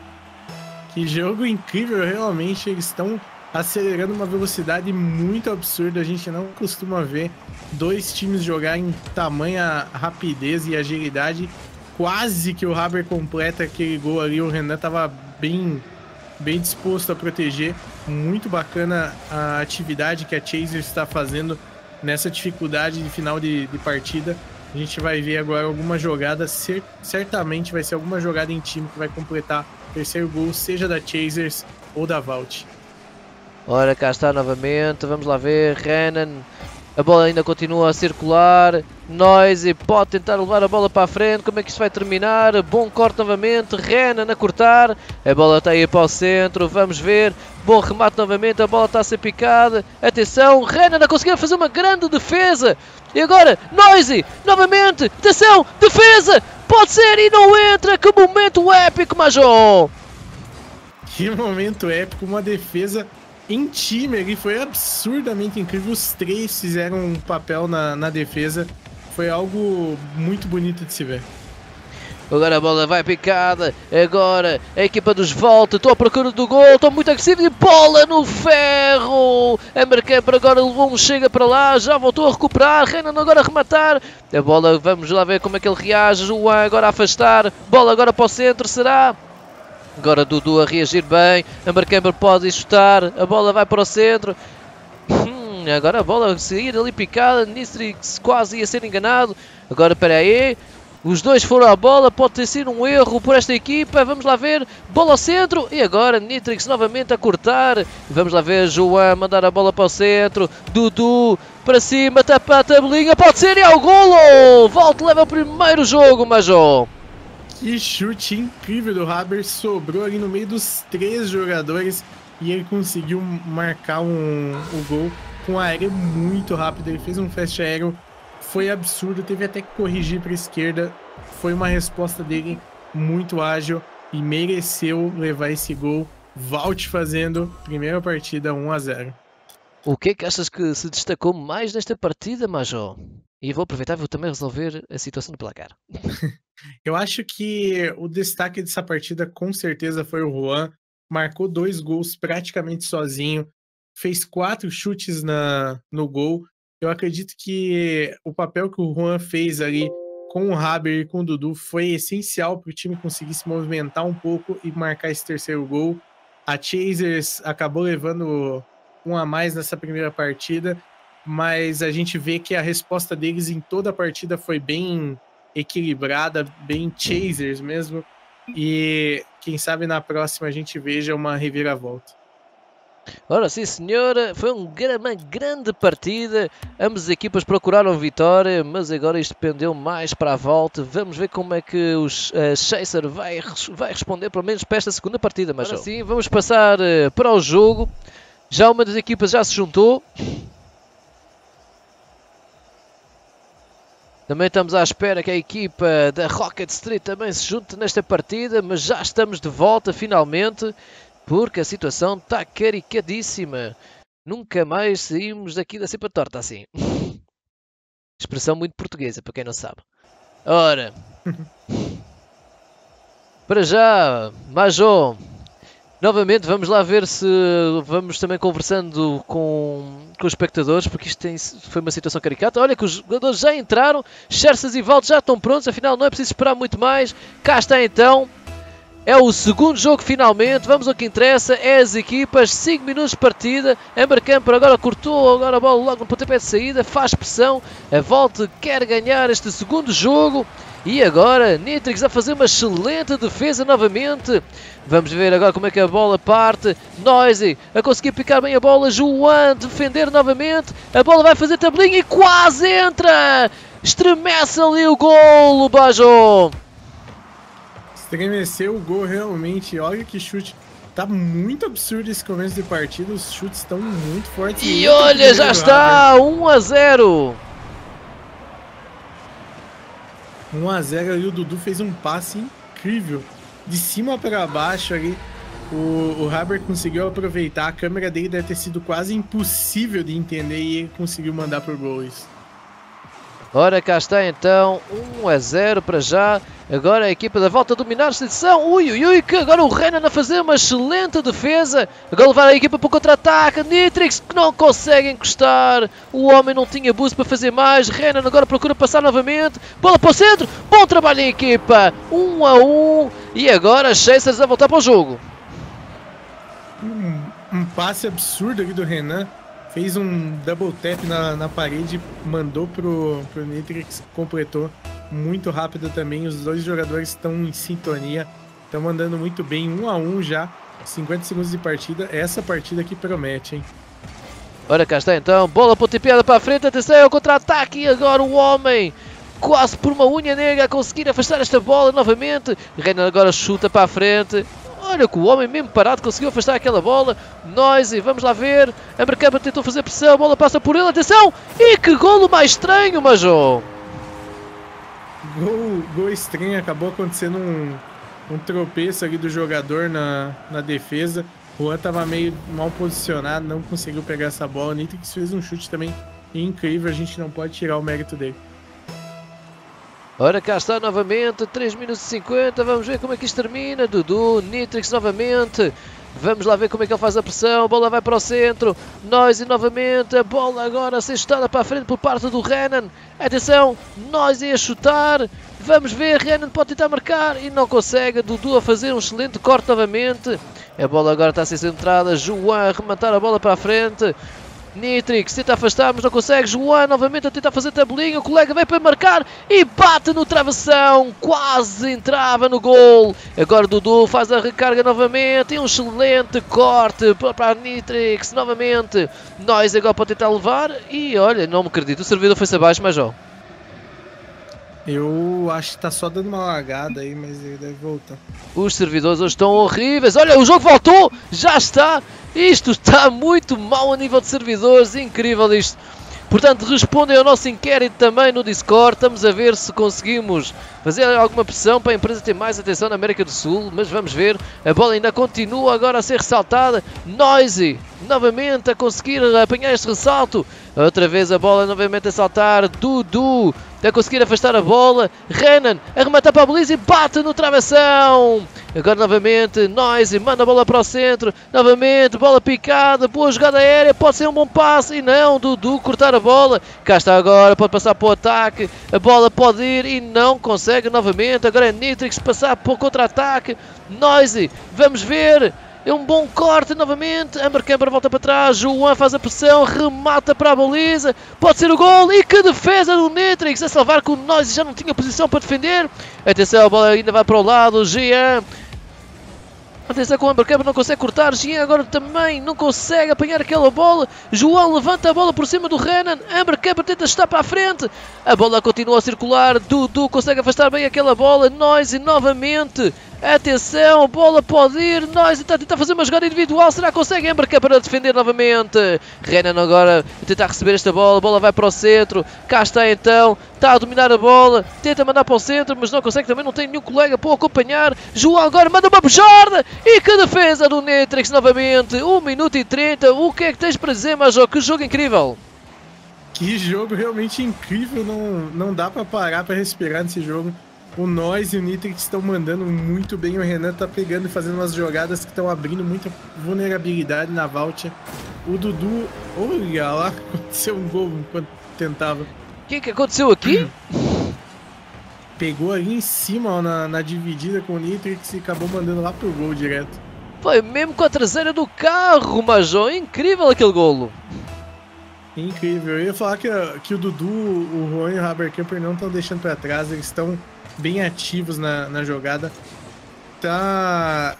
Que jogo incrível, realmente. Eles estão acelerando uma velocidade muito absurda. A gente não costuma ver dois times jogarem em tamanha rapidez e agilidade quase que o Haber completa aquele gol ali. O Renan tava bem, bem disposto a proteger. Muito bacana a atividade que a Chaser está fazendo nessa dificuldade de final de, de partida. A gente vai ver agora alguma jogada, certamente vai ser alguma jogada em time que vai completar o terceiro gol, seja da Chasers ou da Vault. Ora, cá está novamente, vamos lá ver, Renan a bola ainda continua a circular. Noisy pode tentar levar a bola para a frente. Como é que isto vai terminar? Bom corte novamente. Renan a cortar. A bola está aí para o centro. Vamos ver. Bom remate novamente. A bola está a ser picada. Atenção. Renan a conseguir fazer uma grande defesa. E agora, Noisy, novamente. Atenção. Defesa. Pode ser e não entra. Que momento épico, Major. Que momento épico. Uma defesa em time ali foi absurdamente incrível. Os três fizeram um papel na, na defesa. Foi algo muito bonito de se ver. Agora a bola vai picada. Agora a equipa dos volta. Estou à procura do gol. Estou muito agressivo. E bola no ferro. A Mercamper agora um chega para lá. Já voltou a recuperar. Renan agora a rematar. A bola, vamos lá ver como é que ele reage. João agora a afastar. Bola agora para o centro. Será? Agora Dudu a reagir bem. Ambercamber pode chutar. A bola vai para o centro. Hum, agora a bola a sair ali picada. Nistrix quase ia ser enganado. Agora, espera aí. Os dois foram à bola, pode ter sido um erro por esta equipa. Vamos lá ver. Bola ao centro. E agora Nitrix novamente a cortar. Vamos lá ver João mandar a bola para o centro. Dudu para cima, tapa a tabelinha. Pode ser e é o golo. Volta, leva o primeiro jogo, Major. Que chute incrível do Haber, sobrou ali no meio dos três jogadores e ele conseguiu marcar um, o gol com aéreo muito rápido. Ele fez um fast aéreo, foi absurdo, teve até que corrigir para a esquerda. Foi uma resposta dele muito ágil e mereceu levar esse gol. Vault fazendo primeira partida 1 a 0. O que é que achas que se destacou mais nesta partida, Major? E vou aproveitar e vou também resolver a situação do placar. Eu acho que o destaque dessa partida com certeza foi o Juan. Marcou dois gols praticamente sozinho, fez quatro chutes na, no gol. Eu acredito que o papel que o Juan fez ali com o Haber e com o Dudu foi essencial para o time conseguir se movimentar um pouco e marcar esse terceiro gol. A Chasers acabou levando um a mais nessa primeira partida, mas a gente vê que a resposta deles em toda a partida foi bem equilibrada, bem chasers mesmo. E quem sabe na próxima a gente veja uma reviravolta. Ora sim senhora, foi um, uma grande partida, ambas as equipas procuraram vitória, mas agora isto pendeu mais para a volta, vamos ver como é que o uh, Chaser vai, vai responder, pelo menos para esta segunda partida. Mas sim, vamos passar uh, para o jogo, já uma das equipas já se juntou, Também estamos à espera que a equipa da Rocket Street também se junte nesta partida, mas já estamos de volta finalmente, porque a situação está caricadíssima. Nunca mais saímos daqui da cepa torta assim. Expressão muito portuguesa, para quem não sabe. Ora, para já, Major, Novamente, vamos lá ver se vamos também conversando com, com os espectadores, porque isto tem, foi uma situação caricata. Olha que os jogadores já entraram, Xerxes e Valdo já estão prontos, afinal não é preciso esperar muito mais. Cá está então É o segundo jogo finalmente. Vamos ao que interessa. É as equipas. 5 minutos de partida. Amber Camper agora cortou agora a bola logo no pontapé de saída. Faz pressão. A volta quer ganhar este segundo jogo. E agora Nitrix a fazer uma excelente defesa novamente. Vamos ver agora como é que a bola parte. Noisy a conseguir picar bem a bola. João defender novamente. A bola vai fazer tabelinha e quase entra. Estremece ali o gol, Bajo. Estremeceu o gol realmente. Olha que chute. Tá muito absurdo esse começo de partida. Os chutes estão muito fortes. E olha, já está 1 a 0. 1x0 ali, o Dudu fez um passe incrível. De cima para baixo ali, o, o Haber conseguiu aproveitar. A câmera dele deve ter sido quase impossível de entender e ele conseguiu mandar pro gol isso. Ora, cá está então, 1 a 0 para já. Agora a equipa da volta a dominar a seleção. Ui, ui, ui, que agora o Renan a fazer uma excelente defesa. Agora levar a equipa para o contra-ataque. Nitrix que não consegue encostar. O homem não tinha boost para fazer mais. Renan agora procura passar novamente. Bola para o centro. Bom trabalho em equipa. 1 a 1. E agora Chasers a voltar para o jogo. Um, um passe absurdo aqui do Renan fez um double tap na, na parede, mandou pro, pro Nitrix, completou muito rápido também. Os dois jogadores estão em sintonia, estão mandando muito bem, um a um já, 50 segundos de partida. Essa partida aqui promete, hein? Ora, cá está então, bola pontepiada para a frente, atenção, contra-ataque agora o homem quase por uma unha negra a conseguir afastar esta bola novamente. Renan agora chuta para a frente, Olha que o homem mesmo parado conseguiu afastar aquela bola. Noisy, vamos lá ver. A Mercaba tentou fazer pressão, a bola passa por ele, atenção! E que golo mais estranho, Major! Gol, gol estranho, acabou acontecendo um, um tropeço ali do jogador na, na defesa. Juan estava meio mal posicionado, não conseguiu pegar essa bola. O Nitrix fez um chute também incrível, a gente não pode tirar o mérito dele. Ora, cá está novamente, 3 minutos e 50, vamos ver como é que isto termina. Dudu, Nitrix novamente. Vamos lá ver como é que ele faz a pressão. A bola vai para o centro. Noisy novamente. A bola agora a ser chutada para a frente por parte do Renan. Atenção, Noisy a chutar. Vamos ver, Renan pode tentar marcar e não consegue. Dudu a fazer um excelente corte novamente. A bola agora está a ser centrada. João a rematar a bola para a frente. Nitrix tenta afastar, mas não consegue. João novamente a tentar fazer tabelinho. O colega vem para marcar e bate no travessão. Quase entrava no gol. Agora Dudu faz a recarga novamente. E um excelente corte para Nitrix novamente. Nós agora para tentar levar. E olha, não me acredito. O servidor foi-se abaixo, mas ó. Eu acho que está só dando uma lagada aí, mas ele deve voltar. Os servidores hoje estão horríveis. Olha, o jogo voltou. Já está. Isto está muito mal a nível de servidores, incrível isto. Portanto, respondem ao nosso inquérito também no Discord. Estamos a ver se conseguimos fazer alguma pressão para a empresa ter mais atenção na América do Sul. Mas vamos ver. A bola ainda continua agora a ser ressaltada. Noisy, novamente a conseguir apanhar este ressalto. Outra vez a bola novamente a saltar. Dudu a conseguir afastar a bola. Renan a rematar para a baliza e bate no travessão. Agora novamente Noisy manda a bola para o centro. Novamente bola picada. Boa jogada aérea. Pode ser um bom passe. E não, Dudu cortar a bola. Cá está agora. Pode passar para o ataque. A bola pode ir e não consegue novamente. Agora é Nitrix passar para o contra-ataque. Noisy. Vamos ver. É um bom corte novamente. Amber Camper volta para trás. João faz a pressão. Remata para a baliza. Pode ser o gol. E que defesa do Nitrix. A salvar com o Noisy já não tinha posição para defender. Atenção, a bola ainda vai para o lado. Jean Atenção com o Ambercamp, não consegue cortar. Jean agora também não consegue apanhar aquela bola. João levanta a bola por cima do Renan. Ambercamp tenta estar para a frente. A bola continua a circular. Dudu consegue afastar bem aquela bola. Noise novamente. Atenção, bola pode ir. Nós está a tentar fazer uma jogada individual. Será que consegue embarcar para defender novamente? Renan agora a tentar receber esta bola. A bola vai para o centro. Cá está então. Está a dominar a bola. Tenta mandar para o centro, mas não consegue. Também não tem nenhum colega para o acompanhar. João agora manda uma puxada. E que defesa do Netrix novamente. 1 minuto e 30. O que é que tens para dizer, Major? Que jogo incrível. Que jogo realmente incrível. Não, não dá para parar para respirar nesse jogo. O Nós e o Nitrix estão mandando muito bem. O Renan tá pegando e fazendo umas jogadas que estão abrindo muita vulnerabilidade na Vault. O Dudu, olha lá, aconteceu um gol enquanto tentava. O que, que aconteceu aqui? pegou ali em cima, ó, na, na dividida com o Nitrix e acabou mandando lá pro gol direto. Foi mesmo com a traseira do carro, Major. Incrível aquele golo. Incrível. Eu ia falar que, que o Dudu, o Juan e o Haberkamper não estão deixando para trás, eles estão bem ativos na, na jogada. Tá.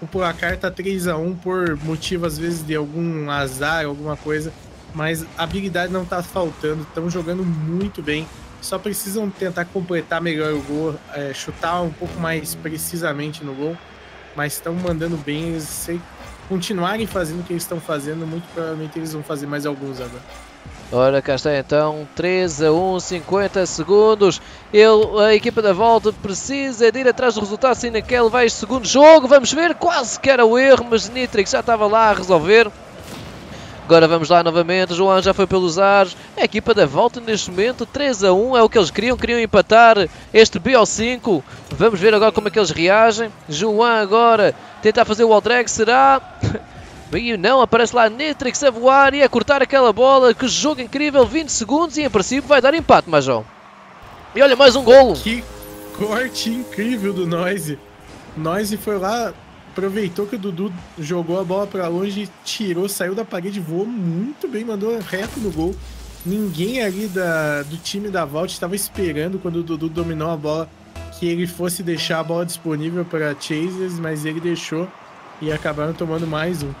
O placar tá 3 a 1 por motivo, às vezes, de algum azar, alguma coisa. Mas a habilidade não tá faltando, estão jogando muito bem. Só precisam tentar completar melhor o gol, é, chutar um pouco mais precisamente no gol. Mas estão mandando bem, se continuarem fazendo o que eles estão fazendo, muito provavelmente eles vão fazer mais alguns agora. Ora, cá está então, 3 a 1, 50 segundos. Ele, a equipa da volta precisa de ir atrás do resultado, se levar este segundo jogo. Vamos ver, quase que era o erro, mas Nitrix já estava lá a resolver. Agora vamos lá novamente, João já foi pelos ares. A equipa da volta neste momento, 3 a 1, é o que eles queriam, queriam empatar este BO5. Vamos ver agora como é que eles reagem. João agora tentar fazer o wall drag, será? E não, aparece lá Nitrix a voar e a cortar aquela bola. Que jogo incrível, 20 segundos e em princípio vai dar empate, Majão. E olha, mais um golo. Que corte incrível do Noise. Noise foi lá, aproveitou que o Dudu jogou a bola para longe, tirou, saiu da parede, voou muito bem, mandou reto no gol. Ninguém ali da, do time da Vault estava esperando quando o Dudu dominou a bola que ele fosse deixar a bola disponível para Chasers, mas ele deixou e acabaram tomando mais um.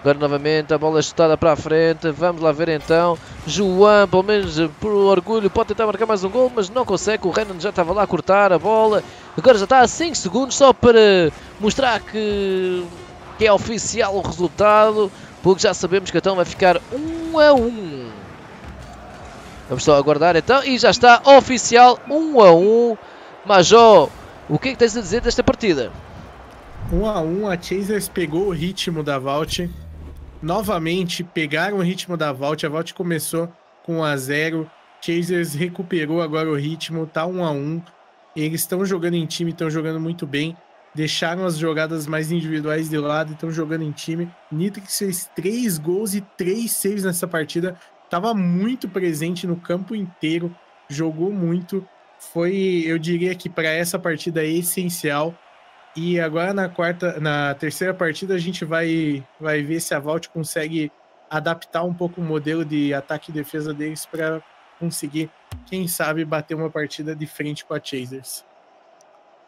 Agora novamente a bola chutada para a frente. Vamos lá ver então. João, pelo menos por orgulho, pode tentar marcar mais um gol, mas não consegue. O Renan já estava lá a cortar a bola. Agora já está a 5 segundos só para mostrar que, que é oficial o resultado. Porque já sabemos que então vai ficar 1 a 1. Vamos só aguardar então. E já está oficial 1 a 1. Major, o que é que tens a dizer desta partida? 1 a 1 a Chasers pegou o ritmo da Vault novamente pegaram o ritmo da Vault. A Vault começou com 1 a 0 Chasers recuperou agora o ritmo, tá 1 a 1 Eles estão jogando em time, estão jogando muito bem. Deixaram as jogadas mais individuais de lado estão jogando em time. Nitrix fez 3 gols e 3 saves nessa partida. Tava muito presente no campo inteiro, jogou muito. Foi, eu diria que para essa partida é essencial. E agora na quarta, na terceira partida a gente vai, vai ver se a Vault consegue adaptar um pouco o modelo de ataque e defesa deles para conseguir, quem sabe, bater uma partida de frente com a Chasers.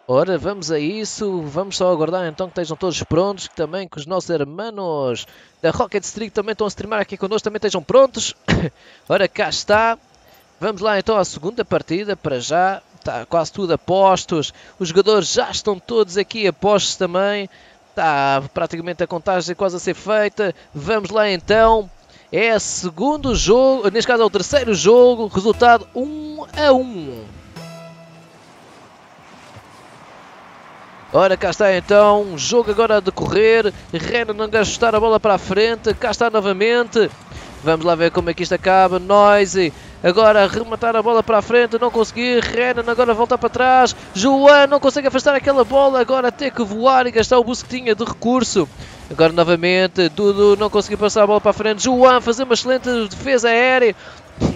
Ora, vamos a isso. Vamos só aguardar então que estejam todos prontos. Que também que os nossos hermanos da Rocket Street também estão a streamar aqui connosco. Também estejam prontos. Ora, cá está. Vamos lá então à segunda partida. Para já. Está quase tudo a postos. Os jogadores já estão todos aqui a postos também. Está praticamente a contagem quase a ser feita. Vamos lá então. É o segundo jogo, neste caso é o terceiro jogo, resultado 1 a 1. Ora, cá está então, um jogo agora a decorrer, Renan a ajustar a bola para a frente, cá está novamente, vamos lá ver como é que isto acaba, Noisy Agora rematar a bola para a frente, não conseguir. Renan agora volta para trás. João não consegue afastar aquela bola. Agora ter que voar e gastar o boost que tinha de recurso. Agora novamente, Dudu não conseguiu passar a bola para a frente. João fazer uma excelente defesa aérea.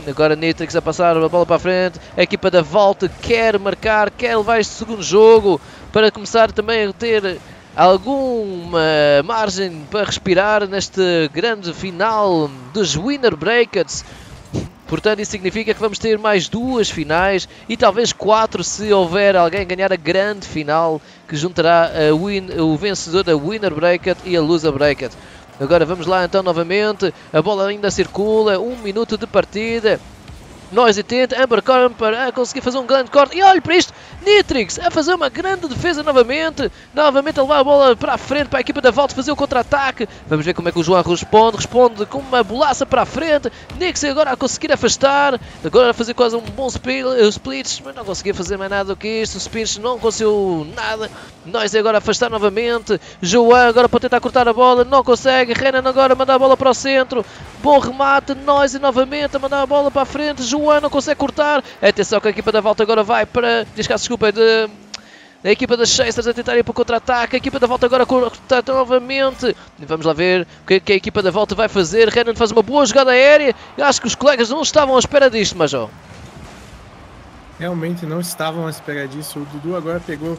Agora Nitrix a passar a bola para a frente. A equipa da volta quer marcar, quer levar este segundo jogo para começar também a ter alguma margem para respirar neste grande final dos Winner Brackets. Portanto, isso significa que vamos ter mais duas finais e talvez quatro se houver alguém ganhar a grande final que juntará win, o vencedor da Winner Bracket e a Loser Bracket. Agora vamos lá então novamente, a bola ainda circula, um minuto de partida. Nós tenta, Amber Camper a conseguir fazer um grande corte. E olha para isto, Nitrix a fazer uma grande defesa novamente. Novamente a levar a bola para a frente para a equipa da volta fazer o contra-ataque. Vamos ver como é que o João responde. Responde com uma bolaça para a frente. Nix agora a conseguir afastar. Agora a fazer quase um bom split, mas não conseguia fazer mais nada do que isto. O não conseguiu nada. Nós agora a afastar novamente. João agora para tentar cortar a bola. Não consegue. Renan agora manda a bola para o centro. Bom remate. Nós novamente a mandar a bola para a frente. João Juan não consegue cortar. Atenção que a equipa da volta agora vai para. Desculpa, de, a equipa das Chasers a tentar ir para o contra-ataque. A equipa da volta agora corta novamente. Vamos lá ver o que, é que, a equipa da volta vai fazer. Renan faz uma boa jogada aérea. Acho que os colegas não estavam à espera disto, ó. Realmente não estavam à espera disso. O Dudu agora pegou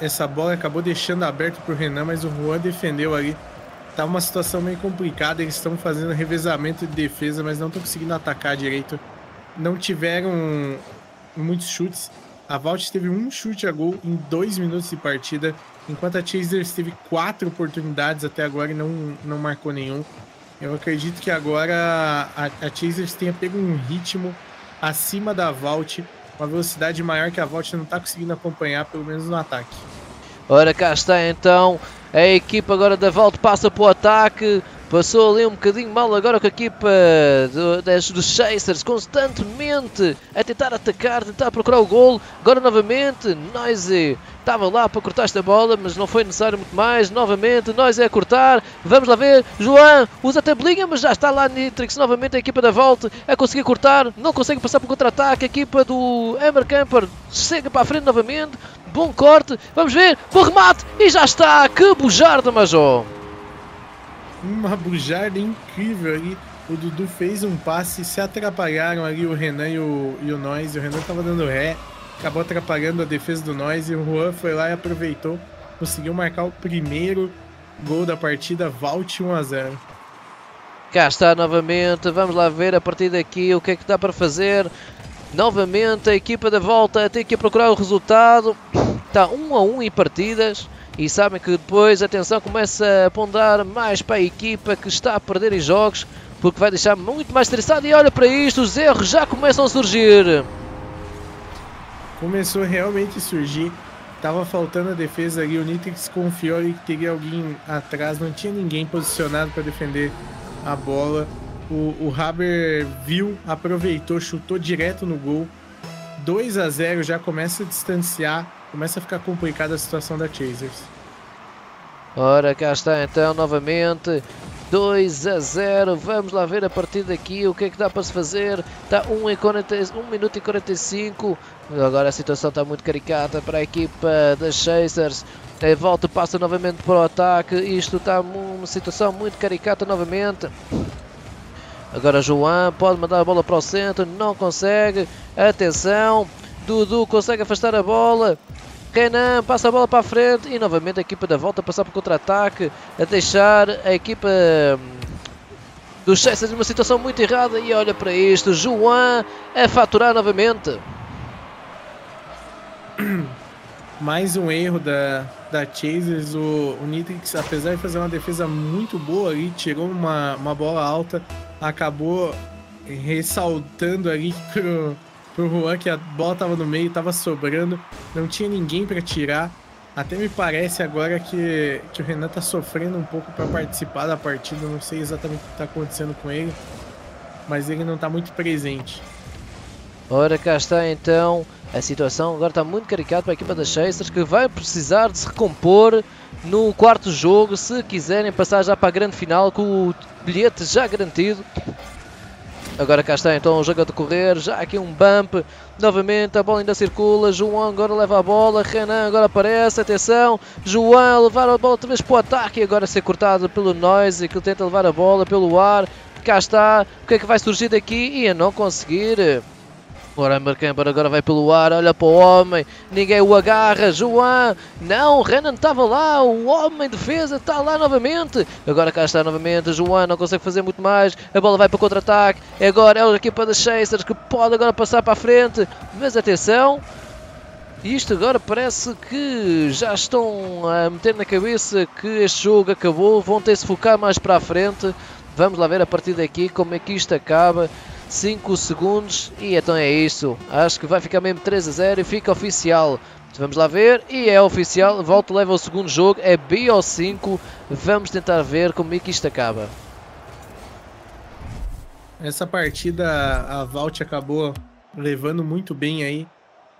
essa bola, acabou deixando aberto pro Renan, mas o Juan defendeu ali. Tá uma situação meio complicada, eles estão fazendo revezamento de defesa, mas não estão conseguindo atacar direito. Não tiveram muitos chutes. A Vault teve um chute a gol em dois minutos de partida, enquanto a Chasers teve quatro oportunidades até agora e não, não marcou nenhum. Eu acredito que agora a, a Chasers tenha pego um ritmo acima da Vault, uma velocidade maior que a Vault não está conseguindo acompanhar, pelo menos no ataque. Ora, cá está então a equipa agora da Vault passa para o ataque. Passou ali um bocadinho mal agora com a equipa do, dos, dos Chasers, constantemente a tentar atacar, tentar procurar o gol. Agora novamente, Noisy estava lá para cortar esta bola, mas não foi necessário muito mais. Novamente, Noisy a cortar. Vamos lá ver. João usa a tabelinha, mas já está lá Nitrix. Novamente a equipa da Volta a conseguir cortar. Não consegue passar para o contra-ataque. A equipa do Ember Camper chega para a frente novamente. Bom corte. Vamos ver. Bom remate. E já está. Que bujarda, Major uma bujarda incrível ali. O Dudu fez um passe, se atrapalharam ali o Renan e o, e o Noise. O Renan tava dando ré, acabou atrapalhando a defesa do Noise. E o Juan foi lá e aproveitou, conseguiu marcar o primeiro gol da partida, Vault 1 a 0. Cá está novamente, vamos lá ver a partir daqui o que é que dá para fazer. Novamente a equipa da volta tem que procurar o resultado. Está 1 a 1 em partidas. E sabem que depois, atenção, começa a ponderar mais para a equipa que está a perder em jogos, porque vai deixar muito mais estressado. E olha para isto, os erros já começam a surgir. Começou realmente a surgir. Tava faltando a defesa ali. O Nitrix confiou que teria alguém atrás. Não tinha ninguém posicionado para defender a bola. O, o Haber viu, aproveitou, chutou direto no gol. 2 a 0 já começa a distanciar começa a ficar complicada a situação da Chasers. Ora, cá está então novamente. 2 a 0. Vamos lá ver a partir daqui o que é que dá para se fazer. Está 1, 40, 1 minuto e 45. Agora a situação está muito caricata para a equipa das Chasers. A volta passa novamente para o ataque. Isto está uma situação muito caricata novamente. Agora João pode mandar a bola para o centro, não consegue. Atenção, Dudu consegue afastar a bola. Renan passa a bola para a frente e novamente a equipa da volta passar para o contra-ataque, a deixar a equipa hum, dos Chelsea numa situação muito errada e olha para isto, João a faturar novamente. Mais um erro da, da Chasers, o, o Nitrix, apesar de fazer uma defesa muito boa ali, tirou uma, uma bola alta, acabou ressaltando ali pro, pro Juan que a bola tava no meio, tava sobrando, não tinha ninguém para tirar. Até me parece agora que, que o Renan tá sofrendo um pouco para participar da partida, não sei exatamente o que tá acontecendo com ele, mas ele não tá muito presente. Ora, cá está então a situação. Agora está muito caricado para a equipa das Chasers que vai precisar de se recompor no quarto jogo se quiserem passar já para a grande final com o bilhete já garantido. Agora cá está então o jogo a decorrer, já aqui um bump, novamente a bola ainda circula, João agora leva a bola, Renan agora aparece, atenção, João a levar a bola outra vez para o ataque agora ser cortado pelo Noise, que tenta levar a bola pelo ar, cá está, o que é que vai surgir daqui e a não conseguir. Ora, Marcamper agora vai pelo ar, olha para o homem, ninguém o agarra, João, não, Renan estava lá, o homem de defesa está lá novamente, agora cá está novamente, João não consegue fazer muito mais, a bola vai para o contra-ataque, agora é a equipa das Chasers que pode agora passar para a frente, mas atenção, isto agora parece que já estão a meter na cabeça que este jogo acabou, vão ter se focar mais para a frente, vamos lá ver a partir daqui como é que isto acaba, 5 segundos e então é isso. Acho que vai ficar mesmo 3 a 0 e fica oficial. Vamos lá ver e é oficial. Volta leva o segundo jogo, é BO5. Vamos tentar ver como é que isto acaba. Essa partida a Valt acabou levando muito bem aí.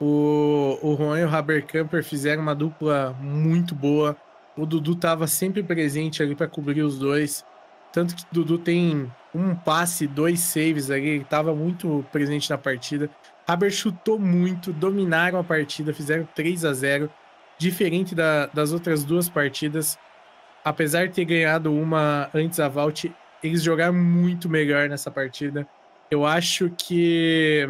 O, o Juan e o Haberkamper fizeram uma dupla muito boa. O Dudu estava sempre presente ali para cobrir os dois. Tanto que Dudu tem um passe, dois saves ali, estava muito presente na partida. Haber chutou muito, dominaram a partida, fizeram 3 a 0 diferente da, das outras duas partidas. Apesar de ter ganhado uma antes a Vault, eles jogaram muito melhor nessa partida. Eu acho que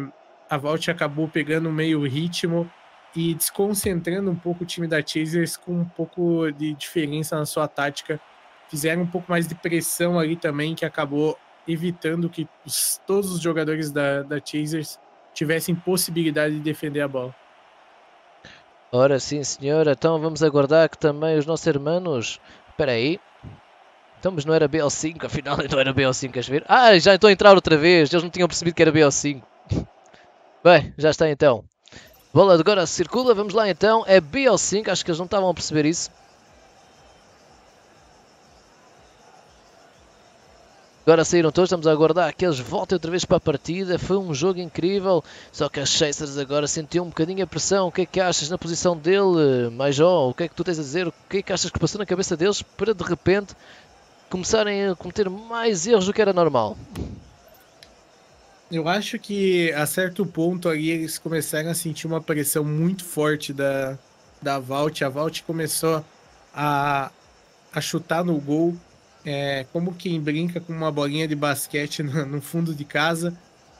a Vault acabou pegando meio ritmo e desconcentrando um pouco o time da Chasers com um pouco de diferença na sua tática. Fizeram um pouco mais de pressão ali também, que acabou evitando que os, todos os jogadores da, da Chasers tivessem possibilidade de defender a bola. Ora sim, senhora. Então vamos aguardar que também os nossos irmãos. Espera aí. Então, mas não era BL5, afinal não era BL5, queres ver? Ah, já estou a entrar outra vez. Eles não tinham percebido que era BL5. Bem, já está então. Bola agora circula, vamos lá então. É BL5, acho que eles não estavam a perceber isso. Agora saíram todos, estamos a aguardar que eles voltem outra vez para a partida. Foi um jogo incrível, só que as Chasers agora sentiam um bocadinho a pressão. O que é que achas na posição dele, Major? O que é que tu tens a dizer? O que é que achas que passou na cabeça deles para de repente começarem a cometer mais erros do que era normal? Eu acho que a certo ponto ali eles começaram a sentir uma pressão muito forte da, da Vault. A Vault começou a, a chutar no gol é, como quem brinca com uma bolinha de basquete no, no, fundo de casa,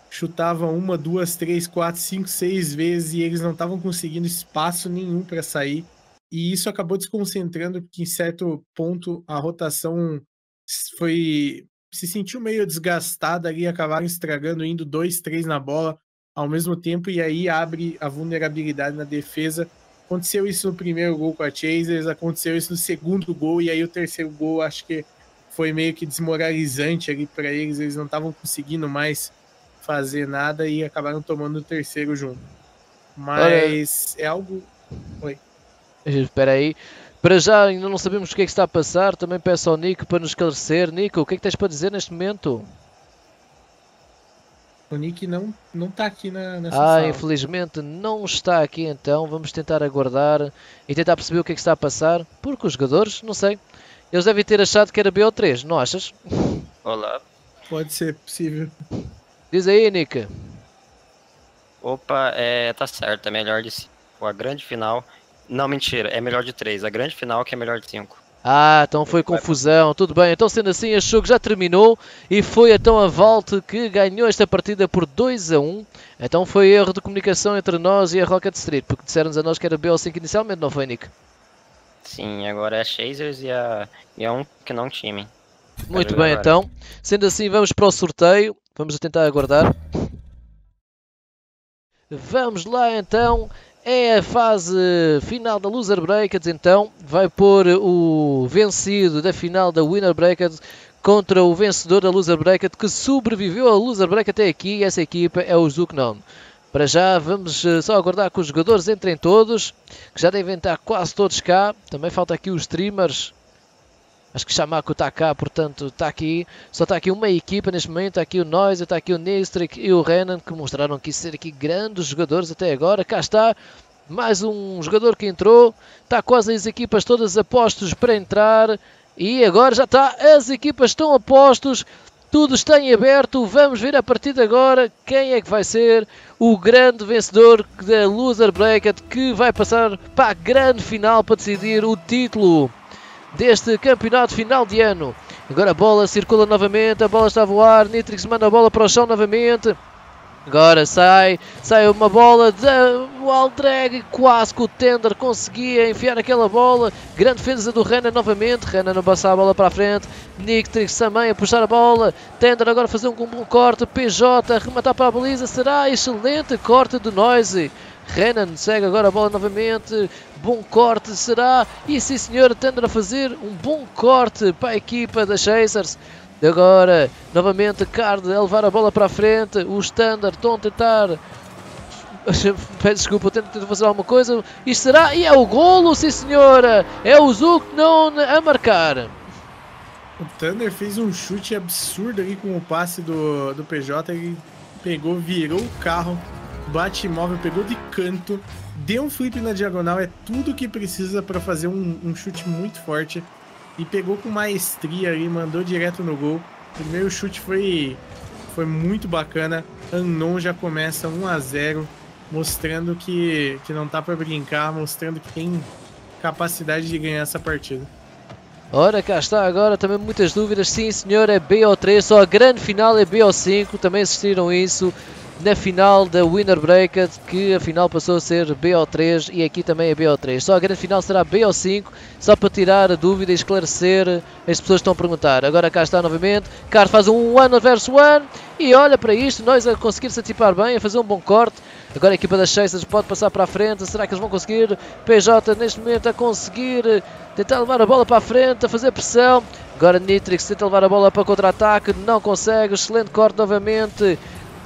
chutava uma, duas, três, quatro, cinco, seis vezes e eles não estavam conseguindo espaço nenhum para sair. E isso acabou desconcentrando, porque em certo ponto a rotação foi se sentiu meio desgastada ali, acabaram estragando, indo dois, três na bola ao mesmo tempo, e aí abre a vulnerabilidade na defesa. Aconteceu isso no primeiro gol com a Chasers, aconteceu isso no segundo gol, e aí o terceiro gol acho que foi meio que desmoralizante ali para eles, eles não estavam conseguindo mais fazer nada e acabaram tomando o terceiro junto. Mas Olha, é algo. Oi. Espera aí. Para já ainda não sabemos o que é que está a passar. Também peço ao Nico para nos esclarecer. Nico, o que é que tens para dizer neste momento? O Nick não, não está aqui na, nessa ah, sala. infelizmente não está aqui então. Vamos tentar aguardar e tentar perceber o que é que está a passar. Porque os jogadores, não sei, eles devem ter achado que era BO3, não achas? Olá. Pode ser possível. Diz aí, Nick. Opa, é, tá certo, é melhor de 5. A grande final. Não, mentira, é melhor de 3. A grande final que é melhor de 5. Ah, então foi confusão, tudo bem. Então, sendo assim, este jogo já terminou e foi então a Vault que ganhou esta partida por 2 a 1. Então foi erro de comunicação entre nós e a Rocket Street, porque disseram-nos a nós que era BO5 inicialmente, não foi, Nick? Sim, agora é a Chasers e a, e a um que não time. Muito bem, agora. então. Sendo assim, vamos para o sorteio. Vamos tentar aguardar. Vamos lá, então. É a fase final da Loser Brackets, então. Vai pôr o vencido da final da Winner Bracket contra o vencedor da Loser Bracket que sobreviveu à Loser Bracket até aqui. Essa equipa é o Zuknon. Para já vamos eh, só aguardar que os jogadores entrem todos, que já devem estar quase todos cá. Também falta aqui os streamers. Acho que Chamako está cá, portanto está aqui. Só está aqui uma equipa neste momento. Está aqui o Noise, está aqui o Nistrik e o Renan, que mostraram aqui ser aqui grandes jogadores até agora. Cá está mais um jogador que entrou. Está quase as equipas todas a postos para entrar. E agora já está, as equipas estão a postos. Tudo está em aberto. Vamos ver a partir de agora quem é que vai ser o grande vencedor da Loser Bracket que vai passar para a grande final para decidir o título deste campeonato final de ano. Agora a bola circula novamente, a bola está a voar, Nitrix manda a bola para o chão novamente. Agora sai, sai uma bola de wall drag, quase que o Tender conseguia enfiar aquela bola. Grande defesa do Renan novamente, Renan não passar a bola para a frente. Nitrix também a puxar a bola. Tender agora fazer um bom corte, PJ rematar para a baliza, será excelente corte do Noise. Renan segue agora a bola novamente. Bom corte será. E sim senhor, Tender a fazer um bom corte para a equipa da Chasers. Agora, novamente, Card a levar a bola para a frente. O Standard estão a tentar. Peço desculpa, tento fazer alguma coisa. Isto será. E é o golo, sim senhora! É o Zuknon a marcar. O Thunder fez um chute absurdo ali com o passe do, do PJ. Ele pegou, virou o carro, bate imóvel, pegou de canto, deu um flip na diagonal. É tudo que precisa para fazer um, um chute muito forte e pegou com maestria ali, mandou direto no gol. O primeiro chute foi, foi muito bacana. Anon já começa 1 a 0 mostrando que, que não tá para brincar, mostrando que tem capacidade de ganhar essa partida. Ora, cá está agora também muitas dúvidas. Sim, senhor, é BO3, só a grande final é BO5, também assistiram isso. Na final da Winner Bracket, que afinal passou a ser BO3 e aqui também é BO3. Só a grande final será BO5, só para tirar a dúvida e esclarecer as pessoas que estão a perguntar. Agora cá está novamente, Car faz um 1 versus 1 e olha para isto, nós a conseguir se antecipar bem, a fazer um bom corte. Agora a equipa das Chasers pode passar para a frente, será que eles vão conseguir? PJ neste momento a conseguir tentar levar a bola para a frente, a fazer pressão. Agora Nitrix tenta levar a bola para contra-ataque, não consegue, excelente corte novamente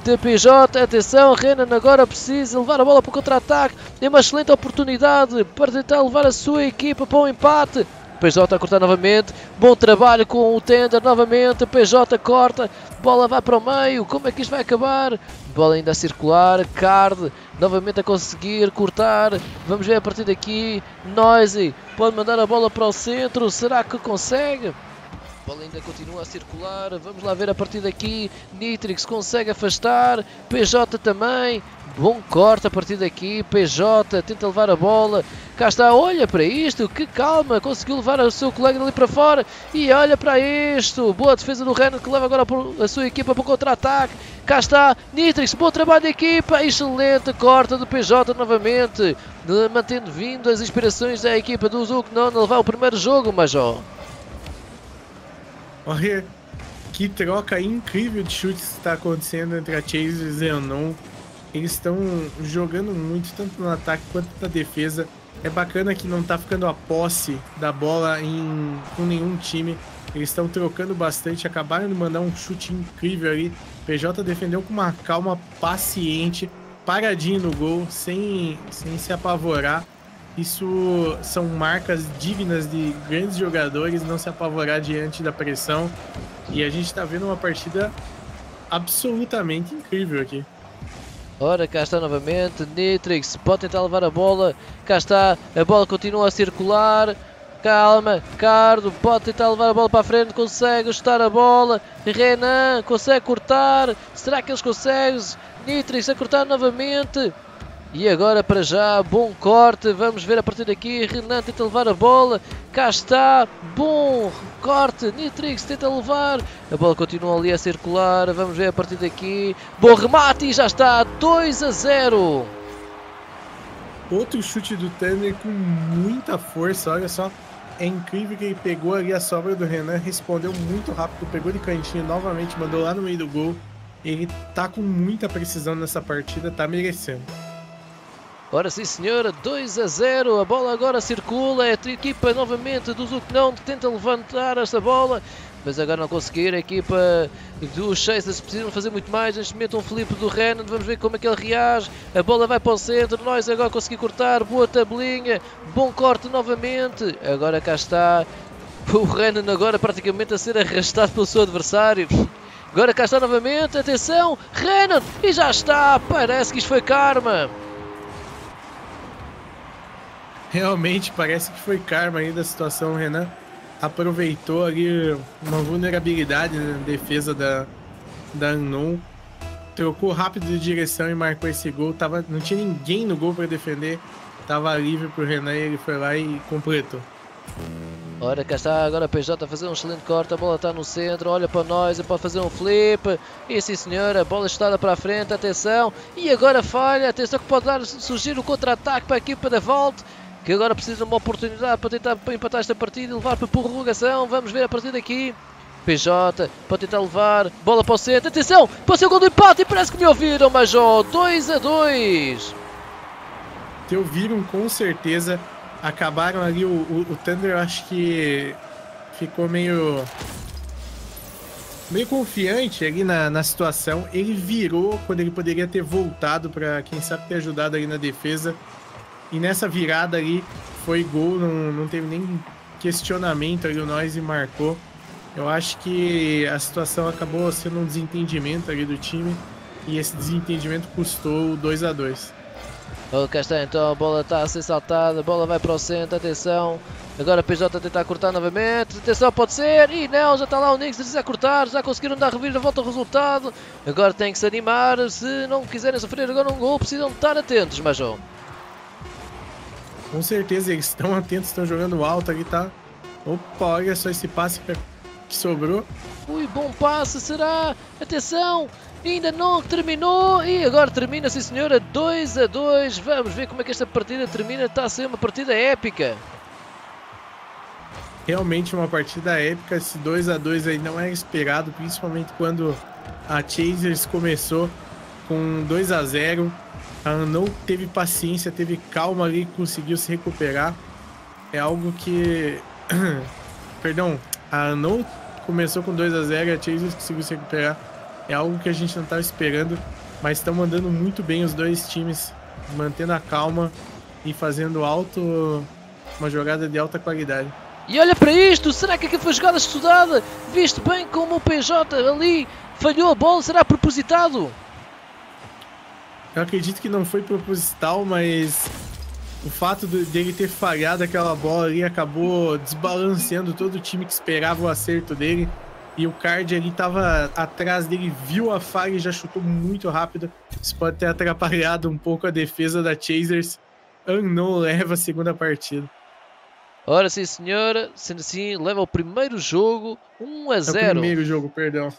de PJ. Atenção, Renan agora precisa levar a bola para o contra-ataque. Tem uma excelente oportunidade para tentar levar a sua equipa para o um empate. PJ a cortar novamente. Bom trabalho com o Tender novamente. PJ corta. Bola vai para o meio. Como é que isto vai acabar? Bola ainda a circular. Card novamente a conseguir cortar. Vamos ver a partir daqui. Noisy pode mandar a bola para o centro. Será que consegue? Bola ainda continua a circular. Vamos lá ver a partir daqui. Nitrix consegue afastar. PJ também. Bom corte a partir daqui. PJ tenta levar a bola. Cá está. Olha para isto. Que calma. Conseguiu levar o seu colega ali para fora. E olha para isto. Boa defesa do Renan que leva agora a sua equipa para o contra-ataque. Cá está. Nitrix. Bom trabalho da equipa. Excelente corta do PJ novamente. Mantendo vindo as inspirações da equipa do Zuc. Não levar o primeiro jogo, Major. Olha que troca incrível de chutes está acontecendo entre a Chase e o Zenon. Eles estão jogando muito, tanto no ataque quanto na defesa. É bacana que não está ficando a posse da bola em, com nenhum time. Eles estão trocando bastante, acabaram de mandar um chute incrível ali. PJ defendeu com uma calma paciente, paradinho no gol, sem, sem se apavorar. Isso são marcas dignas de grandes jogadores, não se apavorar diante da pressão. E a gente está vendo uma partida absolutamente incrível aqui. Ora, cá está novamente, Nitrix pode tentar levar a bola, cá está, a bola continua a circular, calma, Cardo pode tentar levar a bola para a frente, consegue ajustar a bola, Renan consegue cortar, será que eles conseguem? Nitrix a cortar novamente, e agora para já, bom corte, vamos ver a partir daqui, Renan tenta levar a bola, cá está, bom corte, Nitrix tenta levar, a bola continua ali a circular, vamos ver a partir daqui, bom remate e já está, 2 a 0. Outro chute do Tanner com muita força, olha só, é incrível que ele pegou ali a sobra do Renan, respondeu muito rápido, pegou de cantinho novamente, mandou lá no meio do gol, ele tá com muita precisão nessa partida, tá merecendo. Ora sim senhora, 2 a 0, a bola agora circula, é a equipa novamente do Zucnão que tenta levantar esta bola, mas agora não conseguir, a equipa dos Chasers precisam fazer muito mais, neste momento um Felipe do Renan, vamos ver como é que ele reage, a bola vai para o centro, nós agora conseguir cortar, boa tabelinha, bom corte novamente, agora cá está o Renan agora praticamente a ser arrastado pelo seu adversário. Agora cá está novamente, atenção, Renan, e já está, parece que isto foi karma. Realmente parece que foi karma aí da situação. O Renan aproveitou ali uma vulnerabilidade na defesa da, da Unknown. Trocou rápido de direção e marcou esse gol. Tava, não tinha ninguém no gol para defender. Tava livre pro Renan e ele foi lá e completou. Ora, cá está agora PJ a fazer um excelente corte, a bola está no centro, olha para nós, pode fazer um flip, e sim senhor, a bola está para a frente, atenção, e agora falha, atenção que pode dar, surgir o contra-ataque para a equipa da volta, que agora precisa de uma oportunidade para tentar empatar esta partida e levar para a prorrogação. Vamos ver a partir daqui. PJ pode tentar levar, bola para o centro, atenção, ser o gol do empate e parece que me ouviram, Major, 2 a 2. Te ouviram com certeza, acabaram ali, o, o, o Thunder eu acho que ficou meio meio confiante ali na, na situação, ele virou quando ele poderia ter voltado para quem sabe ter ajudado ali na defesa, e nessa virada ali foi gol, não, não teve nem questionamento ali, o Noise marcou. Eu acho que a situação acabou sendo um desentendimento ali do time e esse desentendimento custou o 2 a 2 O está então, a bola está a ser saltada, a bola vai para o centro, atenção. Agora a PJ a tentar cortar novamente, atenção, pode ser, e não, já está lá o Nix a cortar, já conseguiram dar revir a volta ao resultado. Agora tem que se animar, se não quiserem sofrer agora um gol, precisam estar atentos, Major. Com certeza eles estão atentos, estão jogando alto ali, tá? Opa, olha só esse passe que sobrou. Ui, bom passe, será? Atenção! Ainda não terminou e agora termina, sim senhora, 2 a 2. Vamos ver como é que esta partida termina. Está a ser uma partida épica. Realmente uma partida épica. Esse 2 a 2 aí não era esperado, principalmente quando a Chasers começou com 2 a 0 Ela não teve paciência, teve calma ali, conseguiu se recuperar. É algo que. Perdão, a não começou com 2 a 0 a Chasers conseguiu se recuperar. É algo que a gente não estava esperando, mas estão mandando muito bem os dois times, mantendo a calma e fazendo alto uma jogada de alta qualidade. E olha para isto, será que aqui foi jogada estudada? Visto bem como o PJ ali falhou a bola, será propositado? Eu acredito que não foi proposital, mas o fato de, dele ter falhado aquela bola ali acabou desbalanceando todo o time que esperava o acerto dele. E o Card ali tava atrás dele, viu a falha e já chutou muito rápido. Isso pode ter atrapalhado um pouco a defesa da Chasers. Unknown leva a segunda partida. Ora sim senhora, sendo assim, leva o primeiro jogo 1 a 0. É o primeiro jogo, perdão.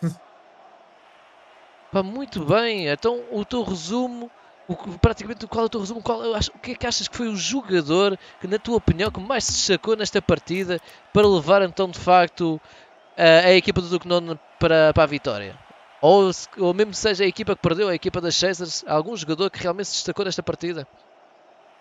Pá, muito bem, então o teu resumo, o, praticamente qual é o teu resumo, qual, o que é que achas que foi o jogador que na tua opinião que mais se destacou nesta partida para levar então de facto a, a equipa do Duke para, para a vitória? Ou, ou mesmo seja a equipa que perdeu, a equipa das Chasers, algum jogador que realmente se destacou nesta partida?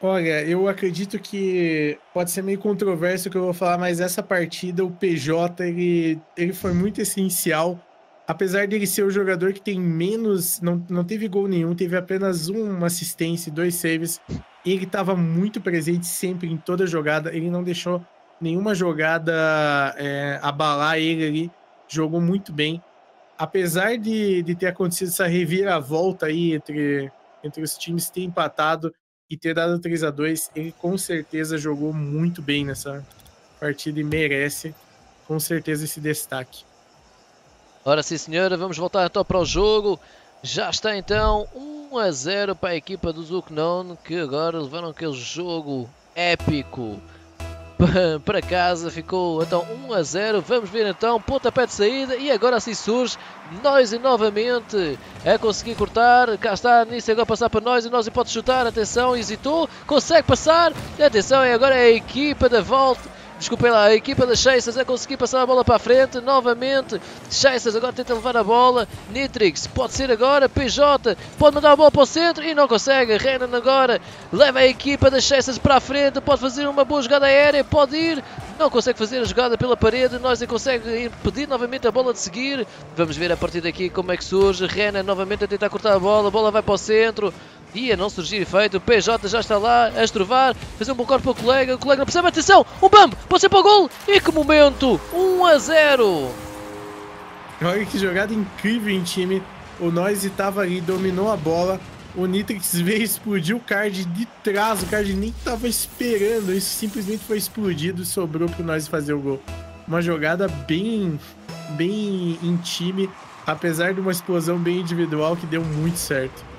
Olha, eu acredito que pode ser meio controverso o que eu vou falar, mas essa partida o PJ ele, ele foi muito essencial. Apesar dele ser o jogador que tem menos, não, não teve gol nenhum, teve apenas uma assistência e dois saves. Ele estava muito presente sempre em toda jogada. Ele não deixou nenhuma jogada é, abalar ele ali. Jogou muito bem. Apesar de, de ter acontecido essa reviravolta aí entre, entre os times ter empatado e ter dado 3 a 2 ele com certeza jogou muito bem nessa partida e merece com certeza esse destaque. Ora sim senhora, vamos voltar então para o jogo. Já está então 1 a 0 para a equipa do Zuknon, que agora levaram aquele jogo épico para casa. Ficou então 1 a 0. Vamos ver então, pontapé de saída e agora assim surge nós e novamente a conseguir cortar. Cá está, nisso agora passar para nós e nós pode chutar. Atenção, hesitou, consegue passar. Atenção, e agora é a equipa da volta Desculpem lá, a equipa das Chasers a conseguir passar a bola para a frente. Novamente, Chasers agora tenta levar a bola. Nitrix pode ser agora. PJ pode mandar a bola para o centro e não consegue. Renan agora leva a equipa das Chasers para a frente. Pode fazer uma boa jogada aérea. Pode ir. Não consegue fazer a jogada pela parede. Nós consegue impedir novamente a bola de seguir. Vamos ver a partir daqui como é que surge. Renan novamente a tentar cortar a bola. A bola vai para o centro. Ia não surgir efeito. O PJ já está lá a estrovar. Fazer um bom corpo para o colega. O colega não percebe. Atenção! Um bambo! Pode ser para o gol! E que momento! 1 a 0! Olha que jogada incrível em time. O Noise estava ali, dominou a bola. O Nitrix veio explodir o card de trás. O card nem estava esperando. Isso simplesmente foi explodido e sobrou para o Noise fazer o gol. Uma jogada bem, bem em time, apesar de uma explosão bem individual que deu muito certo.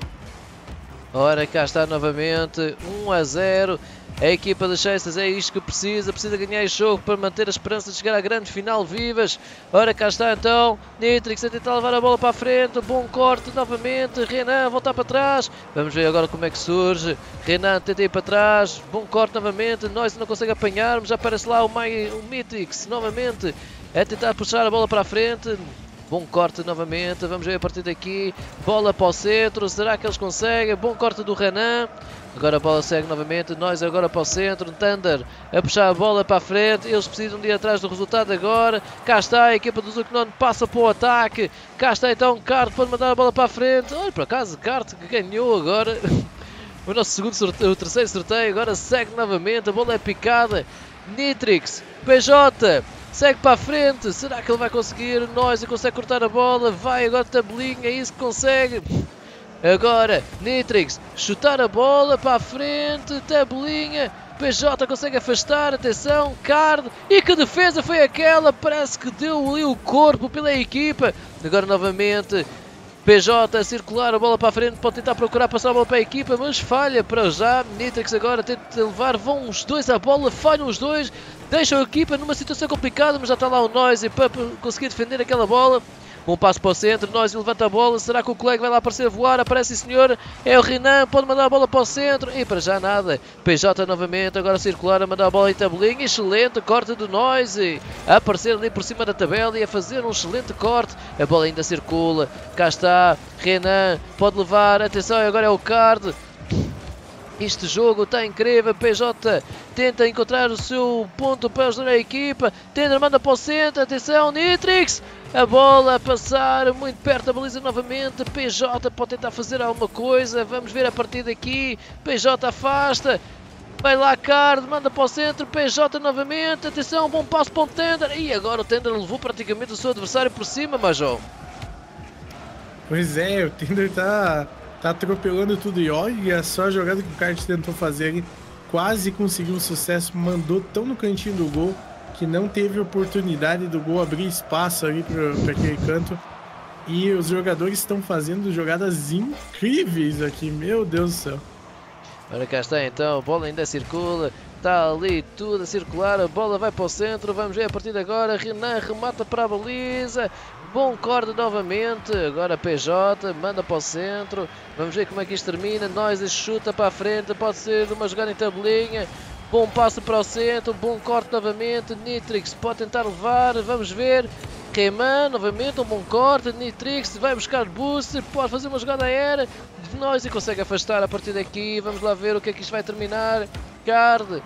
Ora, cá está novamente, 1 a 0. A equipa de Chasers é isto que precisa, precisa ganhar este jogo para manter a esperança de chegar à grande final vivas. Ora, cá está então, Nitrix a tentar levar a bola para a frente, bom corte novamente, Renan voltar para trás. Vamos ver agora como é que surge. Renan tenta ir para trás, bom corte novamente, nós não consegue apanhar, mas já aparece lá o, My, o novamente a tentar puxar a bola para a frente. Bom corte novamente, vamos ver a partir daqui. Bola para o centro, será que eles conseguem? Bom corte do Renan. Agora a bola segue novamente, nós agora para o centro, Thunder a puxar a bola para a frente, eles precisam de ir atrás do resultado agora, cá está a equipa do Zucnon, passa para o ataque, cá está então Cart para mandar a bola para a frente, olha por acaso Cart que ganhou agora o nosso segundo sorteio, o terceiro sorteio, agora segue novamente, a bola é picada, Nitrix, PJ, Segue para a frente. Será que ele vai conseguir? Nós consegue cortar a bola. Vai agora tabelinha. É isso que consegue. Agora, Nitrix, chutar a bola para a frente. Tabelinha. PJ consegue afastar, atenção, Card, e que defesa foi aquela? Parece que deu ali o corpo pela equipa. Agora novamente, PJ a circular a bola para a frente, pode tentar procurar passar a bola para a equipa, mas falha para já. Nitrix agora tenta levar, vão os dois à bola, falham os dois, deixam a equipa numa situação complicada, mas já está lá o Noise para conseguir defender aquela bola. Um passo para o centro, nós levanta a bola. Será que o colega vai lá aparecer voar? Aparece, senhor. É o Renan, pode mandar a bola para o centro. E para já nada. PJ novamente, agora circular a mandar a bola em tabelinha. Excelente corte do Noise. A aparecer ali por cima da tabela e a fazer um excelente corte. A bola ainda circula. Cá está. Renan pode levar. Atenção, agora é o card. Este jogo está incrível. PJ tenta encontrar o seu ponto para ajudar a equipa. Tender manda para o centro. Atenção, Nitrix. A bola a passar muito perto da baliza novamente. PJ pode tentar fazer alguma coisa. Vamos ver a partir daqui. PJ afasta. Vai lá, Card, manda para o centro, PJ novamente, atenção, bom passo para o Tender. E agora o Tender levou praticamente o seu adversário por cima, Major. Pois é, o Tender tá, tá atropelando tudo. E olha só a jogada que o Card tentou fazer ali. Quase conseguiu sucesso, mandou tão no cantinho do gol que não teve oportunidade do gol abrir espaço ali para aquele canto. E os jogadores estão fazendo jogadas incríveis aqui, meu Deus do céu. Ora cá está então, a bola ainda circula, está ali tudo a circular, a bola vai para o centro, vamos ver a partir agora, Renan remata para a baliza, bom corte novamente, agora PJ, manda para o centro, vamos ver como é que isto termina, Noise chuta para a frente, pode ser uma jogada em tabelinha, bom passo para o centro, bom corte novamente, Nitrix pode tentar levar, vamos ver, Reman, novamente um bom corte, Nitrix vai buscar booster, pode fazer uma jogada aérea, nós e consegue afastar a partir daqui. Vamos lá ver o que é que isto vai terminar. Card.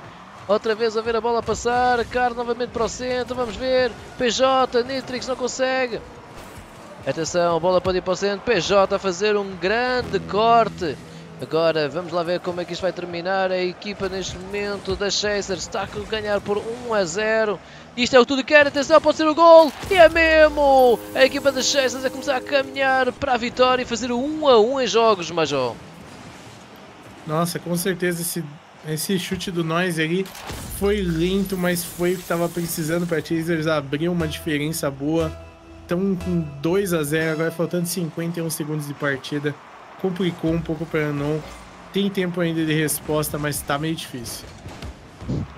Outra vez a ver a bola passar. Card novamente para o centro. Vamos ver. PJ. Nitrix não consegue. Atenção, bola pode ir para o centro. PJ a fazer um grande corte. Agora vamos lá ver como é que isto vai terminar. A equipa neste momento da Chaser está a ganhar por 1 a 0. Isto é o tudo que quer. Atenção, pode ser o gol. E é mesmo. A equipa da Chasers a começar a caminhar para a vitória e fazer o 1 a 1 em jogos, Major. Nossa, com certeza esse, esse chute do Noise ali foi lento, mas foi o que estava precisando para a Chasers abrir uma diferença boa. Estão com 2 a 0 agora faltando 51 segundos de partida complicou um pouco para não. Tem tempo ainda de resposta, mas está meio difícil.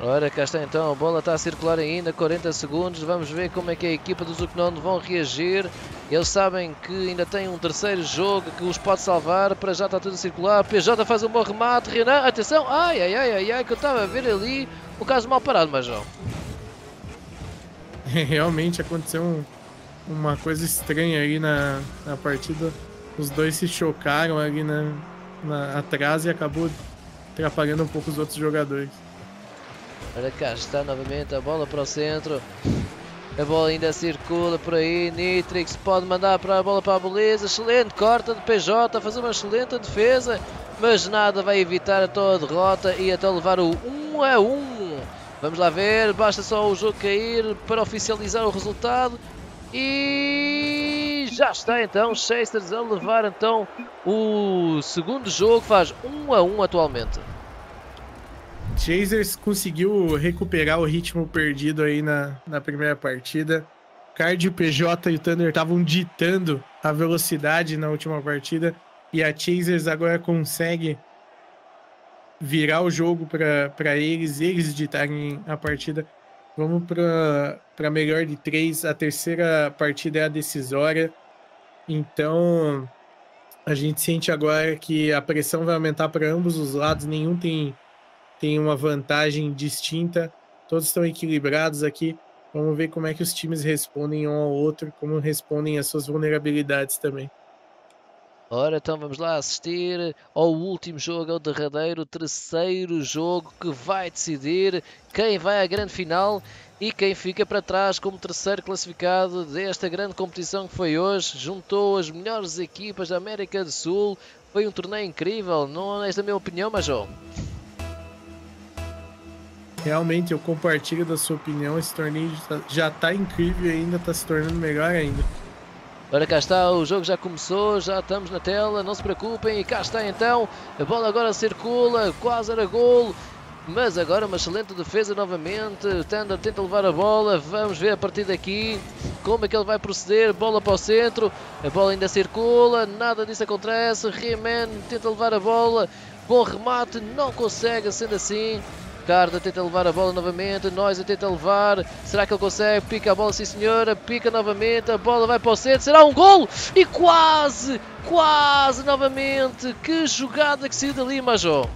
Ora, cá está então, a bola está a circular ainda, 40 segundos, vamos ver como é que a equipa do Zucnon vão reagir. Eles sabem que ainda tem um terceiro jogo que os pode salvar, para já está tudo a circular. PJ faz um bom remate, Renan, atenção, ai, ai, ai, ai, ai, que eu estava a ver ali o caso mal parado, mas não. Realmente aconteceu um, uma coisa estranha aí na, na partida. Os dois se chocaram ali na, na, atrás e acabou atrapalhando um pouco os outros jogadores. Olha cá, está novamente a bola para o centro. A bola ainda circula por aí. Nitrix pode mandar para a bola para a beleza. Excelente corta de PJ, fazer uma excelente defesa. Mas nada vai evitar a tua derrota e até levar o 1 a 1. Vamos lá ver, basta só o jogo cair para oficializar o resultado. E já está então Chasers a levar então o segundo jogo, faz 1 a 1 atualmente. Chasers conseguiu recuperar o ritmo perdido aí na, na primeira partida. Card, PJ e o Thunder estavam ditando a velocidade na última partida e a Chasers agora consegue virar o jogo para eles, eles ditarem a partida. Vamos para melhor de três. A terceira partida é a decisória. Então, a gente sente agora que a pressão vai aumentar para ambos os lados. Nenhum tem, tem uma vantagem distinta. Todos estão equilibrados aqui. Vamos ver como é que os times respondem um ao outro, como respondem às suas vulnerabilidades também. Ora, então vamos lá assistir ao último jogo, ao derradeiro, terceiro jogo que vai decidir quem vai à grande final e quem fica para trás como terceiro classificado desta grande competição que foi hoje. Juntou as melhores equipas da América do Sul. Foi um torneio incrível, não é esta a minha opinião, Major? Realmente, eu compartilho da sua opinião. Esse torneio já está incrível e ainda está se tornando melhor ainda. Ora, cá está, o jogo já começou, já estamos na tela, não se preocupem, e cá está então, a bola agora circula, quase era golo, mas agora uma excelente defesa novamente, Thunder tenta levar a bola, vamos ver a partir daqui como é que ele vai proceder, bola para o centro, a bola ainda circula, nada disso acontece, Riemann tenta levar a bola, bom remate, não consegue, sendo assim, Carda tenta levar a bola novamente, Noise tenta levar, será que ele consegue? Pica a bola, sim senhora, pica novamente, a bola vai para o centro, será um gol? E quase, quase novamente, que jogada que saiu dali, Major.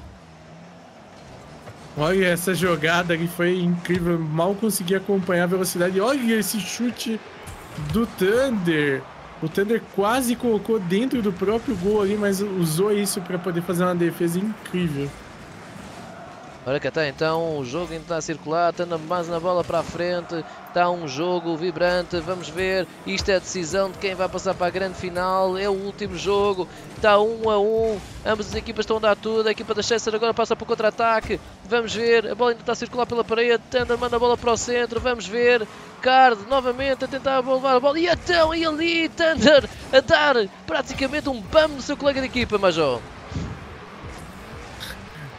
Olha essa jogada ali, foi incrível, mal consegui acompanhar a velocidade. Olha esse chute do Thunder. O Thunder quase colocou dentro do próprio gol ali, mas usou isso para poder fazer uma defesa incrível. Olha que está então, o jogo ainda está a circular, tendo mais na bola para a frente, está um jogo vibrante, vamos ver, isto é a decisão de quem vai passar para a grande final, é o último jogo, está um a um, ambas as equipas estão a dar tudo, a equipa da Chester agora passa para o contra-ataque, vamos ver, a bola ainda está a circular pela parede, Thunder manda a bola para o centro, vamos ver, Card novamente a tentar levar a bola, e então, e ali, Thunder a dar praticamente um bam no seu colega de equipa, Major.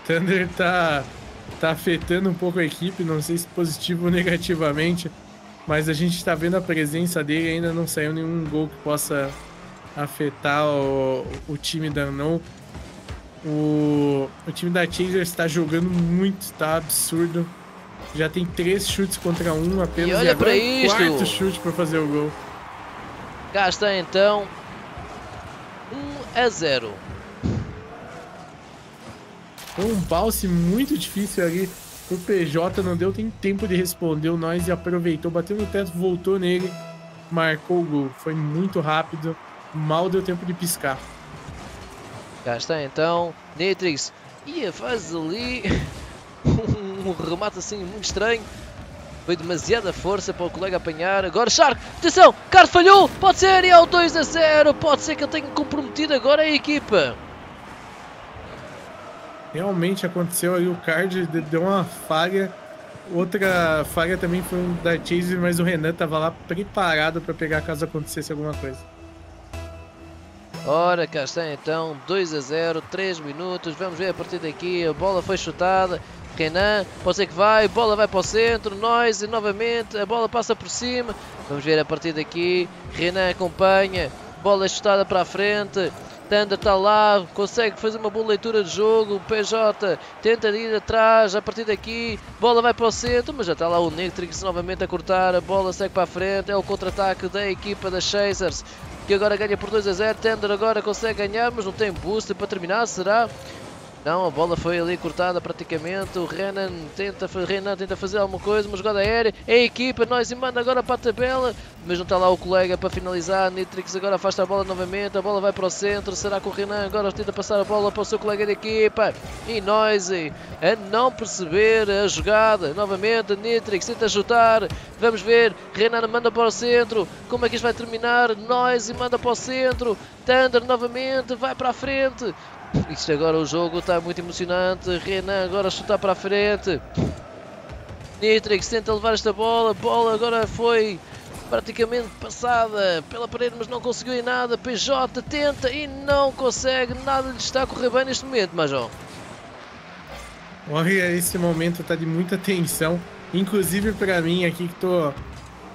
Thunder está tá afetando um pouco a equipe, não sei se positivo ou negativamente, mas a gente está vendo a presença dele, ainda não saiu nenhum gol que possa afetar o, o time da Unknown. O, o time da Chasers está jogando muito, está absurdo. Já tem três chutes contra um apenas. E olha para isso! quarto chute para fazer o gol. Cá está então 1 a 0. Foi um bounce muito difícil ali pro PJ, não deu tem tempo de responder. O Noise aproveitou, bateu no teto, voltou nele, marcou o gol. Foi muito rápido, mal deu tempo de piscar. Cá está então, Nitrix ia faz ali um remate assim muito estranho. Foi demasiada força para o colega apanhar. Agora Shark, atenção, Card falhou, pode ser, e é o 2 a 0. Pode ser que ele tenha comprometido agora a equipa. Realmente aconteceu aí, o card deu uma falha. Outra falha também foi um da Chase, mas o Renan tava lá preparado para pegar caso acontecesse alguma coisa. Ora, cá está então, 2 a 0, 3 minutos, vamos ver a partir daqui, a bola foi chutada, Renan, pode ser que vai, bola vai para o centro, Noise novamente, a bola passa por cima, vamos ver a partir daqui, Renan acompanha, bola chutada para a frente, Tanda está lá, consegue fazer uma boa leitura de jogo. O PJ tenta ir atrás, a partir daqui, bola vai para o centro, mas já está lá o Nitrix novamente a cortar. A bola segue para a frente. É o contra-ataque da equipa da Chasers que agora ganha por 2 a 0. Tender agora consegue ganhar, mas não tem boost para terminar. Será? Não, a bola foi ali cortada praticamente. O Renan tenta, Renan tenta fazer alguma coisa, uma jogada aérea. É a equipa, nós e manda agora para a tabela. Mas não está lá o colega para finalizar. Nitrix agora afasta a bola novamente. A bola vai para o centro. Será que o Renan agora tenta passar a bola para o seu colega de equipa? E Noisy a não perceber a jogada. Novamente, Nitrix tenta ajudar. Vamos ver. Renan manda para o centro. Como é que isto vai terminar? Noisy manda para o centro. Thunder novamente vai para a frente. Isto agora o jogo está muito emocionante. Renan agora chutar para a frente. Nitrix tenta levar esta bola. Bola agora foi praticamente passada pela parede, mas não conseguiu em nada. PJ tenta e não consegue. Nada lhe está a correr bem neste momento, Major. Olha, esse momento está de muita tensão. Inclusive para mim aqui que estou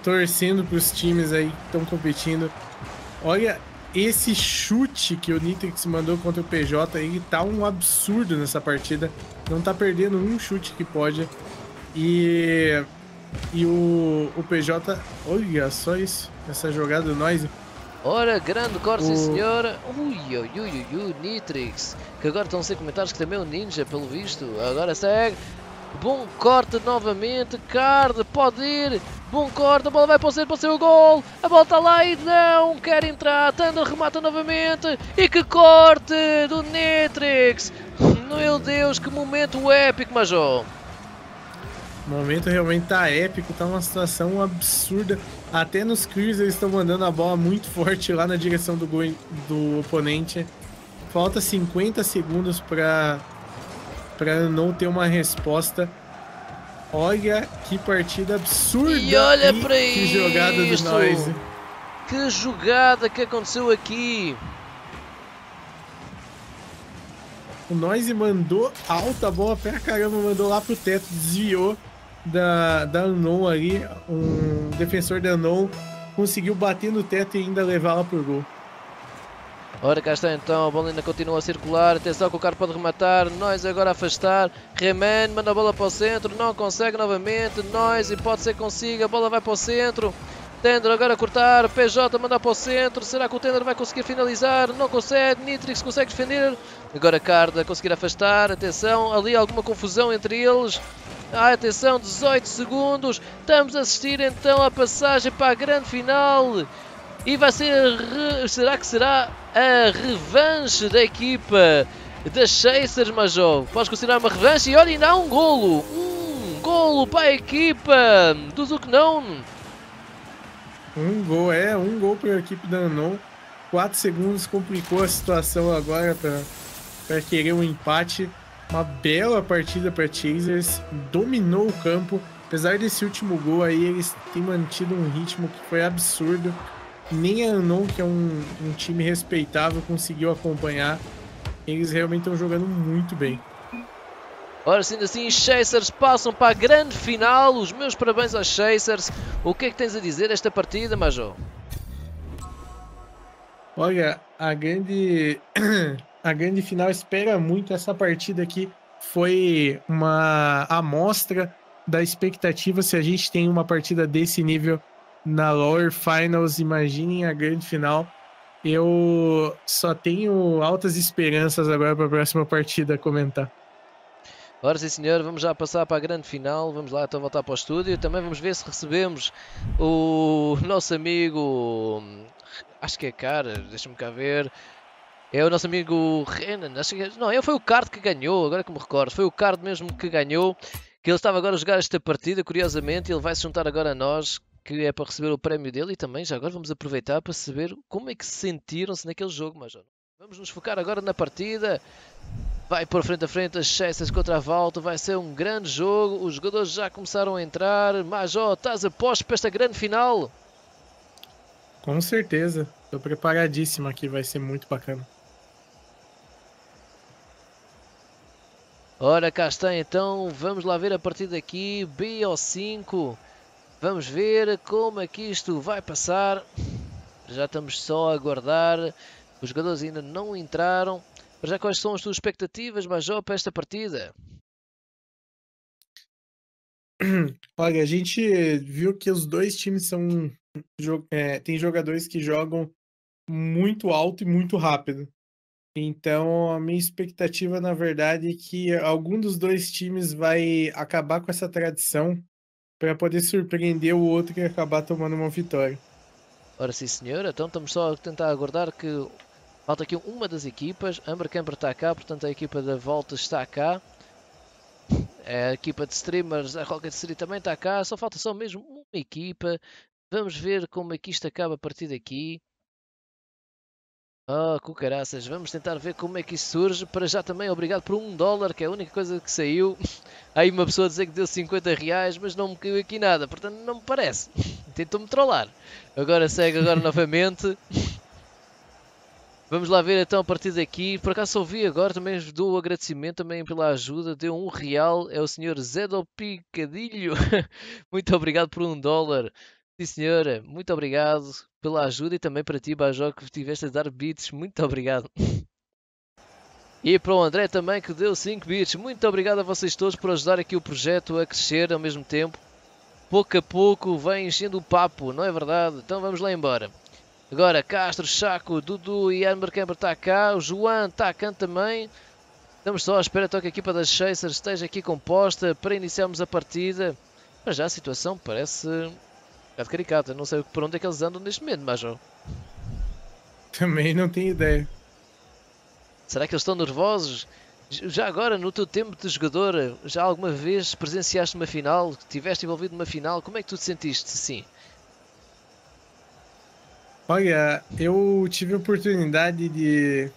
torcendo para os times aí que estão competindo. Olha, esse chute que o Nitrix mandou contra o PJ aí tá um absurdo nessa partida. Não tá perdendo um chute que pode. E, e o, o PJ, olha só isso, essa jogada do Noise. Ora, grande corte, O- senhora. Ui, ui, ui, ui, Nitrix. Que agora estão a ser comentários que também é um ninja, pelo visto. Agora segue. Bom corte novamente. Card, pode ir. Bom corte, a bola vai para o centro, para o seu gol. A bola está lá e não quer entrar. Tanda remata novamente. E que corte do Nitrix. Meu Deus, que momento épico, Major. O momento realmente tá épico, tá uma situação absurda. Até nos clears eles estão mandando a bola muito forte lá na direção do do oponente. Falta 50 segundos para para não ter uma resposta. Olha que partida absurda. E olha para que jogada do. Noise. Que jogada que aconteceu aqui. O Noise mandou alta bola pra caramba, mandou lá pro teto, desviou da, da Unknown ali. Um defensor da Unknown conseguiu bater no teto e ainda levar ela pro gol. Ora, cá está então, a bola ainda continua a circular. Atenção que o carro pode rematar. Nós agora a afastar. Reman manda a bola para o centro. Não consegue novamente. Nós e pode ser que consiga. A bola vai para o centro. Tender agora a cortar. PJ manda para o centro. Será que o Tender vai conseguir finalizar? Não consegue. Nitrix consegue defender. Agora Carda conseguir afastar. Atenção, ali alguma confusão entre eles. Ah, atenção, 18 segundos. Estamos a assistir então à passagem para a grande final. E vai ser. Será que será a revanche da equipa das Chasers, Major? Podes considerar uma revanche? E olha, ainda há um golo! Um golo para a equipa do Zucnon. Um gol, é, um gol para a equipe da Anon. 4 segundos complicou a situação agora para querer um empate. Uma bela partida para Chasers, dominou o campo. Apesar desse último gol aí, eles têm mantido um ritmo que foi absurdo nem a Anon, que é um, um time respeitável, conseguiu acompanhar. Eles realmente estão jogando muito bem. Ora, sendo assim, Chasers passam para a grande final. Os meus parabéns aos Chasers. O que é que tens a dizer desta partida, Major? Olha, a grande, a grande final espera muito essa partida aqui. Foi uma amostra da expectativa se a gente tem uma partida desse nível na Lower Finals, imaginem a grande final. Eu só tenho altas esperanças agora para a próxima partida comentar. Ora sim senhor, vamos já passar para a grande final, vamos lá então voltar para o estúdio, também vamos ver se recebemos o nosso amigo, acho que é cara, deixa-me cá ver, é o nosso amigo Renan, acho que é, não, foi o card que ganhou, agora que me recordo, foi o card mesmo que ganhou, que ele estava agora a jogar esta partida, curiosamente, ele vai se juntar agora a nós, que é para receber o prémio dele e também já agora vamos aproveitar para saber como é que se sentiram-se naquele jogo, Major. Vamos nos focar agora na partida. Vai por frente a frente as Chessas contra a volta, vai ser um grande jogo. Os jogadores já começaram a entrar. Major, estás a posto para esta grande final? Com certeza, estou preparadíssimo aqui, vai ser muito bacana. Ora, cá está então, vamos lá ver a partida aqui, BO5. Vamos ver como é que isto vai passar. Já estamos só a aguardar. Os jogadores ainda não entraram. Mas já quais são as tuas expectativas, Major, para esta partida? Olha, a gente viu que os dois times são. É, tem jogadores que jogam muito alto e muito rápido. Então, a minha expectativa, na verdade, é que algum dos dois times vai acabar com essa tradição para poder surpreender o outro e acabar tomando uma vitória. Ora sim senhor, então estamos só a tentar aguardar que falta aqui uma das equipas, Amber Camper está cá, portanto a equipa da volta está cá. A equipa de streamers, a Rocket City também está cá, só falta só mesmo uma equipa. Vamos ver como é que isto acaba a partir daqui. Oh, cucaraças, vamos tentar ver como é que isso surge. Para já também, obrigado por um dólar, que é a única coisa que saiu. Aí uma pessoa dizer que deu 50 reais, mas não me caiu aqui nada, portanto não me parece. Tentou-me trollar. Agora segue agora novamente. Vamos lá ver então a partir daqui. Por acaso ouvi agora, também dou o agradecimento também pela ajuda. Deu um real, é o senhor Zé do Picadilho. Muito obrigado por um dólar. Sim senhora, muito obrigado pela ajuda e também para ti, Bajó, que estiveste a dar bits. Muito obrigado. E para o André também, que deu 5 bits. Muito obrigado a vocês todos por ajudar aqui o projeto a crescer ao mesmo tempo. Pouco a pouco vem enchendo o papo, não é verdade? Então vamos lá embora. Agora, Castro, Chaco, Dudu e Amber Camper está cá. O João está cá também. Estamos só à espera que a equipa das Chasers esteja aqui composta para iniciarmos a partida. Mas já a situação parece bocado caricata. Não sei por onde é que eles andam neste momento, Major. Também não tenho ideia. Será que eles estão nervosos? Já agora, no teu tempo de jogador, já alguma vez presenciaste uma final? Tiveste envolvido numa final? Como é que tu te sentiste assim? Olha, eu tive a oportunidade de,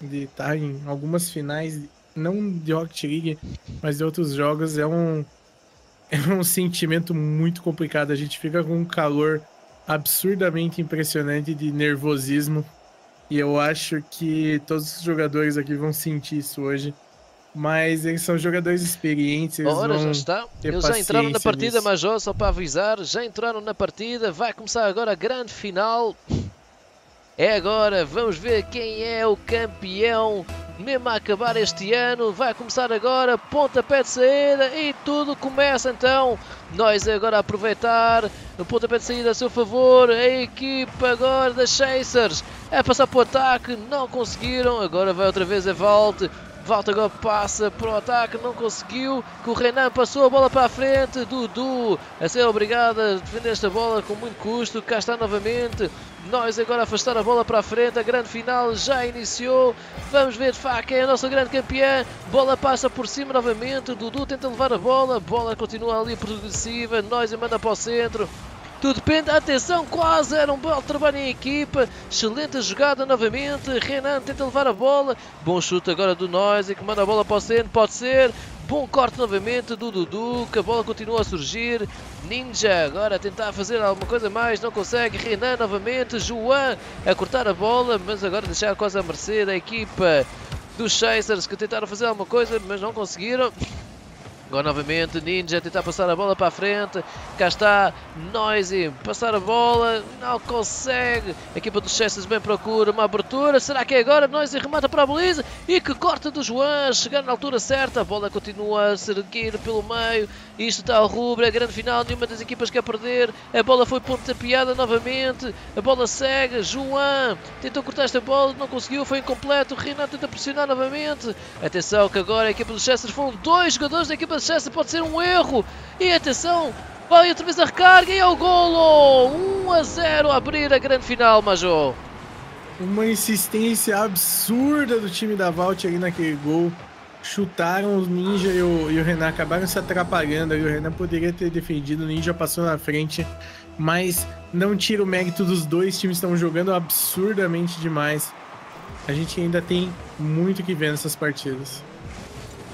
de estar em algumas finais, não de Rocket League, mas de outros jogos. É um, é um sentimento muito complicado. A gente fica com um calor absurdamente impressionante de nervosismo. E eu acho que todos os jogadores aqui vão sentir isso hoje. Mas eles são jogadores experientes. Eles Ora, já está. Eles já entraram na partida, nisso. Major, só para avisar. Já entraram na partida. Vai começar agora a grande final. É agora, vamos ver quem é o campeão mesmo a acabar este ano, vai começar agora, pontapé de saída e tudo começa então. Nós agora a aproveitar o pontapé de saída a seu favor, a equipa agora das Chasers é passar para o ataque, não conseguiram, agora vai outra vez a volta. Volta agora passa para o ataque, não conseguiu. Que o Renan passou a bola para a frente. Dudu a ser obrigado a defender esta bola com muito custo. Cá está novamente. Nós agora afastar a bola para a frente. A grande final já iniciou. Vamos ver de facto quem é a nossa grande campeã. Bola passa por cima novamente. Dudu tenta levar a bola. Bola continua ali progressiva. Nós manda para o centro. Tudo depende, atenção, quase era um bom trabalho em equipa, excelente jogada novamente, Renan tenta levar a bola, bom chute agora do Noise que manda a bola para o centro, pode ser, bom corte novamente do Dudu, que a bola continua a surgir, Ninja agora a tentar fazer alguma coisa mais, não consegue, Renan novamente, João a cortar a bola, mas agora deixar quase a mercê da equipa dos Chasers que tentaram fazer alguma coisa, mas não conseguiram. Agora novamente Ninja a tentar passar a bola para a frente. Cá está Noisy. Passar a bola. Não consegue. A equipa dos Chessas bem procura uma abertura. Será que é agora? Noisy remata para a baliza. E que corta do João. Chegar na altura certa. A bola continua a seguir pelo meio. Isto está rubro. É grande final. Nenhuma das equipas quer perder. A bola foi pontapeada novamente. A bola segue. João tentou cortar esta bola. Não conseguiu. Foi incompleto. Renato tenta pressionar novamente. Atenção que agora a equipa dos Chessas foram dois jogadores da equipa Chelsea pode ser um erro. E atenção, vai outra vez a recarga e é o golo! 1 a 0 a abrir a grande final, Major. Uma insistência absurda do time da Vault ali naquele gol. Chutaram o Ninja e o, e o Renan acabaram se atrapalhando ali. O Renan poderia ter defendido, o Ninja passou na frente. Mas não tira o mérito dos dois times estão jogando absurdamente demais. A gente ainda tem muito que ver nessas partidas.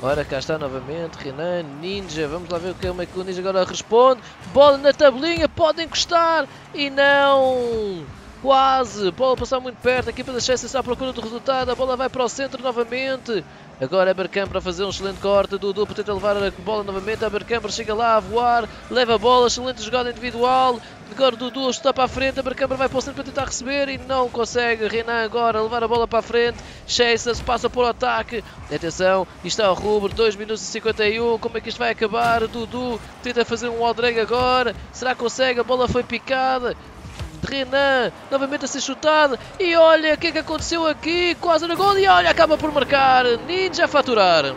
Ora, cá está novamente, Renan, Ninja, vamos lá ver como é que o Ninja agora responde. Bola na tabelinha, pode encostar e não... Quase, bola passar muito perto, a equipa da Chelsea está à procura do resultado, a bola vai para o centro novamente. Agora Eberkamp para fazer um excelente corte. Dudu tenta levar a bola novamente. Eberkamp chega lá a voar. Leva a bola. Excelente jogada individual. Agora Dudu está para a frente. Eberkamp vai para o centro para tentar receber e não consegue. Renan agora levar a bola para a frente. Chase passa por ataque. Atenção, é o rubro. 2 minutos e 51. Como é que isto vai acabar? Dudu tenta fazer um Aldreg agora. Será que consegue? A bola foi picada. Renan, novamente a ser chutado. E olha o que é que aconteceu aqui, quase no gol. E olha, acaba por marcar. Ninja a faturar.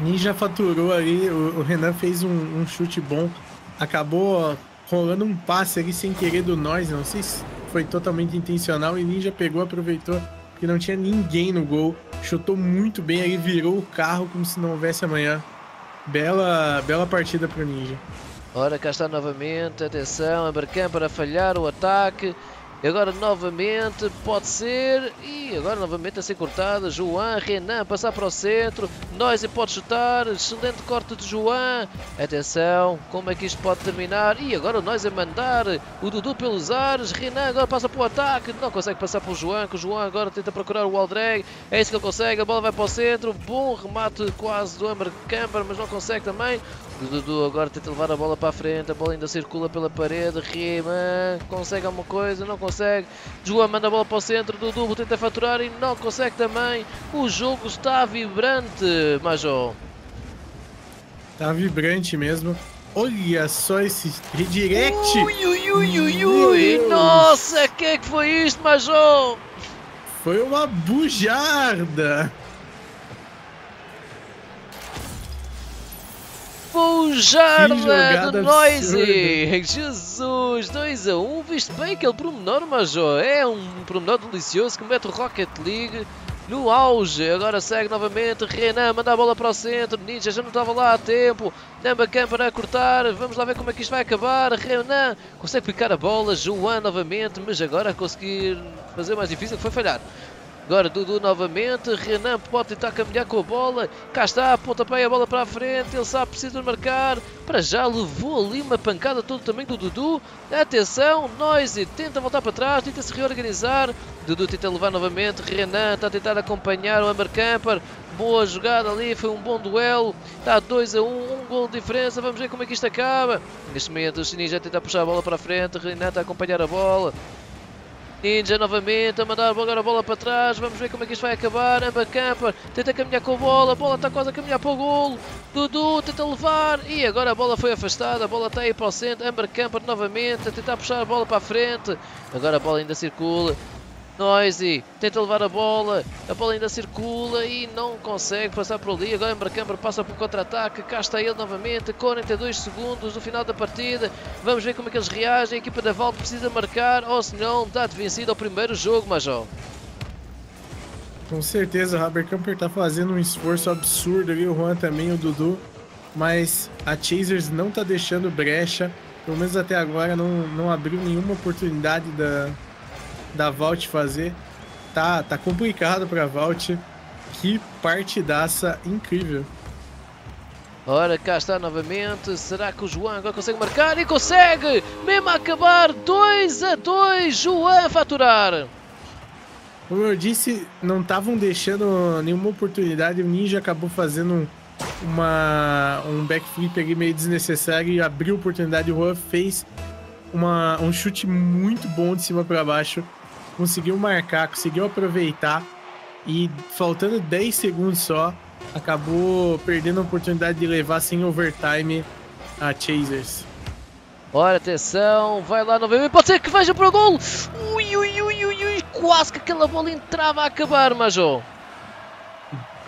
Ninja faturou ali, o, o Renan fez um, um, chute bom. Acabou rolando um passe ali sem querer do nós. Não sei se foi totalmente intencional. E Ninja pegou, aproveitou que não tinha ninguém no gol. Chutou muito bem ali, virou o carro como se não houvesse amanhã. Bela, bela partida pro Ninja. Ora, cá está novamente, atenção, Abercam para falhar o ataque. Agora novamente, pode ser. E agora novamente a ser cortada. João, Renan, passar para o centro. Noise pode chutar. Excelente corte de João. Atenção, como é que isto pode terminar? E agora o Noise a mandar o Dudu pelos ares. Renan agora passa para o ataque. Não consegue passar para o João. Que o João agora tenta procurar o Aldrag. É isso que ele consegue. A bola vai para o centro. Bom remate quase do Amber Camper, mas não consegue também. O Dudu agora tenta levar a bola para a frente. A bola ainda circula pela parede. Renan consegue alguma coisa? Não consegue consegue. João manda a bola para o centro. Dudu tenta faturar e não consegue também. O jogo está vibrante, Major. Está vibrante mesmo. Olha só esse redirect. Ui, ui, ui, ui, ui. Nossa, que é que foi isto, Major? Foi uma bujarda. Bujarda do Noisy! Jesus! 2 a 1, um. viste bem aquele promenor, Major? É um promenor delicioso que mete o Rocket League no auge. Agora segue novamente. Renan manda a bola para o centro. Ninja já não estava lá a tempo. Nambacam para cortar. Vamos lá ver como é que isto vai acabar. Renan consegue picar a bola. João novamente, mas agora a conseguir fazer mais difícil que foi falhar. Agora Dudu novamente, Renan pode tentar caminhar com a bola, cá está, pontapé a bola para a frente, ele sabe, precisa marcar, para já levou ali uma pancada todo tamanho do Dudu, atenção, Noisy tenta voltar para trás, tenta se reorganizar, Dudu tenta levar novamente, Renan está a tentar acompanhar o Amber Camper, boa jogada ali, foi um bom duelo, está 2 a 1, um, um gol de diferença, vamos ver como é que isto acaba, neste momento o Sininho já tenta puxar a bola para a frente, Renan está a acompanhar a bola, Ninja novamente a mandar agora a bola para trás. Vamos ver como é que isto vai acabar. Amba Camper tenta caminhar com a bola. A bola está quase a caminhar para o golo. Dudu tenta levar. E agora a bola foi afastada. A bola está aí para o centro. Amber Camper novamente a tentar puxar a bola para a frente. Agora a bola ainda circula. Noisy tenta levar a bola, a bola ainda circula e não consegue passar por ali. Agora Embarcamber passa por contra-ataque, cá está ele novamente, 42 segundos do final da partida. Vamos ver como é que eles reagem. A equipa da Val precisa marcar, ou se não, dá de vencido ao primeiro jogo, Major. Com certeza, o Habercamper está fazendo um esforço absurdo ali, o Juan também, o Dudu. Mas a Chasers não está deixando brecha, pelo menos até agora não, não abriu nenhuma oportunidade da, da Vault fazer. Tá, tá complicado pra Vault. Que partidaça incrível. Ora, cá está novamente. Será que o João agora consegue marcar? E consegue! Mesmo a acabar 2 a 2, João a faturar. Como eu disse, não estavam deixando nenhuma oportunidade. O Ninja acabou fazendo uma, um backflip ali meio desnecessário e abriu a oportunidade. O Juan fez uma, um chute muito bom de cima para baixo conseguiu marcar, conseguiu aproveitar e faltando 10 segundos só, acabou perdendo a oportunidade de levar sem overtime a Chasers. Ora, atenção, vai lá novamente, pode ser que veja para o gol! Ui, ui, ui, ui, ui, quase que aquela bola entrava a acabar, Major.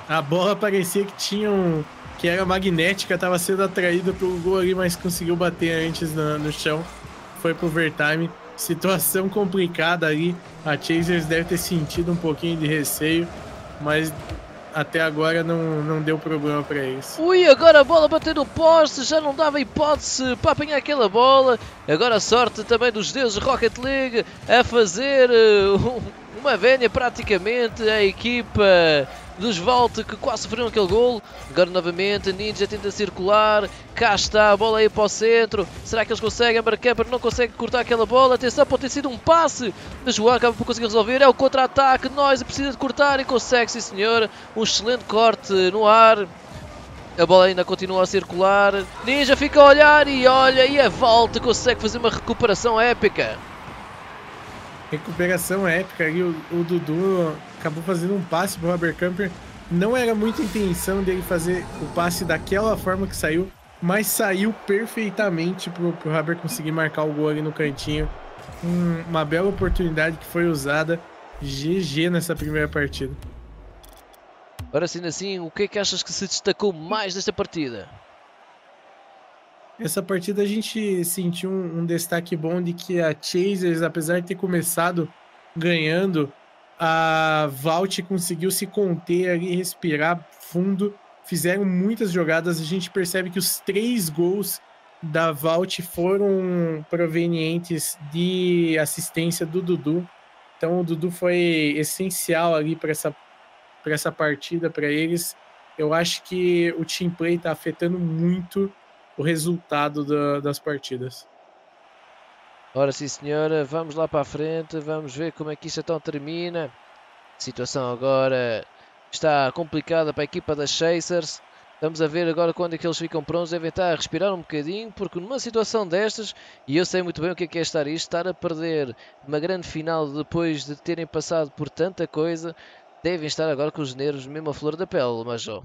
A bola parecia que tinha um, que era magnética, estava sendo atraída pelo gol ali, mas conseguiu bater antes no, no chão. Foi pro overtime situação complicada aí. A Chasers deve ter sentido um pouquinho de receio, mas até agora não, não deu problema para eles. Ui, agora a bola bateu no poste, já não dava hipótese para apanhar aquela bola. Agora a sorte também dos deuses Rocket League a fazer uh, uma vénia praticamente a equipa dos Vault que quase sofreram aquele gol. Agora novamente Ninja tenta circular. Cá está a bola aí para o centro. Será que eles conseguem? Camper não consegue cortar aquela bola. Atenção, pode ter sido um passe. Mas João acaba por conseguir resolver. É o contra-ataque. Nós precisa de cortar e consegue, sim senhor. Um excelente corte no ar. A bola ainda continua a circular. Ninja fica a olhar e olha. E a volta consegue fazer uma recuperação épica. Recuperação épica ali. O, o Dudu acabou fazendo um passe pro Robert Camper. Não era muita intenção dele fazer o passe daquela forma que saiu, mas saiu perfeitamente pro, pro Robert conseguir marcar o gol ali no cantinho. Um, uma bela oportunidade que foi usada. GG nessa primeira partida. Ora, sendo assim, o que é que achas que se destacou mais desta partida? Essa partida a gente sentiu um, um destaque bom de que a Chasers, apesar de ter começado ganhando, a Vault conseguiu se conter ali, respirar fundo, fizeram muitas jogadas. A gente percebe que os três gols da Vault foram provenientes de assistência do Dudu. Então o Dudu foi essencial ali para essa, essa partida para eles. Eu acho que o team play está afetando muito o resultado da, das partidas. Ora sim senhora, vamos lá para a frente, vamos ver como é que isto então termina. A situação agora está complicada para a equipa das Chasers. Vamos a ver agora quando é que eles ficam prontos. Devem estar a respirar um bocadinho, porque numa situação destas, e eu sei muito bem o que é, que é estar isto, estar a perder uma grande final depois de terem passado por tanta coisa, devem estar agora com os nervos mesmo a flor da pele, Major.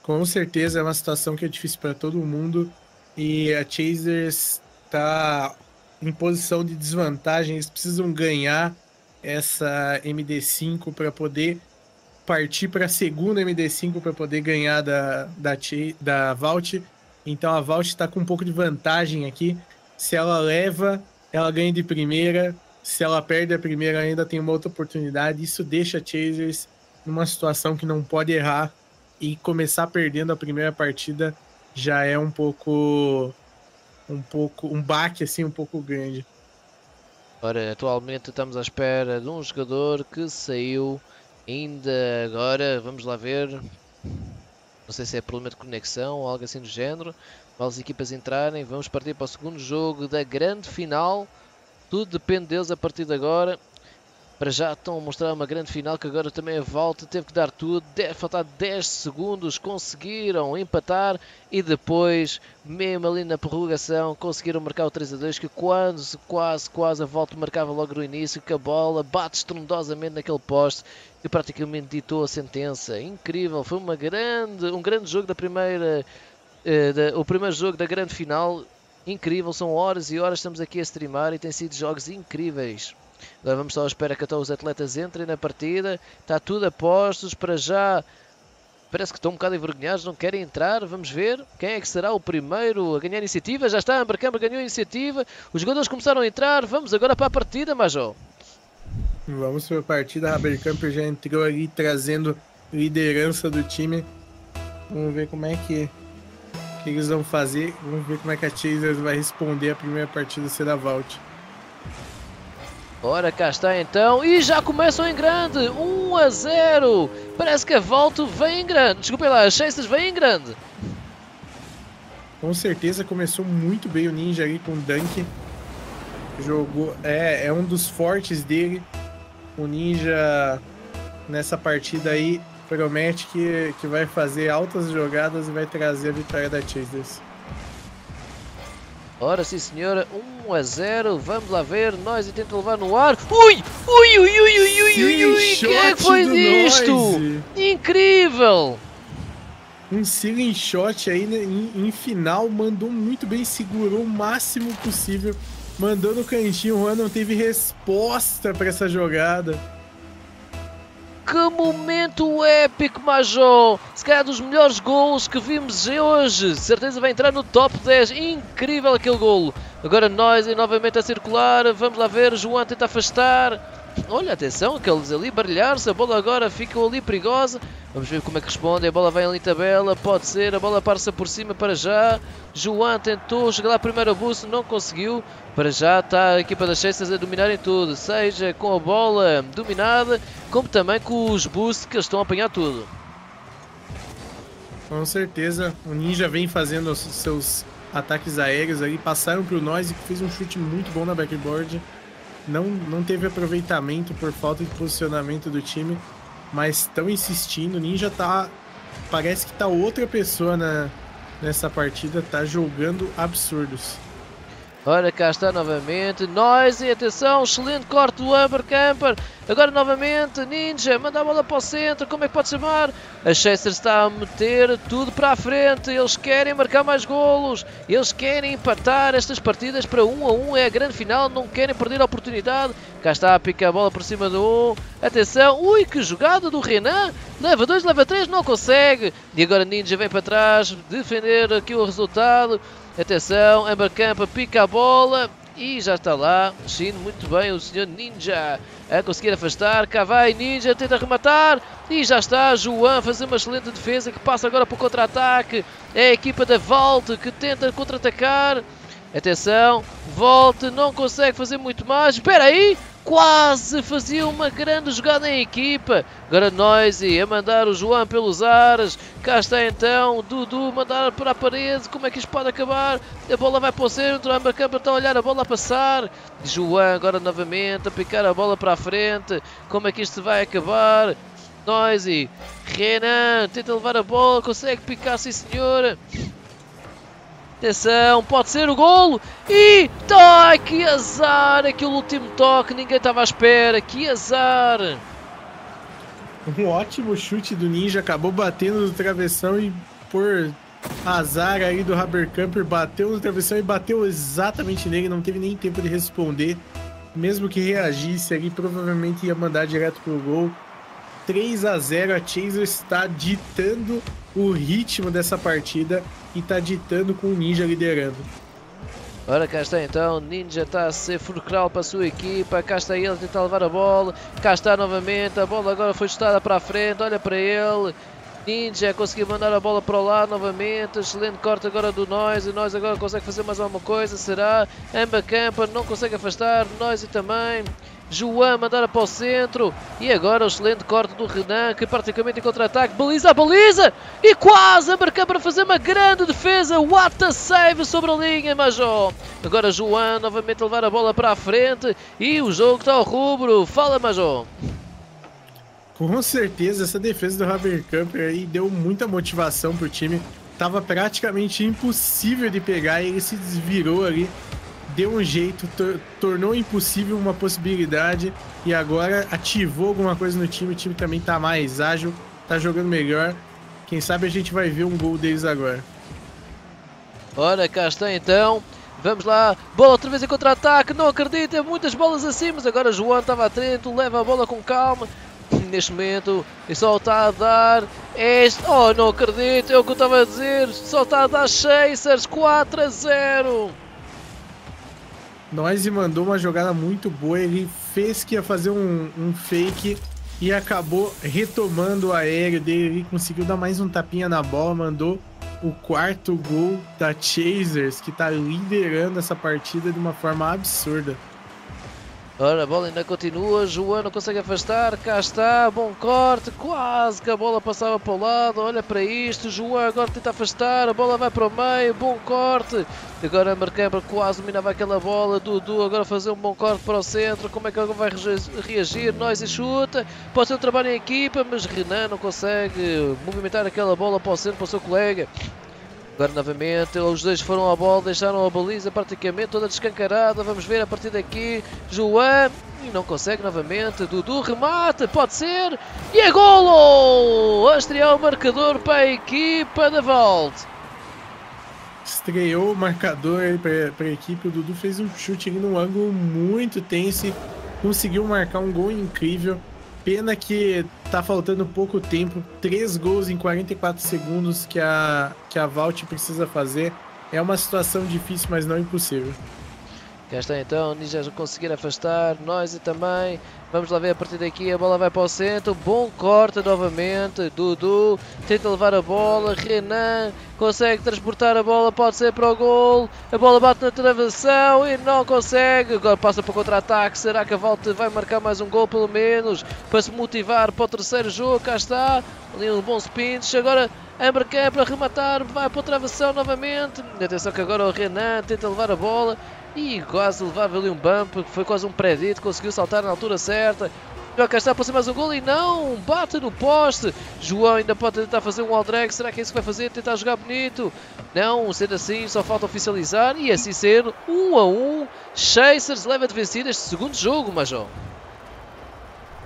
Com certeza é uma situação que é difícil para todo mundo. E a Chasers está em posição de desvantagem, eles precisam ganhar essa MD5 para poder partir para a segunda MD5 para poder ganhar da, da, da Vault. Então a Vault está com um pouco de vantagem aqui. Se ela leva, ela ganha de primeira. Se ela perde a primeira, ainda tem uma outra oportunidade. Isso deixa a Chasers numa situação que não pode errar e começar perdendo a primeira partida já é um pouco um pouco um baque assim um pouco grande. Ora, atualmente estamos à espera de um jogador que saiu ainda agora, vamos lá ver. Não sei se é problema de conexão ou algo assim do género. As equipas entrarem, vamos partir para o segundo jogo da grande final. Tudo depende deles a partir de agora. Para já estão a mostrar uma grande final que agora também a volta teve que dar tudo. Deve faltar 10 segundos, conseguiram empatar e depois, mesmo ali na prorrogação, conseguiram marcar o 3 a 2 que quando quase, quase a volta marcava logo no início, que a bola bate estrondosamente naquele poste e praticamente ditou a sentença. Incrível, foi uma grande, um grande jogo da primeira, eh, da, o primeiro jogo da grande final. Incrível, são horas e horas estamos aqui a streamar e tem sido jogos incríveis. Agora vamos só à espera que todos os atletas entrem na partida. Está tudo a postos para já. Parece que estão um bocado envergonhados, não querem entrar. Vamos ver quem é que será o primeiro a ganhar iniciativa. Já está, Amber Câmara ganhou a iniciativa. Os jogadores começaram a entrar. Vamos agora para a partida, Major. Vamos para a partida. A Habercamper já entrou ali trazendo liderança do time. Vamos ver como é que, que eles vão fazer. Vamos ver como é que a Chasers vai responder a primeira partida será Vault. Ora, cá está então. E já começam em grande. 1 a 0. Parece que a volta vem em grande. Desculpem lá, as Chasers vêm em grande. Com certeza começou muito bem o Ninja ali com o Dunk. Jogou. É, é um dos fortes dele. O Ninja nessa partida aí promete que, que vai fazer altas jogadas e vai trazer a vitória da Chasers. Ora sim senhora, 1 a 0, vamos lá ver, nós e tenta levar no ar. Ui, ui, ui, ui, ui, ui, ui, ui, que é que foi isto? Incrível! Um ceiling shot aí em, em, final, mandou muito bem, segurou o máximo possível, mandou no cantinho, o Juan não teve resposta para essa jogada. Que momento épico, Major! Se calhar dos melhores gols que vimos hoje. Certeza vai entrar no top 10. Incrível aquele golo. Agora nós e novamente a circular. Vamos lá ver. João tenta afastar. Olha, atenção, aqueles ali baralhar-se. A bola agora fica ali perigosa. Vamos ver como é que responde. A bola vem ali tabela. Pode ser. A bola passa por cima para já. João tentou chegar lá primeiro a boost. Não conseguiu. Para já está a equipa das Chasers a dominarem tudo. Seja com a bola dominada, como também com os boosts que estão a apanhar tudo. Com certeza. O Ninja vem fazendo os seus ataques aéreos ali. Passaram para o Noise que fez um chute muito bom na backboard não, não teve aproveitamento por falta de posicionamento do time, mas estão insistindo. Ninja tá. Parece que tá outra pessoa na, nessa partida, tá jogando absurdos. Ora, cá está novamente. Noise, atenção, excelente corte do Amber Camper. Agora novamente, Ninja, manda a bola para o centro. Como é que pode chamar? A Chester está a meter tudo para a frente. Eles querem marcar mais golos. Eles querem empatar estas partidas para 1 a 1. É a grande final. Não querem perder a oportunidade. Cá está a picar a bola por cima do 1. Atenção. Ui, que jogada do Renan. Leva 2, leva 3, não consegue. E agora Ninja vem para trás defender aqui o resultado. Atenção, Campa pica a bola e já está lá. Sim, muito bem, o senhor Ninja a conseguir afastar. Cá vai Ninja, tenta rematar e já está. João a fazer uma excelente defesa que passa agora para o contra-ataque. É a equipa da Volte que tenta contra-atacar. Atenção, Volte não consegue fazer muito mais. Espera aí, quase fazia uma grande jogada em equipa. Agora Noisy a mandar o João pelos ares. Cá está então Dudu mandar para a parede. Como é que isto pode acabar? A bola vai para o centro. Amber Camper está a olhar a bola a passar. João agora novamente a picar a bola para a frente. Como é que isto vai acabar? Noisy, Renan tenta levar a bola, consegue picar, sim senhor. Atenção, pode ser o golo. E tá, que azar. Aquele último toque, ninguém estava à espera. Que azar. Um ótimo chute do Ninja, acabou batendo no travessão e por azar aí do Habercamper, bateu no travessão e bateu exatamente nele, não teve nem tempo de responder. Mesmo que reagisse ali, provavelmente ia mandar direto pro gol. 3 a 0 a Chaser está ditando o ritmo dessa partida e está ditando com o Ninja liderando. Ora, cá está então, Ninja está a ser fulcral para a sua equipa, cá está ele a tentar levar a bola, cá está novamente, a bola agora foi chutada para a frente, olha para ele, Ninja conseguiu mandar a bola para o lado novamente, excelente corte agora do Noise, Noise agora consegue fazer mais alguma coisa, será? Amba Campa não consegue afastar, Noise também, João mandar para o centro. E agora o excelente corte do Renan, que praticamente em contra-ataque. Baliza a baliza! E quase a marcar para fazer uma grande defesa. What a save sobre a linha, Major. Agora João novamente levar a bola para a frente. E o jogo está ao rubro. Fala, Major. Com certeza, essa defesa do Haverkamp aí deu muita motivação pro time. Tava praticamente impossível de pegar e ele se desvirou ali deu um jeito, tor tornou impossível uma possibilidade e agora ativou alguma coisa no time. O time também tá mais ágil, tá jogando melhor. Quem sabe a gente vai ver um gol deles agora. Ora, cá está então. Vamos lá, bola outra vez em contra-ataque, não acredito, é muitas bolas assim, mas agora João estava atento, leva a bola com calma. Neste momento, e só está a dar este. Oh, não acredito, é o que eu estava a dizer, só está a dar Chasers 4 a 0. Noise mandou uma jogada muito boa, ele fez que ia fazer um, um fake e acabou retomando o aéreo dele, ele conseguiu dar mais um tapinha na bola, mandou o quarto gol da Chasers, que está liderando essa partida de uma forma absurda. Ora, a bola ainda continua, João não consegue afastar, cá está, bom corte, quase que a bola passava para o lado, olha para isto, João agora tenta afastar, a bola vai para o meio, bom corte, agora Marcambra quase dominava aquela bola, Dudu agora fazer um bom corte para o centro, como é que ele vai reagir, nós e chuta, pode ser um trabalho em equipa, mas Renan não consegue movimentar aquela bola para o centro, para o seu colega, Agora novamente, os dois foram à bola, deixaram a baliza praticamente toda descancarada. Vamos ver a partir daqui. João e não consegue novamente. Dudu remate, pode ser. E é golo! A o marcador para a equipa da Vault. Estreou o marcador para a equipe. O Dudu fez um chute ali num ângulo muito tenso. Conseguiu marcar um gol incrível. Pena que tá faltando pouco tempo, três gols em 44 segundos que a, que a Vault precisa fazer. É uma situação difícil, mas não impossível. Cá está então, Ninja conseguir afastar, nós e também. Vamos lá ver a partir daqui, a bola vai para o centro, bom corte novamente, Dudu tenta levar a bola, Renan consegue transportar a bola, pode ser para o gol, a bola bate na travessão e não consegue, agora passa para o contra-ataque, será que a volta vai marcar mais um gol pelo menos, para se motivar para o terceiro jogo, cá está, ali um bom spinch, agora Amber para rematar, vai para o travessão novamente, atenção que agora o Renan tenta levar a bola, e quase levava ali um bump, foi quase um prédito, conseguiu saltar na altura certa. Já cá está para ser mais um gol e não, bate no poste. João ainda pode tentar fazer um wall drag, será que é isso que vai fazer? Tentar jogar bonito? Não, sendo assim, só falta oficializar e assim sendo, 1 um a 1, um, Chasers leva de vencida este segundo jogo, Major.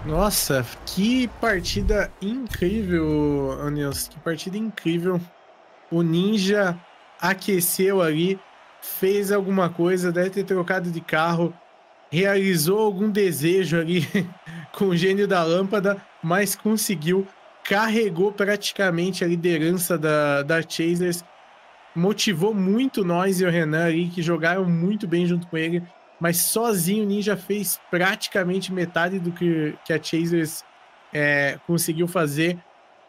Nossa, que partida incrível, Anils, que partida incrível. O Ninja aqueceu ali, fez alguma coisa, deve ter trocado de carro, realizou algum desejo ali com o gênio da lâmpada, mas conseguiu, carregou praticamente a liderança da, da Chasers, motivou muito nós e o Renan ali, que jogaram muito bem junto com ele, mas sozinho o Ninja fez praticamente metade do que, que a Chasers é, conseguiu fazer,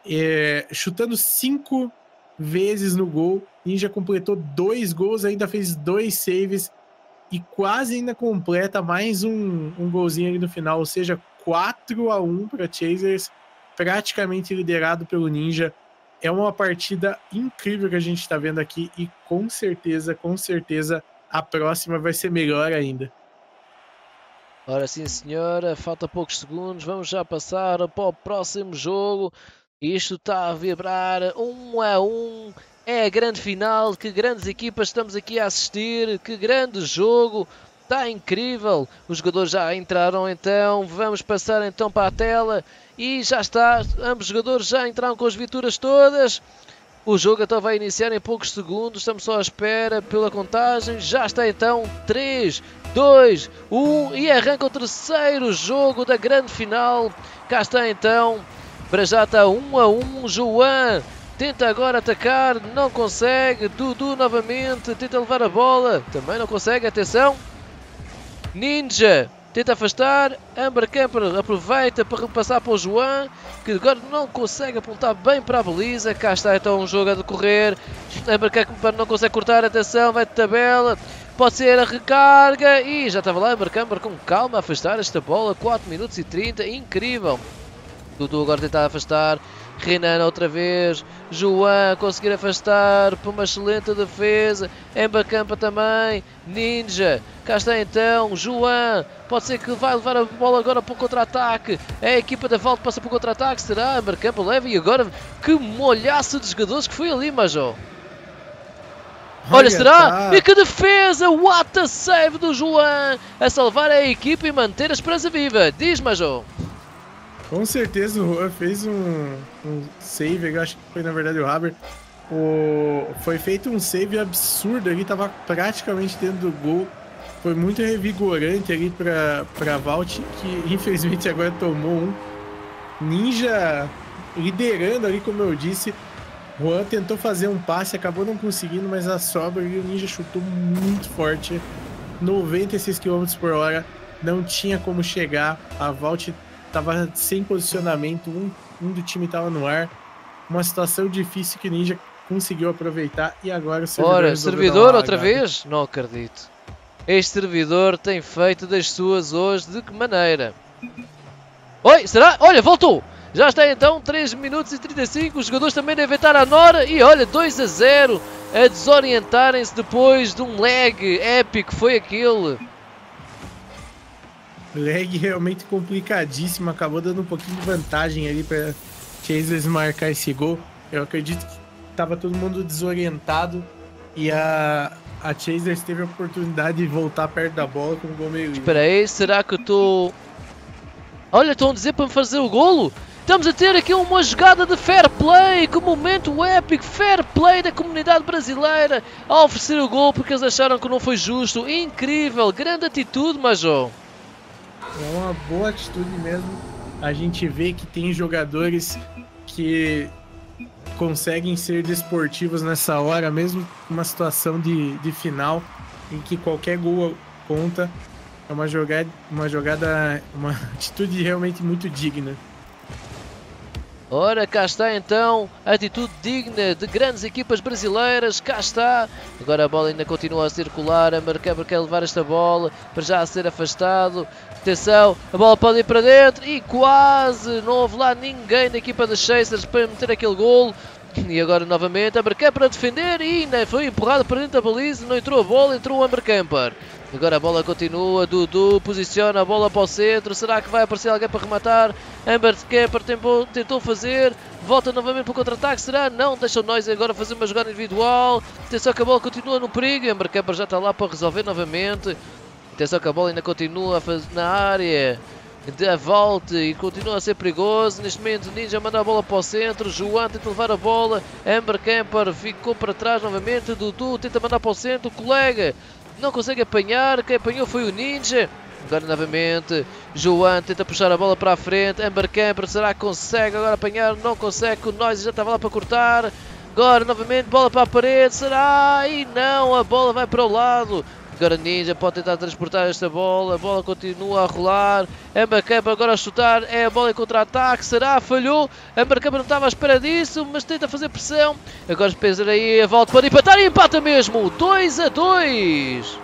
é, chutando cinco vezes no gol. Ninja completou dois gols, ainda fez dois saves e quase ainda completa mais um, um golzinho ali no final, ou seja, 4 a 1 para Chasers, praticamente liderado pelo Ninja. É uma partida incrível que a gente está vendo aqui e com certeza, com certeza, a próxima vai ser melhor ainda. Ora sim, senhora, falta poucos segundos, vamos já passar para o próximo jogo. Isto está a vibrar um a um. É a grande final. Que grandes equipas estamos aqui a assistir. Que grande jogo. Está incrível. Os jogadores já entraram então. Vamos passar então para a tela. E já está. Ambos os jogadores já entraram com as viaturas todas. O jogo então vai iniciar em poucos segundos. Estamos só à espera pela contagem. Já está então 3, 2, 1 e arranca o terceiro jogo da grande final. Cá está então para já está 1 a 1. João tenta agora atacar, não consegue. Dudu novamente tenta levar a bola, também não consegue. Atenção. Ninja tenta afastar. Amber Camper aproveita para repassar para o João, que agora não consegue apontar bem para a baliza. Cá está então um jogo a decorrer. Amber Camper não consegue cortar. Atenção, vai de tabela. Pode ser a recarga. E já estava lá a Barcamber com calma a afastar esta bola. 4 minutos e 30. Incrível. Dudu agora tentar afastar. Renan outra vez. João a conseguir afastar por uma excelente defesa. Embacampa também. Ninja. Cá está então. João. Pode ser que vai levar a bola agora para o contra-ataque. É a equipa da Valde passa para o contra-ataque. Será? Embacampa leva. E agora que molhaço de jogadores que foi ali, Major. Olha, será? tá. E que defesa! What a save do João! A salvar a equipa e manter a esperança viva. Diz, Major. Com certeza o Juan fez um, um save, eu acho que foi na verdade o Haber. O, foi feito um save absurdo ali, tava praticamente dentro do gol. Foi muito revigorante ali pra, pra Vault, que infelizmente agora tomou um. Ninja liderando ali, como eu disse. Juan tentou fazer um passe, acabou não conseguindo, mas a sobra ali o Ninja chutou muito forte. 96 km por hora, não tinha como chegar. A Vault tava sem posicionamento, um, um do time tava no ar. Uma situação difícil que o Ninja conseguiu aproveitar e agora o servidor Ora, servidor outra vez? Não acredito. Este servidor tem feito das suas hoje de que maneira? Oi, será? Olha, voltou! Já está então 3 minutos e 35. Os jogadores também devem estar à Nora. E olha, 2 a 0. A desorientarem-se depois de um lag épico. Foi aquele. Lag realmente complicadíssimo, acabou dando um pouquinho de vantagem ali para Chasers marcar esse gol. Eu acredito que tava todo mundo desorientado e a, a Chasers teve a oportunidade de voltar perto da bola com o gol meio. Espera aí, será que eu estou... Olha, estão a dizer para me fazer o golo? Estamos a ter aqui uma jogada de fair play, que momento épico, fair play da comunidade brasileira a oferecer o gol porque eles acharam que não foi justo. Incrível, grande atitude, Major. É uma boa atitude mesmo. A gente vê que tem jogadores que conseguem ser desportivos nessa hora, mesmo numa situação de, de final, em que qualquer gol conta. É uma jogada, uma jogada, uma atitude realmente muito digna. Ora, cá está então atitude digna de grandes equipas brasileiras. Cá está. Agora a bola ainda continua a circular. A Marquebra quer levar esta bola para já ser afastado. Atenção, a bola pode ir para dentro e quase não houve lá ninguém da equipa dos Chasers para meter aquele golo. E agora novamente a Camper para defender e ainda foi empurrado para dentro da baliza. Não entrou a bola, entrou o Amber Camper. Agora a bola continua, Dudu posiciona a bola para o centro. Será que vai aparecer alguém para rematar? Amber Camper tentou, tentou fazer, volta novamente para o contra-ataque. Será? Não, deixa Noise agora fazer uma jogada individual. Atenção que a bola continua no perigo. Amber Camper já está lá para resolver novamente. Atenção que a bola ainda continua na área da volta e continua a ser perigoso. Neste momento, Ninja manda a bola para o centro. João tenta levar a bola. Amber Camper ficou para trás novamente. Dudu tenta mandar para o centro. O colega não consegue apanhar. Quem apanhou foi o Ninja. Agora novamente, João tenta puxar a bola para a frente. Amber Camper será que consegue agora apanhar? Não consegue. O Noise já estava lá para cortar. Agora novamente, bola para a parede. Será? E não, a bola vai para o lado. Agora Ninja pode tentar transportar esta bola. A bola continua a rolar. Camper agora a chutar. É a bola em contra-ataque. Será? Falhou. Camper não estava à espera disso, mas tenta fazer pressão. Agora pensar aí. A volta para empatar e empata mesmo. 2 a 2.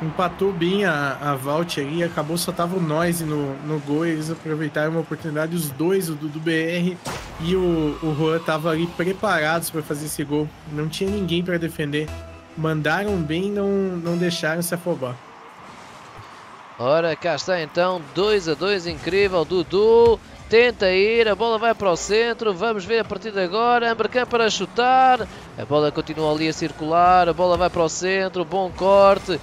Empatou bem a, a Vault ali, acabou só tava o Noise no, no gol, eles aproveitaram uma oportunidade, os dois, o do, do BR e o, o Juan estavam ali preparados para fazer esse gol, não tinha ninguém para defender, mandaram bem não não deixaram se afobar. Ora, cá está então, 2 a 2, incrível, Dudu. Tenta ir, a bola vai para o centro, vamos ver a partir de agora, Ambercamp para chutar, a bola continua ali a circular, a bola vai para o centro, bom corte,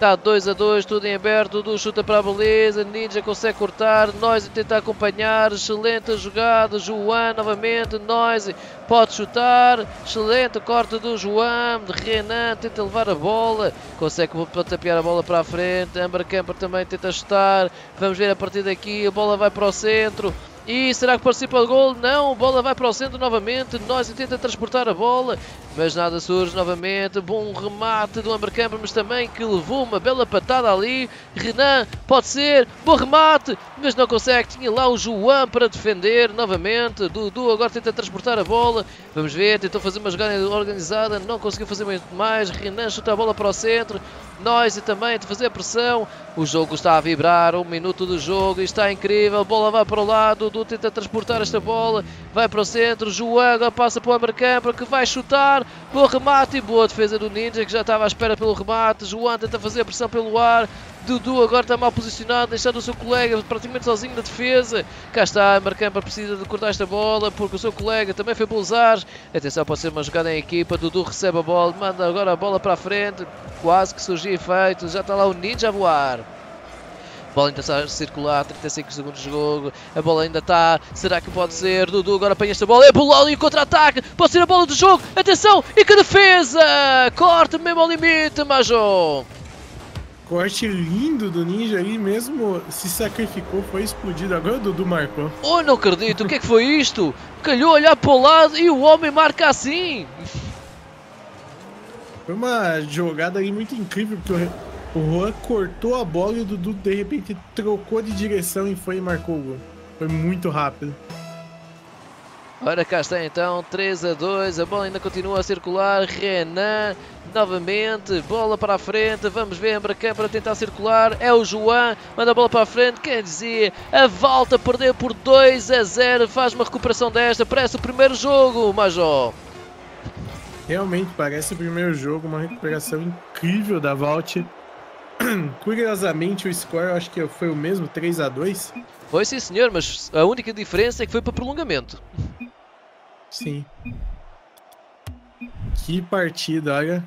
Está 2 a 2, tudo em aberto, Dudu chuta para a beleza, Ninja consegue cortar, Noise tenta acompanhar, excelente jogada, João novamente, Noise pode chutar, excelente corte do João, Renan tenta levar a bola, consegue tapear a bola para a frente, Amber Camper também tenta chutar, vamos ver a partir daqui, a bola vai para o centro, e será que participa o gol? Não, bola vai para o centro novamente. Nós tenta transportar a bola, mas nada surge novamente. Bom remate do Ambercamper, mas também que levou uma bela patada ali. Renan, pode ser, bom remate, mas não consegue. Tinha lá o João para defender novamente. Dudu agora tenta transportar a bola. Vamos ver, tentou fazer uma jogada organizada, não conseguiu fazer muito mais. Renan chuta a bola para o centro. Noise também a fazer pressão. O jogo está a vibrar, um minuto do jogo, está incrível. Bola vai para o lado, Dudu tenta transportar esta bola, vai para o centro. Joanga passa para o Ambercamper que vai chutar. Boa remate e boa defesa do Ninja que já estava à espera pelo remate. João tenta fazer pressão pelo ar. Dudu agora está mal posicionado, deixando o seu colega praticamente sozinho na defesa. Cá está, Marcampa precisa de cortar esta bola porque o seu colega também foi pulsar. Atenção, pode ser uma jogada em equipa. Dudu recebe a bola, manda agora a bola para a frente. Quase que surgiu efeito. Já está lá o Ninja a voar. Bola ainda está a circular, 35 segundos de jogo. A bola ainda está. Será que pode ser? Dudu agora apanha esta bola. É bolado e contra-ataque. Pode ser a bola do jogo. Atenção! E que defesa! Corte mesmo ao limite, Major corte lindo do ninja ali, mesmo se sacrificou, foi explodido. Agora o Dudu marcou. Oh, não acredito, o que é que foi isto? Calhou olhar para o lado e o homem marca assim. Foi uma jogada ali muito incrível, porque o Juan cortou a bola e o Dudu de repente trocou de direção e foi e marcou o gol. Foi muito rápido. Ora, cá está então, 3 a 2, a bola ainda continua a circular, Renan, novamente, bola para a frente, vamos ver, Embracam para tentar circular, é o João, manda a bola para a frente, quem dizia, a volta perdeu por 2 a 0, faz uma recuperação desta, parece o primeiro jogo, Major. Realmente parece o primeiro jogo, uma recuperação incrível da Vault. Curiosamente o score eu acho que foi o mesmo, 3 a 2 Foi sim senhor, mas a única diferença é que foi para prolongamento. Sim. Que partida, olha.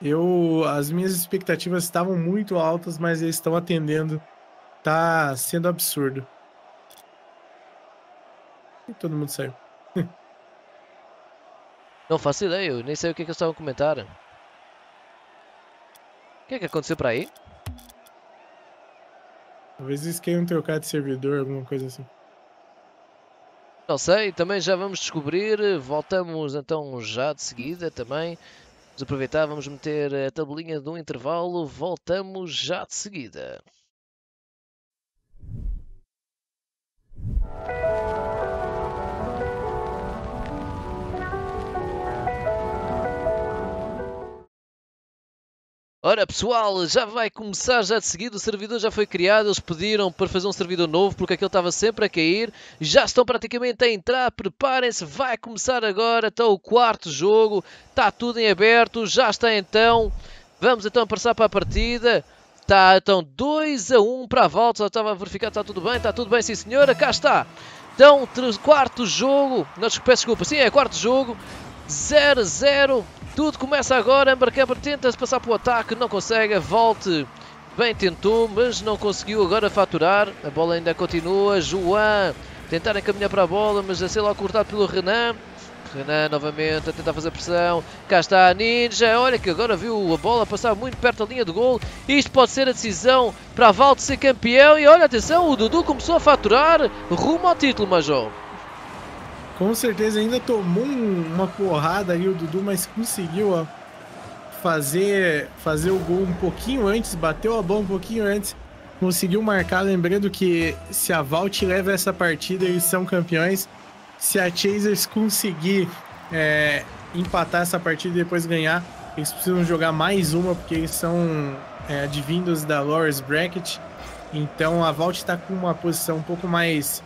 Eu, as minhas expectativas estavam muito altas, mas eles estão atendendo. Tá sendo absurdo. E todo mundo saiu. Não faço ideia, eu nem sei o que, que eles estavam a comentar. O que é que aconteceu para aí? Talvez eles queiram trocar de servidor, alguma coisa assim. Não sei, também já vamos descobrir. Voltamos então já de seguida também. Vamos aproveitar, vamos meter a tabelinha de um intervalo. Voltamos já de seguida. Ora pessoal, já vai começar já de seguida, o servidor já foi criado, eles pediram para fazer um servidor novo porque aquele estava sempre a cair, já estão praticamente a entrar, preparem-se, vai começar agora, está o quarto jogo, está tudo em aberto, já está então, vamos então passar para a partida, está então 2 a 1 para a volta, já estava a verificar, está tudo bem, está tudo bem sim senhora, cá está, então quarto jogo, não peço desculpa, sim é quarto jogo, 0 a 0 tudo começa agora, Ambercamper tenta-se passar para o ataque, não consegue, volte. Bem tentou, mas não conseguiu agora faturar. A bola ainda continua. João tentar encaminhar para a bola, mas a ser logo cortado pelo Renan. Renan novamente a tentar fazer pressão. Cá está a Ninja. Olha que agora viu a bola passar muito perto da linha do gol. Isto pode ser a decisão para a Valde ser campeão. E olha, atenção, o Dudu começou a faturar rumo ao título, Major. Com certeza ainda tomou uma porrada aí o Dudu, mas conseguiu ó, fazer, fazer o gol um pouquinho antes, bateu a bola um pouquinho antes, conseguiu marcar. Lembrando que se a Vault leva essa partida, eles são campeões. Se a Chasers conseguir é, empatar essa partida e depois ganhar, eles precisam jogar mais uma, porque eles são é, advindos da Lawrence Bracket. Então a Vault está com uma posição um pouco mais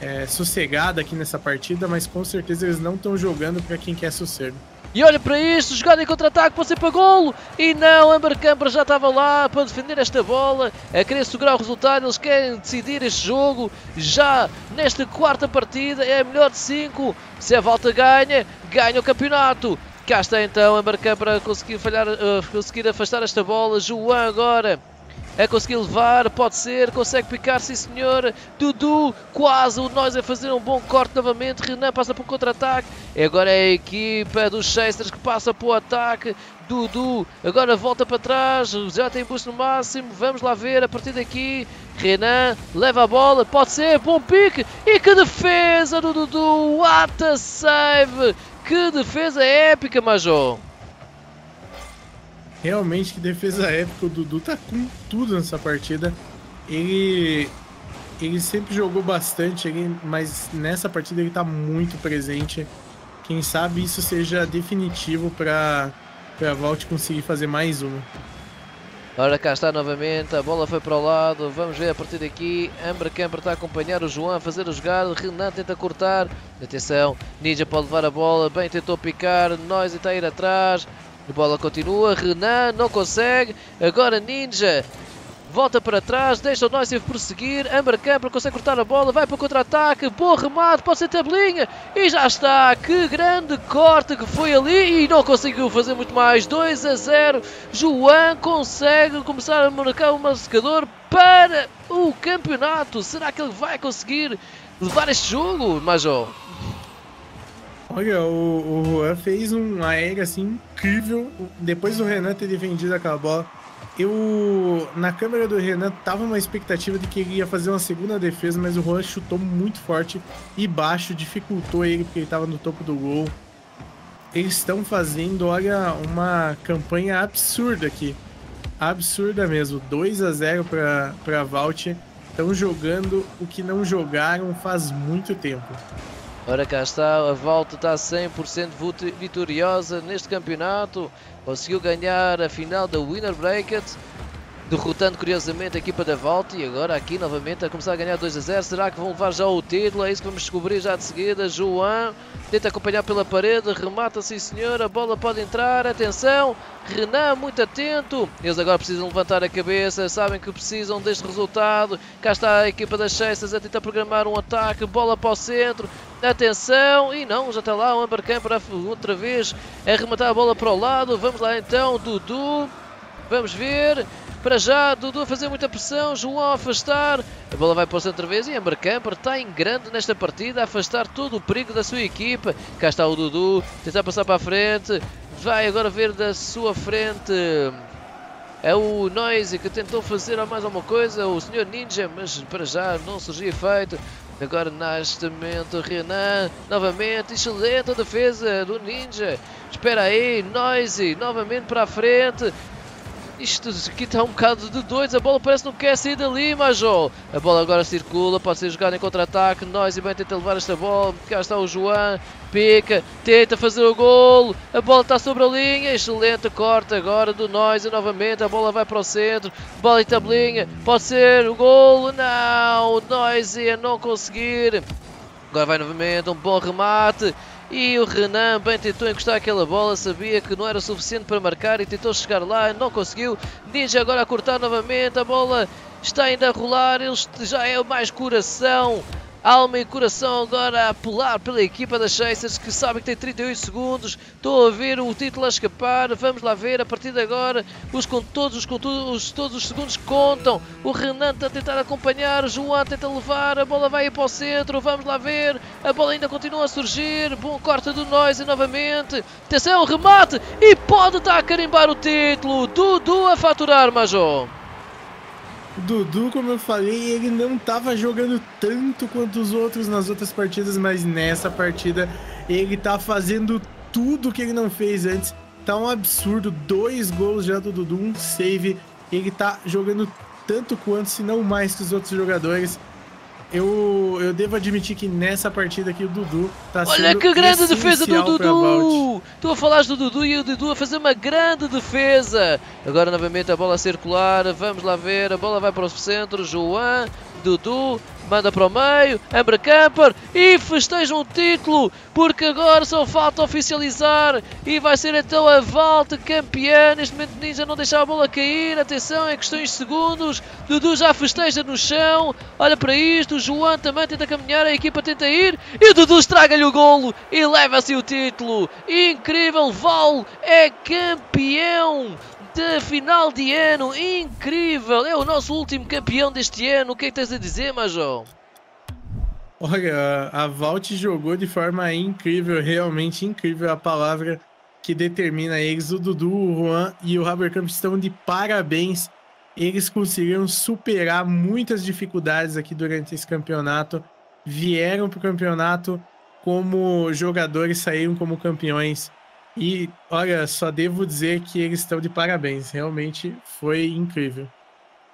é, sossegada aqui nessa partida, mas com certeza eles não estão jogando para quem quer sossego. E olha para isto, jogada em contra-ataque, pode ser para golo. E não, Amber Camper já estava lá para defender esta bola, a querer segurar o resultado. Eles querem decidir este jogo já nesta quarta partida. É a melhor de 5. Se a volta ganha, ganha o campeonato. Cá está então Amber Camper a conseguir, falhar, conseguir afastar esta bola. João agora a conseguir levar, pode ser, consegue picar, sim senhor. Dudu, quase o nós a fazer um bom corte novamente. Renan passa para o contra-ataque. Agora é a equipa dos Chasers que passa para o ataque. Dudu agora volta para trás, já tem boost no máximo. Vamos lá ver a partir daqui. Renan leva a bola, pode ser, bom pique. E que defesa do Dudu! What a save! Que defesa épica, Major! Realmente que defesa épica, o Dudu tá com tudo nessa partida. Ele ele sempre jogou bastante, ele, mas nessa partida ele tá muito presente. Quem sabe isso seja definitivo para a Vault conseguir fazer mais uma. Ora, cá está novamente, a bola foi para o lado, vamos ver a partir daqui, Amber Camper está a acompanhar o João a fazer a jogada, Renan tenta cortar, atenção, Ninja pode levar a bola, bem tentou picar, Noise está a ir atrás, a bola continua, Renan não consegue, agora Ninja Volta para trás, deixa o Noisy prosseguir. Amber Camper consegue cortar a bola, vai para o contra-ataque. Bom remate, pode ser tabelinha. E já está. Que grande corte que foi ali. E não conseguiu fazer muito mais. 2 a 0. João consegue começar a marcar o marcador para o campeonato. Será que ele vai conseguir levar este jogo, Major? Olha, o, o Juan fez um aéreo assim incrível. Depois do Renan ter defendido aquela bola eu, na câmera do Renan, tava uma expectativa de que ele ia fazer uma segunda defesa, mas o Juan chutou muito forte e baixo, dificultou ele porque ele tava no topo do gol. Eles estão fazendo, olha, uma campanha absurda aqui. Absurda mesmo. 2 a 0 para para Valt. Estão jogando o que não jogaram faz muito tempo. Ora cá está, a volta está 100% vitoriosa neste campeonato. Conseguiu ganhar a final da Winner Bracket, derrotando curiosamente a equipa da Volta e agora aqui novamente a começar a ganhar 2 a 0. Será que vão levar já o título? É isso que vamos descobrir já de seguida. João tenta acompanhar pela parede, remata sim senhor, a bola pode entrar, atenção, Renan muito atento. Eles agora precisam levantar a cabeça, sabem que precisam deste resultado. Cá está a equipa das Chasers a tentar programar um ataque, bola para o centro, Atenção, e não, já está lá o Amber Camper outra vez a rematar a bola para o lado. Vamos lá então, Dudu. Vamos ver. Para já, Dudu a fazer muita pressão, João a afastar. A bola vai para o centro vez e Amber Camper está em grande nesta partida, a afastar todo o perigo da sua equipa. Cá está o Dudu, tentar passar para a frente. Vai agora ver da sua frente. É o Noise que tentou fazer mais alguma coisa, o Sr. Ninja, mas para já não surgiu efeito. Agora neste momento Renan, novamente, excelente defesa do Ninja. Espera aí, Noisy, novamente para a frente. Isto aqui está um bocado de doidos. A bola parece que não quer sair dali, Major. A bola agora circula, pode ser jogada em contra-ataque. Nós e bem tenta levar esta bola. Cá está o João. Pica, tenta fazer o golo. A bola está sobre a linha. Excelente corte agora do Noise novamente. A bola vai para o centro. Bola e tabelinha. Pode ser o golo. Não, o Noise não conseguir. Agora vai novamente um bom remate. E o Renan bem tentou encostar aquela bola, sabia que não era suficiente para marcar e tentou chegar lá, não conseguiu. Ninja agora a cortar novamente, a bola está ainda a rolar, ele já é mais coração. Alma e coração agora a apelar pela equipa das Chasers que sabe que tem 38 segundos. Estou a ver o título a escapar. Vamos lá ver a partir de agora. Os, todos, os, com os, todos os segundos contam. O Renan está a tentar acompanhar. O João tenta levar. A bola vai para o centro. Vamos lá ver. A bola ainda continua a surgir. Bom corte do Noise novamente. Atenção, remate. E pode estar a carimbar o título. Dudu a faturar, Major. Dudu, como eu falei, ele não estava jogando tanto quanto os outros nas outras partidas, mas nessa partida ele tá fazendo tudo que ele não fez antes. Tá um absurdo, dois gols já do Dudu, um save. Ele tá jogando tanto quanto, se não mais que os outros jogadores eu, eu devo admitir que nessa partida aqui o Dudu tá Olha sendo que grande defesa do Dudu! Tu a falares do Dudu e o Dudu a fazer uma grande defesa. Agora novamente a bola a circular. Vamos lá ver. A bola vai para o centro. João, Dudu, manda para o meio, Amber Camper e festejam o título, porque agora só falta oficializar e vai ser então a volta campeã. Neste momento Ninja não deixa a bola cair, atenção, em questões de segundos, Dudu já festeja no chão, olha para isto, o João também tenta caminhar, a equipa tenta ir e o Dudu estraga-lhe o golo e leva-se o título. Incrível, Val é campeão! Da final de ano, incrível! É o nosso último campeão deste ano. O que é que tens a dizer, Major? Olha, a Vault jogou de forma incrível, realmente incrível a palavra que determina eles. O Dudu, o Juan e o Haberkamp estão de parabéns. Eles conseguiram superar muitas dificuldades aqui durante esse campeonato. Vieram para o campeonato como jogadores, saíram como campeões. E olha, só devo dizer que eles estão de parabéns. Realmente foi incrível.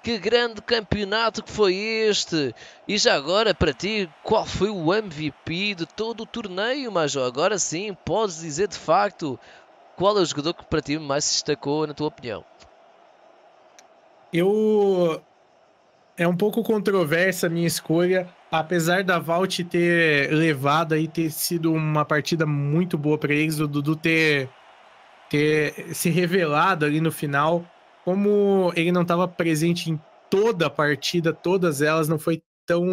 Que grande campeonato que foi este! E já agora, para ti, qual foi o MVP de todo o torneio, Major? Agora sim, podes dizer de facto qual é o jogador que para ti mais se destacou, na tua opinião? Eu. É um pouco controversa a minha escolha, apesar da Valt ter levado aí, ter sido uma partida muito boa para eles, o Dudu ter, ter se revelado ali no final. Como ele não estava presente em toda a partida, todas elas, não foi tão,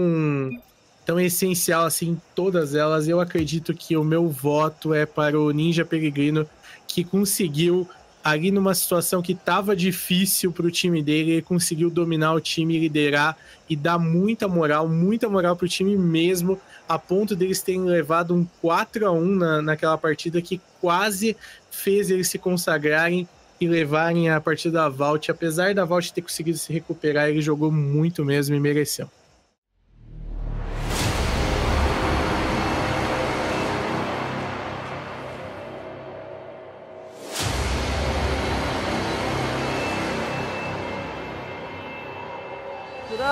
tão essencial assim, todas elas, eu acredito que o meu voto é para o Ninja Peregrino, que conseguiu ali numa situação que estava difícil para o time dele, ele conseguiu dominar o time, liderar e dar muita moral, muita moral para o time mesmo, a ponto deles terem levado um 4 a 1 na, naquela partida que quase fez eles se consagrarem e levarem a partida da Vault. Apesar da Vault ter conseguido se recuperar, ele jogou muito mesmo e mereceu.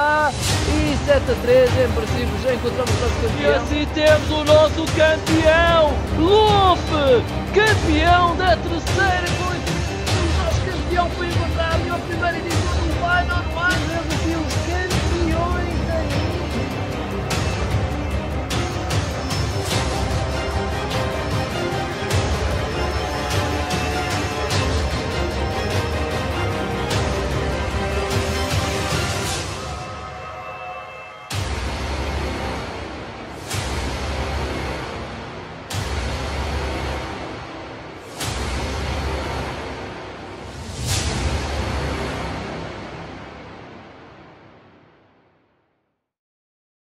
E 7 a 3, em princípio já encontramos o nosso E campeão. assim temos o nosso campeão, Luffy, campeão da terceira O nosso campeão foi encontrado na primeira edição.